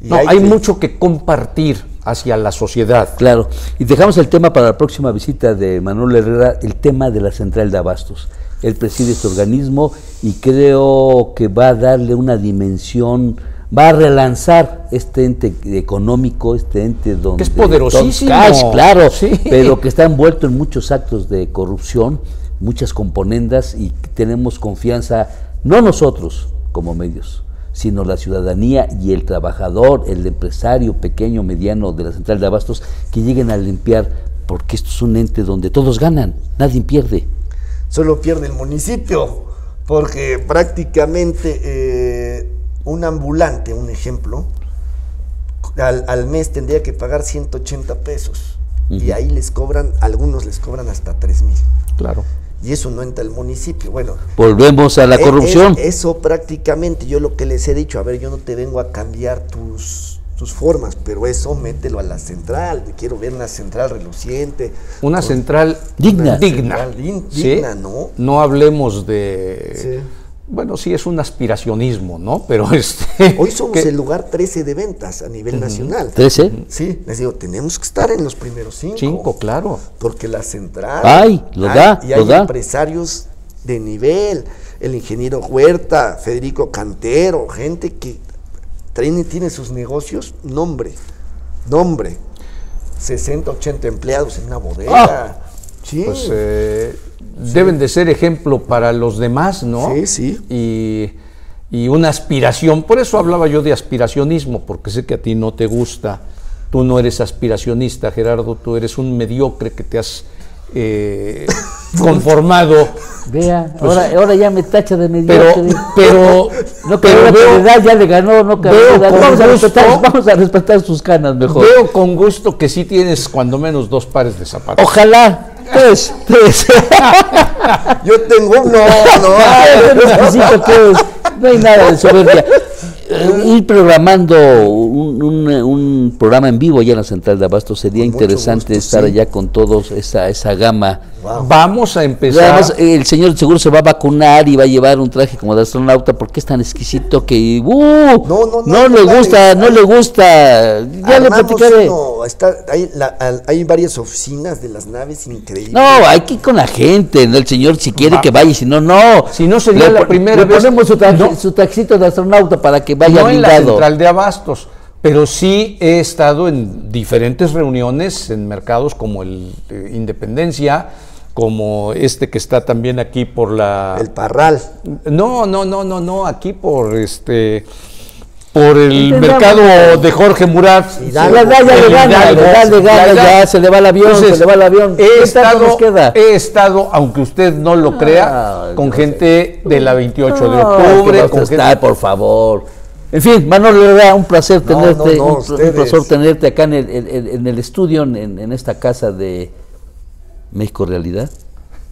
y No, hay que- mucho que compartir hacia la sociedad. Claro, y dejamos el tema para la próxima visita de Manuel Herrera, el tema de la central de abastos. Él preside este organismo y creo que va a darle una dimensión, va a relanzar este ente económico, este ente donde... es poderosísimo. Cash, claro, Sí. pero que está envuelto en muchos actos de corrupción, muchas componendas y tenemos confianza, no nosotros como medios, sino la ciudadanía y el trabajador, el empresario pequeño, mediano de la central de abastos, que lleguen a limpiar, porque esto es un ente donde todos ganan, nadie pierde. Solo pierde el municipio, porque prácticamente eh, un ambulante, un ejemplo, al, al mes tendría que pagar 180 pesos. Y ahí les cobran, algunos les cobran hasta 3 mil. Claro. Y eso no entra al municipio. Bueno, Volvemos a la e- corrupción. es- eso prácticamente, yo lo que les he dicho, a ver, yo no te vengo a cambiar tus, tus formas, pero eso mételo a la central. Quiero ver una central reluciente. Una con- central Digna. digna. Central digna, ¿no? No hablemos de. Sí. Bueno, sí es un aspiracionismo, ¿no? Pero este. Hoy [LAUGHS] somos que- el lugar 13 de ventas a nivel nacional. ¿13? Sí, les digo, tenemos que estar en los primeros cinco. Cinco, claro. Porque la central. Ay, lo hay- da, Y hay da. empresarios de nivel. El ingeniero Huerta, Federico Cantero, gente que tiene, tiene sus negocios, nombre, nombre. 60, 80 empleados en una bodega. sí. Pues eh, deben de ser ejemplo para los demás, ¿no? Sí, sí. Y, y una aspiración. Por eso hablaba yo de aspiracionismo, porque sé que a ti no te gusta. Tú no eres aspiracionista, Gerardo. Tú eres un mediocre que te has eh, [LAUGHS] conformado. Vea, ahora, ahora ya me tacha de Pues Pero, mediocre. pero, [LAUGHS] No, pero la veo- ya le ganó, no veo Vamos a, gusto- respetar, vamos a respetar sus canas mejor. Veo con gusto que sí tienes cuando menos dos pares de zapatos. Ojalá. Tres, tres. [LAUGHS] Yo tengo uno, no. exquisito que es. No hay nada de soberbia. Eh, Ir programando un, un, un programa en vivo allá en la central de Abasto sería interesante gusto, estar sí. allá con todos esa, esa gama. Vamos a empezar. Además, eh, el señor seguro se va a vacunar y va a llevar un traje como de astronauta porque es tan exquisito que uh, No, no, no, le no, gusta, no, le gusta. Ya le platicaré. uno, está- hay, la- hay varias oficinas de las naves increíbles. No, hay que ir con la gente, ¿no? el señor si quiere que vaya, si no, no. Si no, sería Le la primera le vez- ponemos su, traje- No. su taxito de astronauta para que vaya no en la blindado. central de abastos, pero sí he estado en diferentes reuniones en mercados como el eh, Independencia, como este que está también aquí por la El Parral. no, no, no, no, no, aquí por este por el Entendamos. mercado de Jorge Murat. Hidalgo. Ya, ya le gana, Hidalgo. ya le gana, ya se le va el avión, Entonces, se le va el avión. He ¿Qué tanto estado, nos queda? he estado, aunque usted no lo crea, Ay, con no gente de la 28 de No, octubre, que vas a con estar, gente- por favor. En fin, Manuel Herrera, un placer tenerte, no, no, un, un placer tenerte acá en el, en- en- en el estudio, en, en esta casa de México Realidad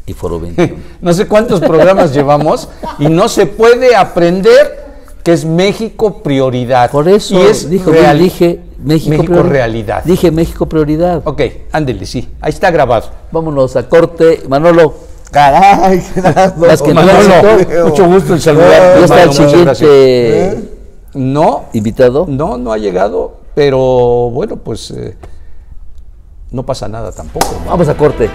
y Foro [LAUGHS] 21. no sé cuántos programas llevamos y no se puede aprender que es México prioridad. Por eso y es dijo, real- dije México, México priori- realidad. Dije México prioridad. Ok, ándele, sí, ahí está grabado. Vámonos a corte. Manolo, Caray. [LAUGHS] Las que no Manolo, mucho gusto en saludarte. Ya está el siguiente No, invitado. no, no ha llegado, pero bueno, pues eh, no pasa nada tampoco. Vamos a corte.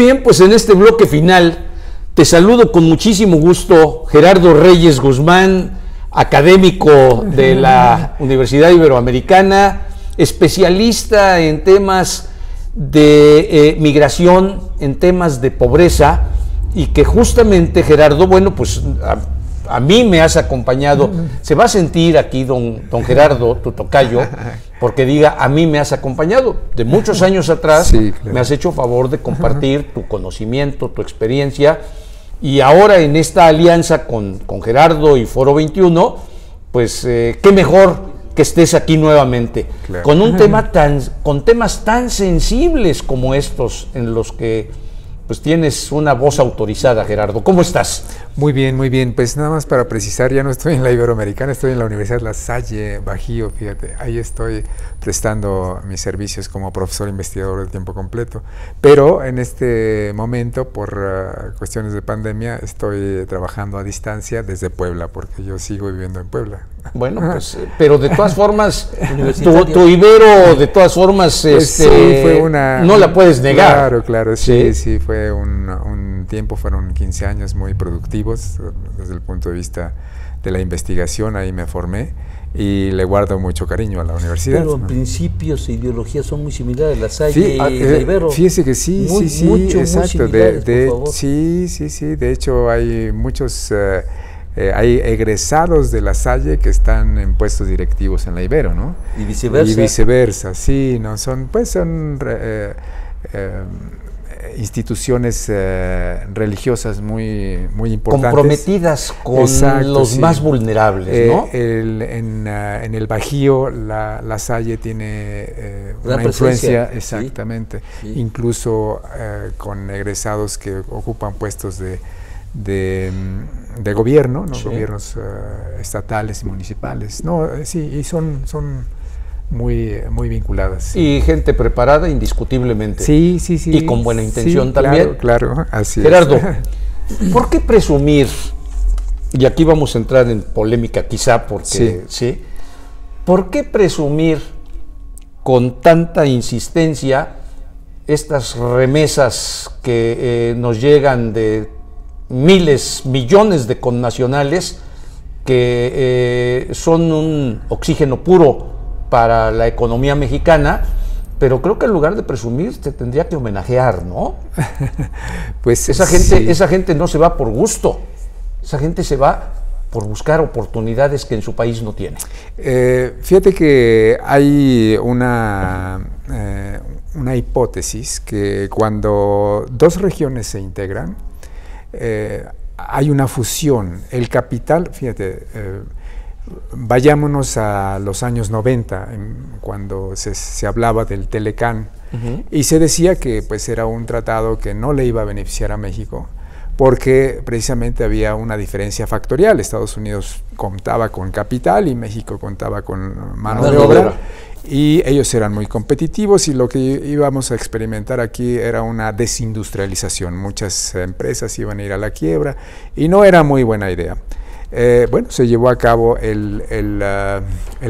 Bien, pues en este bloque final te saludo con muchísimo gusto Gerardo Reyes Guzmán, académico de la Universidad Iberoamericana, especialista en temas de eh, migración, en temas de pobreza, y que justamente Gerardo, bueno, pues a, a mí me has acompañado. Se va a sentir aquí don, don Gerardo, tu tocayo, [LAUGHS] porque diga, a mí me has acompañado. De muchos [LAUGHS] años atrás Sí, claro. me has hecho favor de compartir tu conocimiento, tu experiencia, y ahora en esta alianza con, con Gerardo y Foro 21, pues eh, qué mejor que estés aquí nuevamente, Claro. con un tema [LAUGHS] tan, con temas tan sensibles como estos, en los que pues tienes una voz autorizada, Gerardo. ¿Cómo estás? Muy bien, muy bien. Pues nada más para precisar, ya no estoy en la Iberoamericana, estoy en la Universidad La Salle, Bajío, fíjate. Ahí estoy prestando mis servicios como profesor investigador de tiempo completo. Pero en este momento, por uh, cuestiones de pandemia, estoy trabajando a distancia desde Puebla, porque yo sigo viviendo en Puebla. Bueno, pues, pero de todas formas, [LAUGHS] tu, tu, Ibero, de todas formas, pues este, sí, fue una, no la puedes negar. Claro, claro, sí, sí, sí fue un, un, tiempo, fueron 15 años muy productivos desde el punto de vista de la investigación, ahí me formé y le guardo mucho cariño a la universidad. Pero en principios e ideologías son muy similares, la Salle sí, y la Ibero. Fíjese que sí, muy, sí, sí, mucho, exacto. De, de. Sí, sí, sí. De hecho, hay muchos, uh, eh, hay egresados de la Salle que están en puestos directivos en la Ibero, ¿no? Y viceversa. Y viceversa, sí, no son, pues son eh, eh, instituciones eh, religiosas muy, muy importantes. Comprometidas con Exacto, los sí. más vulnerables, Eh, ¿no? el- en, ah, en el Bajío, la, la Salle tiene eh, una influencia, sí. exactamente, Sí. incluso eh, con egresados que ocupan puestos de, de, mm, de gobierno, ¿no? Gobiernos eh, estatales y municipales. No, eh, sí, y son, son muy, muy vinculadas. Y gente preparada indiscutiblemente. Sí, sí, sí. Y con buena intención Sí, también. Claro, claro, así Gerardo, es. [LAUGHS] ¿por qué presumir? Y aquí vamos a entrar en polémica quizá porque Sí. sí. ¿Por qué presumir con tanta insistencia estas remesas que eh, nos llegan de miles, millones de connacionales que eh, son un oxígeno puro para la economía mexicana? Pero creo que en lugar de presumir te tendría que homenajear, ¿no? [LAUGHS] Pues Esa gente, sí. esa gente no se va por gusto, esa gente se va por buscar oportunidades que en su país no tiene. Eh, fíjate que hay una, eh, una hipótesis que cuando dos regiones se integran, eh, hay una fusión. El capital, fíjate, vayámonos a los años 90, en- cuando se, se hablaba del Telecán, y se decía que pues, era un tratado que no le iba a beneficiar a México, porque precisamente había una diferencia factorial. Estados Unidos contaba con capital y México contaba con mano de obra. Y ellos eran muy competitivos y lo que íbamos a experimentar aquí era una desindustrialización. Muchas empresas iban a ir a la quiebra y no era muy buena idea. Eh, bueno, se llevó a cabo el, el, ah,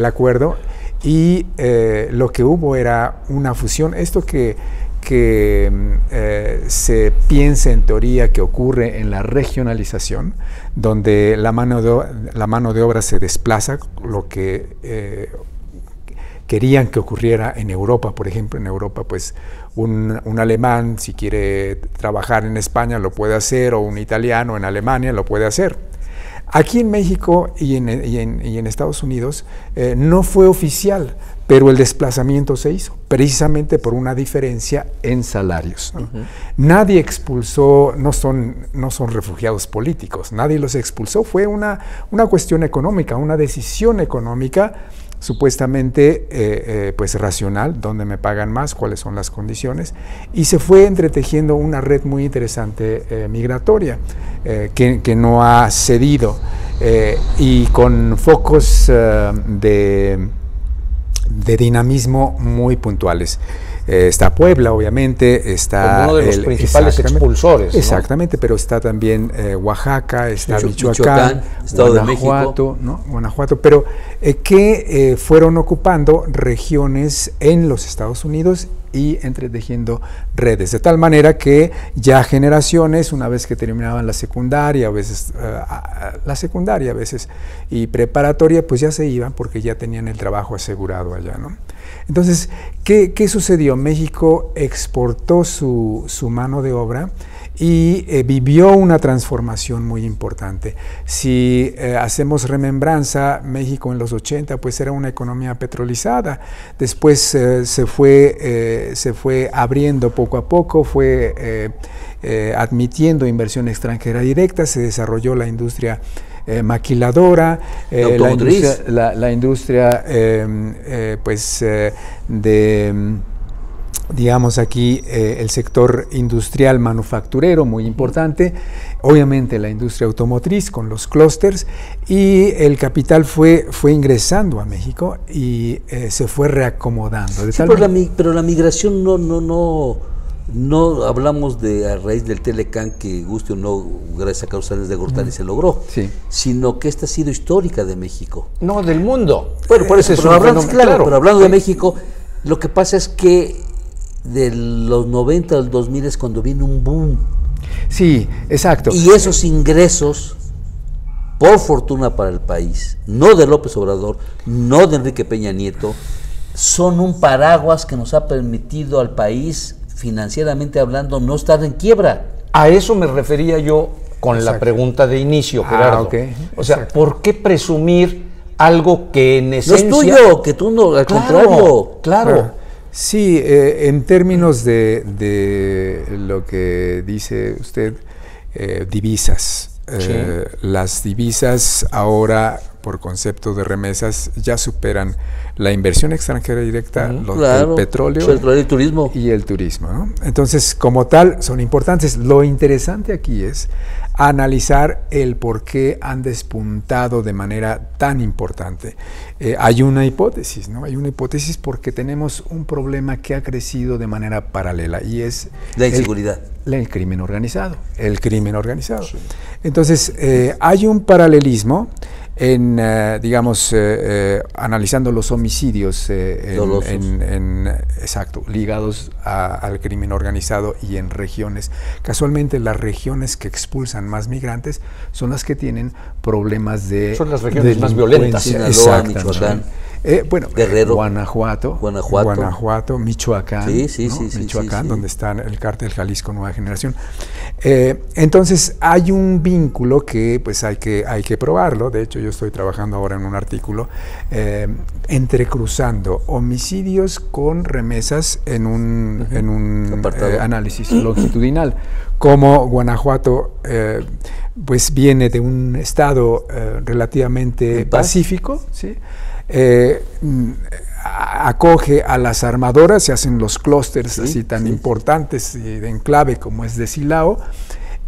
acuerdo y eh, lo que hubo era una fusión. Esto que, que mm, eh, se piensa en teoría que ocurre en la regionalización, donde la mano de, la mano de obra se desplaza, lo que querían que ocurriera en Europa, por ejemplo, en Europa pues un, un alemán si quiere trabajar en España lo puede hacer, o un italiano en Alemania lo puede hacer. Aquí en México y en, y en- y en Estados Unidos eh, no fue oficial, pero el desplazamiento se hizo, precisamente por una diferencia en salarios. ¿no? Nadie expulsó, no son, no son refugiados políticos, nadie los expulsó, fue una, una cuestión económica, una decisión económica supuestamente eh, eh, pues racional, dónde me pagan más, cuáles son las condiciones, y se fue entretejiendo una red muy interesante eh, migratoria que, que no ha cedido y con focos de, de dinamismo muy puntuales. Eh, está Puebla, obviamente, está... Como uno de los el- principales exactamente, expulsores, ¿no? Exactamente, pero está también eh, Oaxaca, está Micho- Michoacán, Michoacán, Estado de México. Guanajuato, ¿no? Guanajuato, pero eh, que fueron ocupando regiones en los Estados Unidos y entretejiendo redes, de tal manera que ya generaciones, una vez que terminaban la secundaria, a veces la secundaria a veces y preparatoria, pues ya se iban porque ya tenían el trabajo asegurado allá, ¿no? Entonces, ¿qué, sucedió? México exportó su, mano de obra y eh, vivió una transformación muy importante. Si eh, hacemos remembranza, México en los 80 pues era una economía petrolizada, después eh, se, fue, se fue abriendo poco a poco, fue admitiendo inversión extranjera directa, se desarrolló la industria eh, maquiladora, eh, la industria, la, la industria eh, pues de digamos aquí, eh, el sector industrial manufacturero, muy importante, obviamente la industria automotriz con los clústeres, y el capital fue, fue ingresando a México y eh, se fue reacomodando. Sí, pero, la, pero la migración no, no, no, no hablamos de a raíz del Telecán que guste o no, gracias a causales de Gortari se logró, Sí. sino que esta ha sido histórica de México. No, del mundo. Bueno, por eso, es pero hablando, fenómeno, claro, pero hablando de México, lo que pasa es que de los 90 al 2000 es cuando viene un boom. Sí, exacto. Y esos ingresos, por fortuna para el país, no de López Obrador, no de Enrique Peña Nieto, son un paraguas que nos ha permitido al país, financieramente hablando, no estar en quiebra. A eso me refería yo con la pregunta de inicio, Ah, Gerardo. ok. O sea, Exacto. ¿por qué presumir algo que en No esencia... es tuyo, que tú no, al Claro, contrario. Claro. Sí, eh, en términos de, de lo que dice usted, eh, divisas. Eh, Las divisas ahora, por concepto de remesas, ya superan la inversión extranjera directa, Claro. el petróleo turismo. y el turismo. ¿no? Entonces, como tal, son importantes. Lo interesante aquí es analizar el por qué han despuntado de manera tan importante. Eh, hay una hipótesis, ¿no? Hay una hipótesis porque tenemos un problema que ha crecido de manera paralela y es La inseguridad. El, crimen organizado. El crimen organizado. Entonces, eh, hay un paralelismo en, eh, digamos, eh, eh, analizando los homicidios eh, en- en, en, exacto, ligados a- al crimen organizado y en regiones. Casualmente, las regiones que expulsan más migrantes son las que tienen problemas de Son las regiones más violentas. Sinaloa, Exactamente. Michoacán. Eh, bueno, Guerrero. Guanajuato, Guanajuato. Guanajuato, Michoacán, Sí, sí, ¿no? sí, sí, Michoacán, donde está el cártel Jalisco Nueva Generación. Eh, entonces hay un vínculo que pues hay que, hay que probarlo. De hecho, yo estoy trabajando ahora en un artículo eh, entrecruzando homicidios con remesas en un, en un eh, análisis longitudinal. Como Guanajuato eh, pues viene de un estado relativamente pacífico, ¿sí? Eh, mm, acoge a las armadoras, se hacen los clústeres así tan importantes y de enclave como es de Silao,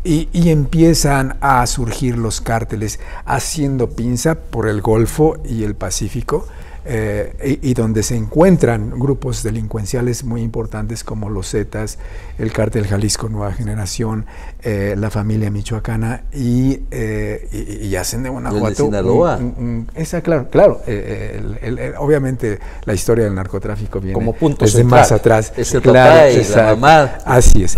y, y empiezan a surgir los cárteles haciendo pinza por el Golfo y el Pacífico, eh, y, y donde se encuentran grupos delincuenciales muy importantes como los Zetas, el cártel Jalisco Nueva Generación, eh, la familia michoacana, y, eh, y- y hacen de Guanajuato... Sinaloa. un- un- esa, claro, claro. eh, el- el- el- obviamente la historia del narcotráfico viene Como punto desde central. más atrás. Es el papá y la mamá. Así es.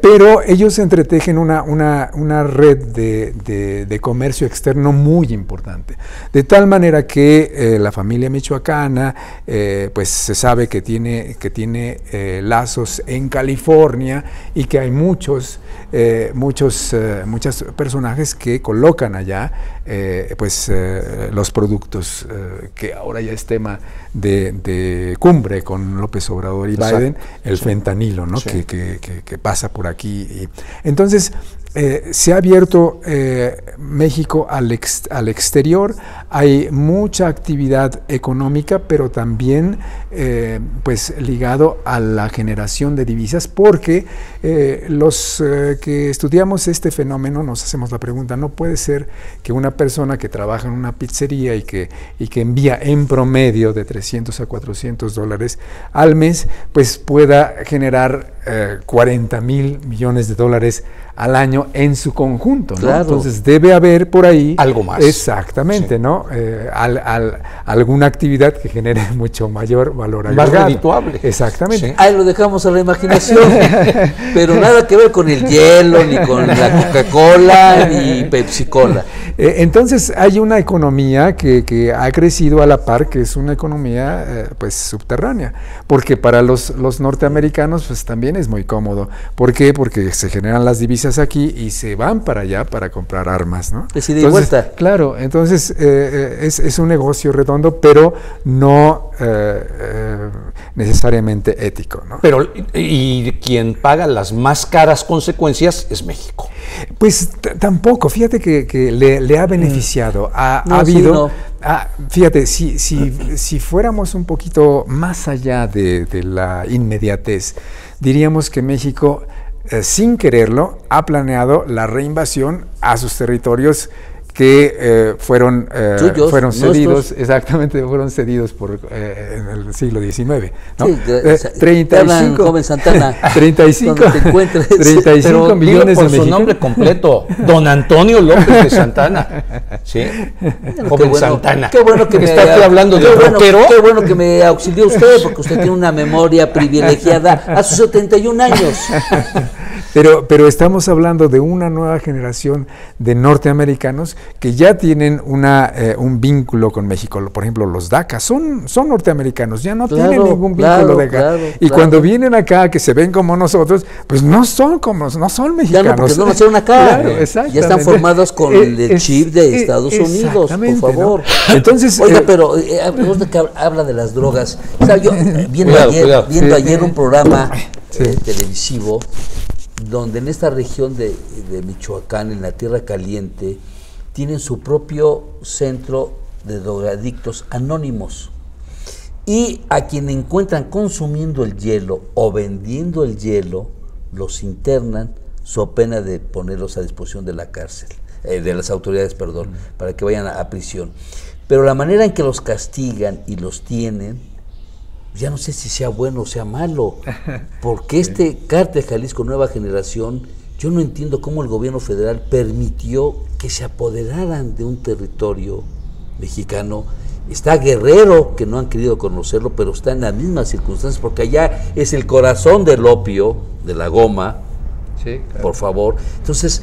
Pero ellos entretejen una, una, una red de, de- de comercio externo muy importante. De tal manera que la familia michoacana, pues se sabe que tiene, que tiene lazos en California y que hay muchos, eh, muchos, eh, muchos personajes que colocan allá eh, pues, eh, los productos que ahora ya es tema de, de cumbre con López Obrador y Exacto. Biden, el fentanilo, ¿no? Sí. Que- que- que pasa por aquí. y- entonces, eh, se ha abierto eh, México al, ex- al exterior, hay mucha actividad económica, pero también eh, pues ligado a la generación de divisas, porque los que estudiamos este fenómeno nos hacemos la pregunta, no puede ser que una persona que trabaja en una pizzería y que, y que envía en promedio de 300 a 400 dólares al mes, pues pueda generar eh, 40 mil millones de dólares al año en su conjunto. ¿no? Claro. Entonces debe haber por ahí Algo más. Exactamente, ¿no? Eh, al- al- alguna actividad que genere [LAUGHS] mucho mayor valor Más agregado. redituable. Exactamente. Sí. Ahí lo dejamos a la imaginación. [LAUGHS] Pero nada que ver con el hielo, ni con la Coca-Cola, ni Pepsi-Cola. Eh, entonces hay una economía que, que ha crecido a la par, que es una economía eh, pues subterránea, porque para los, los norteamericanos pues también es muy cómodo. ¿Por qué? Porque se generan las divisas aquí y se van para allá para comprar armas, ¿no? Es ida y vuelta. Claro, entonces eh, eh, es, es un negocio redondo, pero no eh, necesariamente ético, ¿no? Pero, y, quien paga las más caras consecuencias es México. Pues tampoco, fíjate que, que le, le ha beneficiado. Ha, No, ha sí, habido, no. ah, fíjate, si, si, si fuéramos un poquito más allá de, de la inmediatez, diríamos que México, eh, sin quererlo, ha planeado la reinvasión a sus territorios que eh, fueron, eh, Suyos, fueron nuestros. cedidos, [LAUGHS] exactamente, fueron cedidos por eh, en el siglo XIX. ¿no? Sí, de- Eh, sa- te hablan, joven Santana, [LAUGHS] 35, donde te encuentres. [LAUGHS] 35 Pero dilo millones por de su nombre completo, Don Antonio López de Santana. ¿Sí? Qué Joven bueno, Santana. Qué bueno que me está aquí hablando qué de bueno, rockero. Qué bueno que me auxilió usted, porque usted tiene una memoria privilegiada a sus 71 años. Pero, pero estamos hablando de una nueva generación de norteamericanos que ya tienen una, eh, un vínculo con México. Por ejemplo, los DACA son, son norteamericanos, ya no Claro, tienen ningún vínculo claro, de acá. claro, y claro. cuando vienen acá, que se ven como nosotros, pues no son como no son Ya mexicanos. no, porque no nacieron acá. Claro, ya están formados con Eh, el es- chip de eh, Estados Unidos, por favor. ¿no? Entonces, Oiga, eh, pero eh, ahorita que hab- habla de las drogas. O sea, yo eh, viendo Cuidado, ayer, cuidado. viendo Sí. ayer un programa Sí. eh, televisivo donde en esta región de, de Michoacán, en la Tierra Caliente, tienen su propio centro de drogadictos anónimos. Y a quien encuentran consumiendo el hielo o vendiendo el hielo, los internan so pena de ponerlos a disposición de la cárcel, eh, de las autoridades, perdón, para que vayan a, a prisión. Pero la manera en que los castigan y los tienen, ya no sé si sea bueno o sea malo, [LAUGHS] porque este cártel Jalisco Nueva Generación, yo no entiendo cómo el gobierno federal permitió que se apoderaran de un territorio mexicano. Está Guerrero, que no han querido conocerlo, pero está en las mismas circunstancias, porque allá es el corazón del opio, de la goma, por favor. Entonces,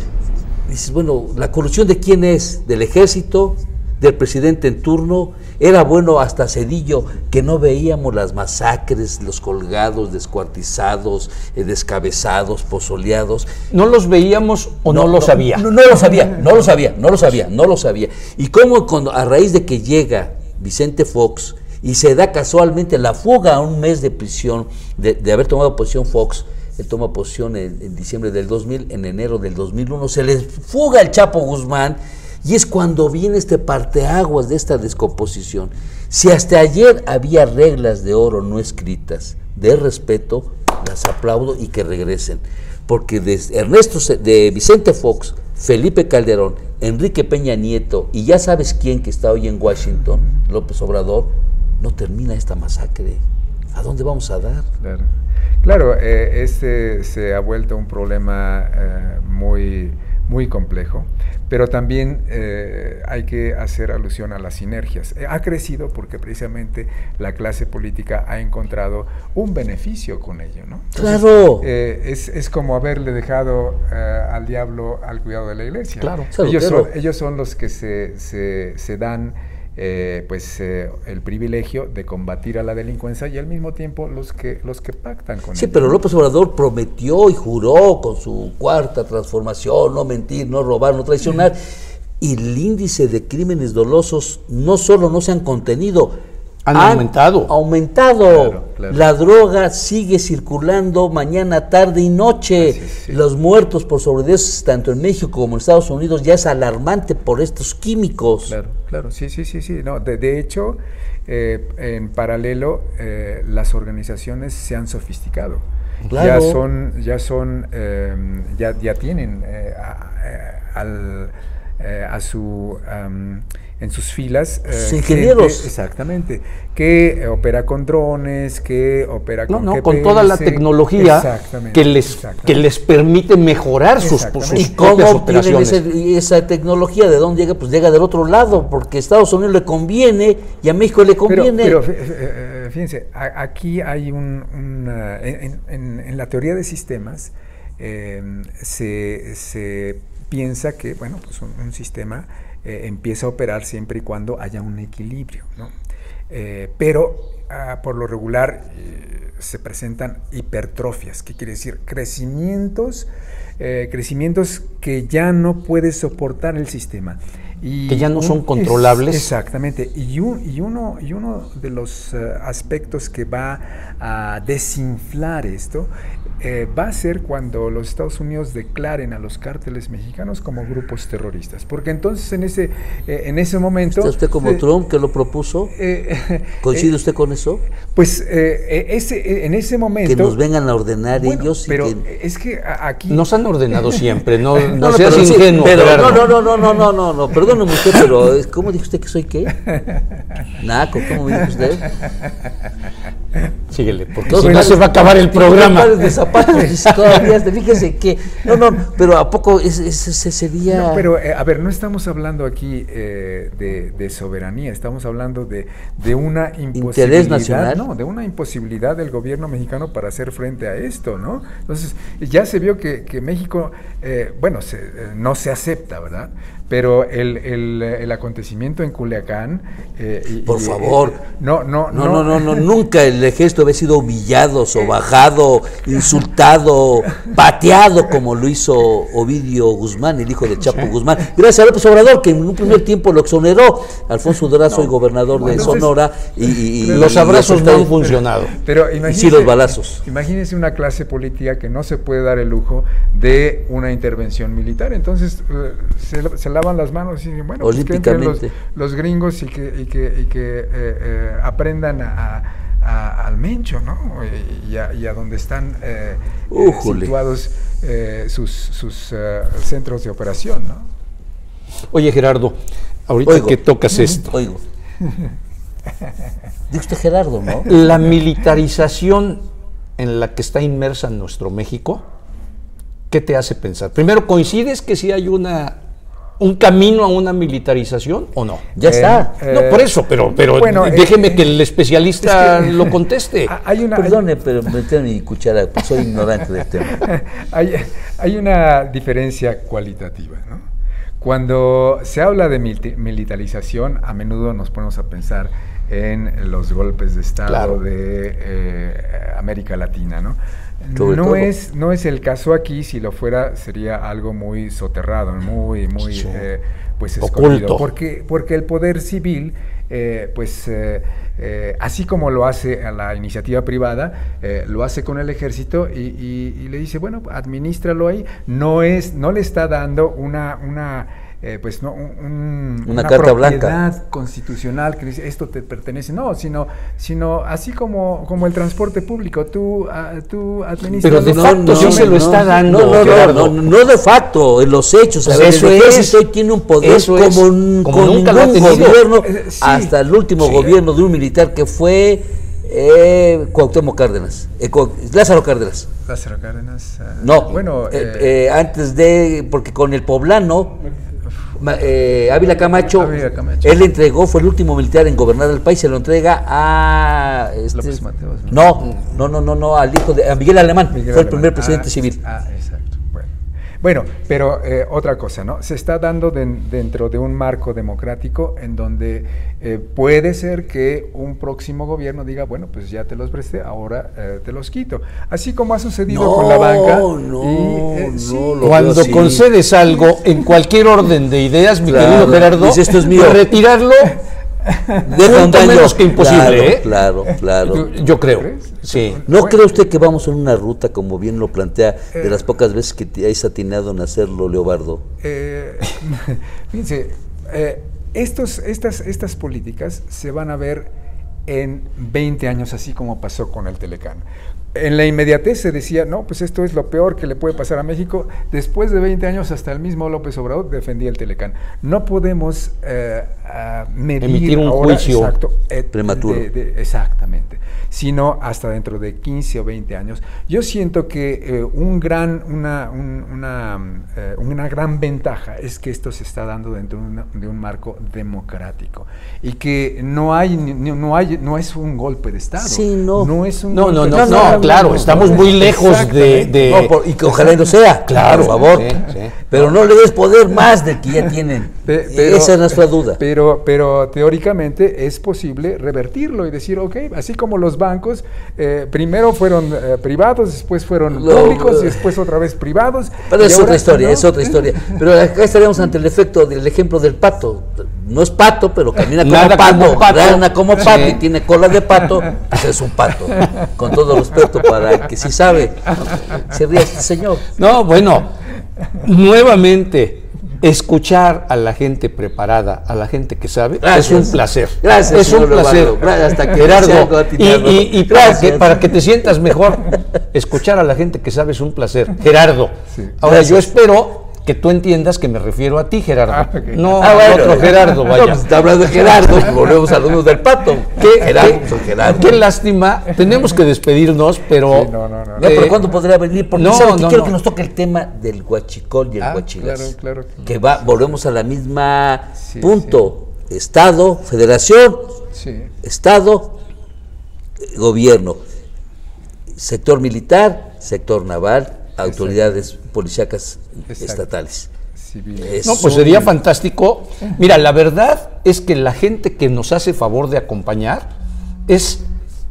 dices, bueno, ¿la corrupción de quién es? ¿Del ejército? ¿Del presidente en turno? Era bueno hasta Cedillo que no veíamos las masacres, los colgados, descuartizados, eh, descabezados, pozoleados. ¿No los veíamos o no, lo sabía? No, no lo sabía, no lo sabía, no lo sabía, no lo sabía. Y cómo cuando, a raíz de que llega Vicente Fox y se da casualmente la fuga a un mes de prisión, de, de haber tomado posición Fox, él toma posición en, en diciembre del 2000, en enero del 2001, se le fuga el Chapo Guzmán y es cuando viene este parteaguas de esta descomposición. Si hasta ayer había reglas de oro no escritas de respeto, las aplaudo y que regresen. Porque de Ernesto, de Vicente Fox, Felipe Calderón, Enrique Peña Nieto y ya sabes quién que está hoy en Washington, López Obrador, no termina esta masacre. ¿A dónde vamos a dar? Claro, claro eh, este se ha vuelto un problema eh, muy, muy complejo, pero también eh, hay que hacer alusión a las sinergias. Eh, ha crecido porque precisamente la clase política ha encontrado un beneficio con ello, ¿no? Claro. eh, es, es como haberle dejado eh, al diablo al cuidado de la iglesia. Claro. Ellos Claro, son, claro. ellos son los que se, se, se dan eh, pues eh, el privilegio de combatir a la delincuencia y al mismo tiempo los que los que pactan con Sí, pero López Obrador prometió y juró con su cuarta transformación, no mentir, no robar, no traicionar. Y el índice de crímenes dolosos no solo no se han contenido, Han aumentado. Aumentado. Claro, claro. La droga sigue circulando mañana, tarde y noche. Sí. Los muertos por sobredosis, tanto en México como en Estados Unidos, ya es alarmante por estos químicos. Claro, claro, sí, sí, sí, sí. No, de, de hecho, eh, en paralelo, eh, las organizaciones se han sofisticado. Claro. Ya son, ya son, eh, ya, ya tienen a, al, a su en sus filas eh, Sus ingenieros. gente- exactamente que eh, opera con drones que opera No, con no, con toda la tecnología que les, que les permite mejorar sus, sus ¿Y cómo propias obtienen operaciones. ese- esa tecnología? ¿De dónde llega? Pues llega del otro lado, porque a Estados Unidos le conviene y a México le conviene. pero eh, eh, fíjense, aquí hay un, una- en, en- en la teoría de sistemas eh, se, se piensa que bueno, pues un, un sistema eh, empieza a operar siempre y cuando haya un equilibrio. ¿no? Eh, pero ah, por lo regular eh, se presentan hipertrofias, ¿qué quiere decir? Crecimientos, eh, crecimientos que ya no puede soportar el sistema. Y Que ya no un- son controlables. es- exactamente. Y, un- y uno, y uno de los aspectos que va a desinflar esto eh, va a ser cuando los Estados Unidos declaren a los cárteles mexicanos como grupos terroristas. Porque entonces en ese, eh, en ese momento... ¿Está usted como eh, Trump que lo propuso? eh, ¿Coincide eh, usted con eso? Pues ese, eh, en ese momento... Que nos vengan a ordenar Bueno, ellos y pero que... es que aquí... Nos han ordenado siempre, no, [LAUGHS] no, No, no, seas pero sí, ingenuo. pero no, no, no, no, no, no, no, no, perdóneme usted, pero ¿cómo dijo usted que soy qué? [LAUGHS] Naco, ¿cómo dijo usted? Síguele, porque si no se va a acabar el programa. De [LAUGHS] todavía, este, fíjese que, no, no, pero ¿a poco ese, ese- ese sería? No, pero eh, a ver, no estamos hablando aquí eh, de, de soberanía, estamos hablando de, de una imposibilidad, nacional. no, de una imposibilidad del gobierno mexicano para hacer frente a esto, ¿no? Entonces ya se vio que, que México, eh, bueno, se- eh, no se acepta, ¿verdad? Pero el, el, eh, el acontecimiento en Culiacán, eh, y- Por eh, favor. no, no, No, no, no, no, nunca el ejército había sido humillado, sobajado, insultado, [LAUGHS] pateado como lo hizo Ovidio Guzmán, el hijo de Chapo Guzmán. Gracias a López Obrador, que en un primer tiempo lo exoneró. Alfonso Durazo, hoy gobernador de Sonora, y, y- y- Los abrazos no han funcionado. Pero Y sí, los balazos. Imagínese una clase política que no se puede dar el lujo de una intervención militar. Entonces eh, se, se lavan las manos y dicen, bueno, pues que entren los, gringos y que, y que, y que, eh, eh, aprendan a, a- al mencho, ¿no? Y a, y a donde están eh, eh, situados eh, sus, sus centros de operación, ¿no? Oye, Gerardo, ahorita Oigo. que tocas esto, Oigo. [LAUGHS] Dijo usted Gerardo, ¿no? la militarización en la que está inmersa nuestro México, ¿qué te hace pensar? Primero, ¿coincides que sí hay una un camino a una militarización o no? Ya Eh, está. eh, no, por eso, pero, pero bueno, eh, déjeme que el especialista es que- [LAUGHS] lo conteste. [LAUGHS] Hay una, Perdone, pero meter mi cuchara, pues soy ignorante del tema. [LAUGHS] hay, hay una diferencia cualitativa, ¿no? Cuando se habla de militarización, a menudo nos ponemos a pensar en los golpes de Estado Claro. de eh, América Latina, ¿no? No todo. es, no es el caso aquí, si lo fuera sería algo muy soterrado, muy, muy Sí. eh, pues Oculto. escondido. Porque, porque el poder civil, eh, pues eh, eh, así como lo hace a la iniciativa privada, eh, lo hace con el ejército y, y- y le dice, bueno, administralo ahí. No es, no le está dando una, una eh, pues no, un- un- Una carta blanca. constitucional que dice esto te pertenece, no, sino, sino así como, como el transporte público, tú, ah, tú administras. Pero de facto sí se lo está dando, No, no, no, no, no de facto, en los hechos. A Pues ver, eso el es. hoy tiene un poder Eso es. como, un- Como con nunca ningún gobierno, Eh, sí. hasta el último Sí. gobierno de un militar que fue eh, Cuauhtémoc Cárdenas, eh, Cuau- Lázaro Cárdenas. Lázaro Cárdenas. ah, No, bueno, eh, eh, eh, antes de, porque con el poblano, eh, Ávila Camacho, Ávila Camacho. él le entregó, fue el último militar en gobernar el país, se lo entrega a... este, Mateos, no, no, no, no, no, al hijo de a Miguel Alemán, Miguel fue el primer presidente Ah, civil. Ah, Bueno, pero eh, otra cosa, ¿no? Se está dando den- dentro de un marco democrático en donde eh, puede ser que un próximo gobierno diga, bueno, pues ya te los presté, ahora eh, te los quito. Así como ha sucedido No, con la banca. no, y, eh, no, sí, lo veo Cuando así. concedes algo en cualquier orden de ideas, mi Claro, querido Gerardo, dice, "Esto es mío". retirarlo Deja un daño. menos que imposible, Claro, ¿eh? claro, claro. yo, yo creo. Sí. ¿No Bueno. cree usted que vamos en una ruta, como bien lo plantea, de Eh. las pocas veces que te hayas atinado en hacerlo, Leobardo? Eh, [LAUGHS] fíjense, eh, estos, estas, estas políticas se van a ver en 20 años, así como pasó con el Telecán. En la inmediatez se decía, no, pues esto es lo peor que le puede pasar a México. Después de 20 años, hasta el mismo López Obrador defendía el Telecán. No podemos eh, medir Emitir un ahora, juicio exacto, eh, prematuro. de- de- exactamente. Sino hasta dentro de 15 o 20 años. Yo siento que eh, un gran, una, un- una, eh, una gran ventaja es que esto se está dando dentro de, una- de un marco democrático y que no hay, no hay, no es un golpe de Estado. Sí, no. No es un No, no, golpe no, de no, claro, estamos muy lejos de... de- No, por- y que ojalá no sea, [LAUGHS] Claro, por favor. sí, sí. Pero no le des poder más del que ya tienen. Pe- pero- Esa es nuestra duda. Pero pero, pero teóricamente es posible revertirlo y decir, ok, así como los bancos, eh, primero fueron eh, privados, después fueron públicos y después otra vez privados. Pero es ahora- otra historia, ¿no? es otra historia. Pero acá estaríamos ante el efecto del ejemplo del pato. No es pato, pero camina como Nada pato, como pato. rana como pato Sí. y tiene cola de pato, pues es un pato. Con todo respeto para el que sí sabe. Se ríe este señor. No, bueno, nuevamente, escuchar a la gente preparada, a la gente que sabe, Gracias. es un placer. Gracias, es un placer. Gracias, hasta que Gerardo, y, y- y para, Gracias. que, para que te sientas mejor, escuchar a la gente que sabe es un placer. Gerardo, ahora yo espero que tú entiendas que me refiero a ti, Gerardo. Ah, ok. No Ah, a otro Gerardo, No, vaya. pues, está hablando de Gerardo, pues, volvemos a los del pato. [LAUGHS] Qué, Gerardo, qué- pues, Gerardo. qué lástima, tenemos que despedirnos, pero... Sí, no, no, no. No, pero eh, ¿cuándo podría venir? Porque no, no, quiero no. que nos toque el tema del huachicol y el Ah, claro, claro. Que va, volvemos a la misma Sí, punto. Estado, federación. Estado, eh, gobierno, sector militar, sector naval, autoridades policíacas Exacto. estatales. No, pues sería fantástico. Mira, la verdad es que la gente que nos hace favor de acompañar es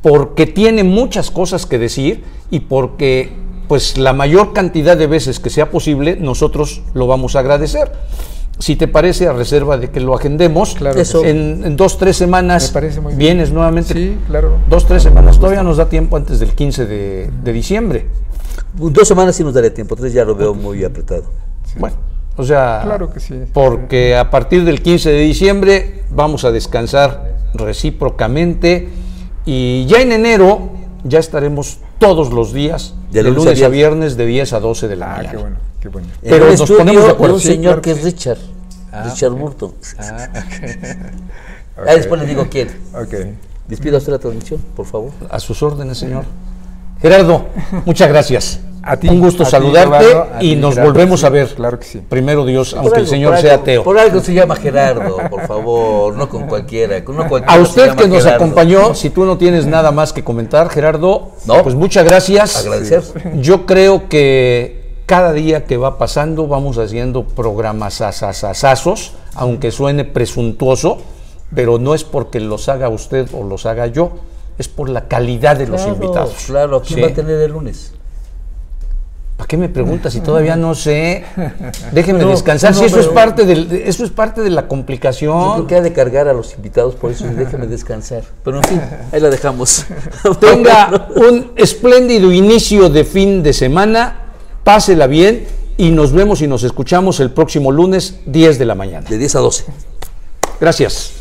porque tiene muchas cosas que decir y porque pues la mayor cantidad de veces que sea posible nosotros lo vamos a agradecer. Si te parece, a reserva de que lo agendemos, Claro Eso. en, en dos, tres semanas Me parece muy bien. vienes nuevamente. Sí, claro. Dos, tres semanas. Todavía nos da tiempo antes del 15 de, de diciembre. Dos semanas sí nos daría tiempo, tres ya lo veo muy apretado. Bueno, o sea, Claro que sí. porque a partir del 15 de diciembre vamos a descansar recíprocamente y ya en enero ya estaremos todos los días, De de, lunes a lunes a viernes. de 10 a 12 de la Ah, mañana. qué bueno, qué bueno. En Pero nos estudio ponemos de acuerdo, un sí, señor claro que es Richard, Richard Burton. Ah, ok. Ahí después le digo quién. Ok. Despida usted la transmisión, por favor. A sus órdenes, señor. Gerardo, muchas gracias. A ti, Un gusto a ti, saludarte Eduardo, y ti, nos Gerardo, volvemos sí, a ver. claro que sí. Primero Dios, Por aunque el señor sea ateo. Por algo se llama Gerardo, por favor, no con cualquiera. no cualquiera A usted que nos Gerardo. acompañó, si tú no tienes nada más que comentar, Gerardo, No. pues muchas gracias. Agradecer. Yo creo que cada día que va pasando vamos haciendo programas asasasazos, aunque suene presuntuoso, pero no es porque los haga usted o los haga yo, es por la calidad de los invitados. Claro, ¿quién Sí. va a tener el lunes? ¿Para qué me preguntas si todavía no sé? Déjeme No, descansar, no, si eso es parte del, eso es parte de la Yo complicación. creo que ha de cargar a los invitados, por eso déjeme descansar. Pero en fin, ahí la dejamos. [LAUGHS] tenga un espléndido inicio de fin de semana, pásela bien y nos vemos y nos escuchamos el próximo lunes 10 de la mañana. De 10 a 12. Gracias.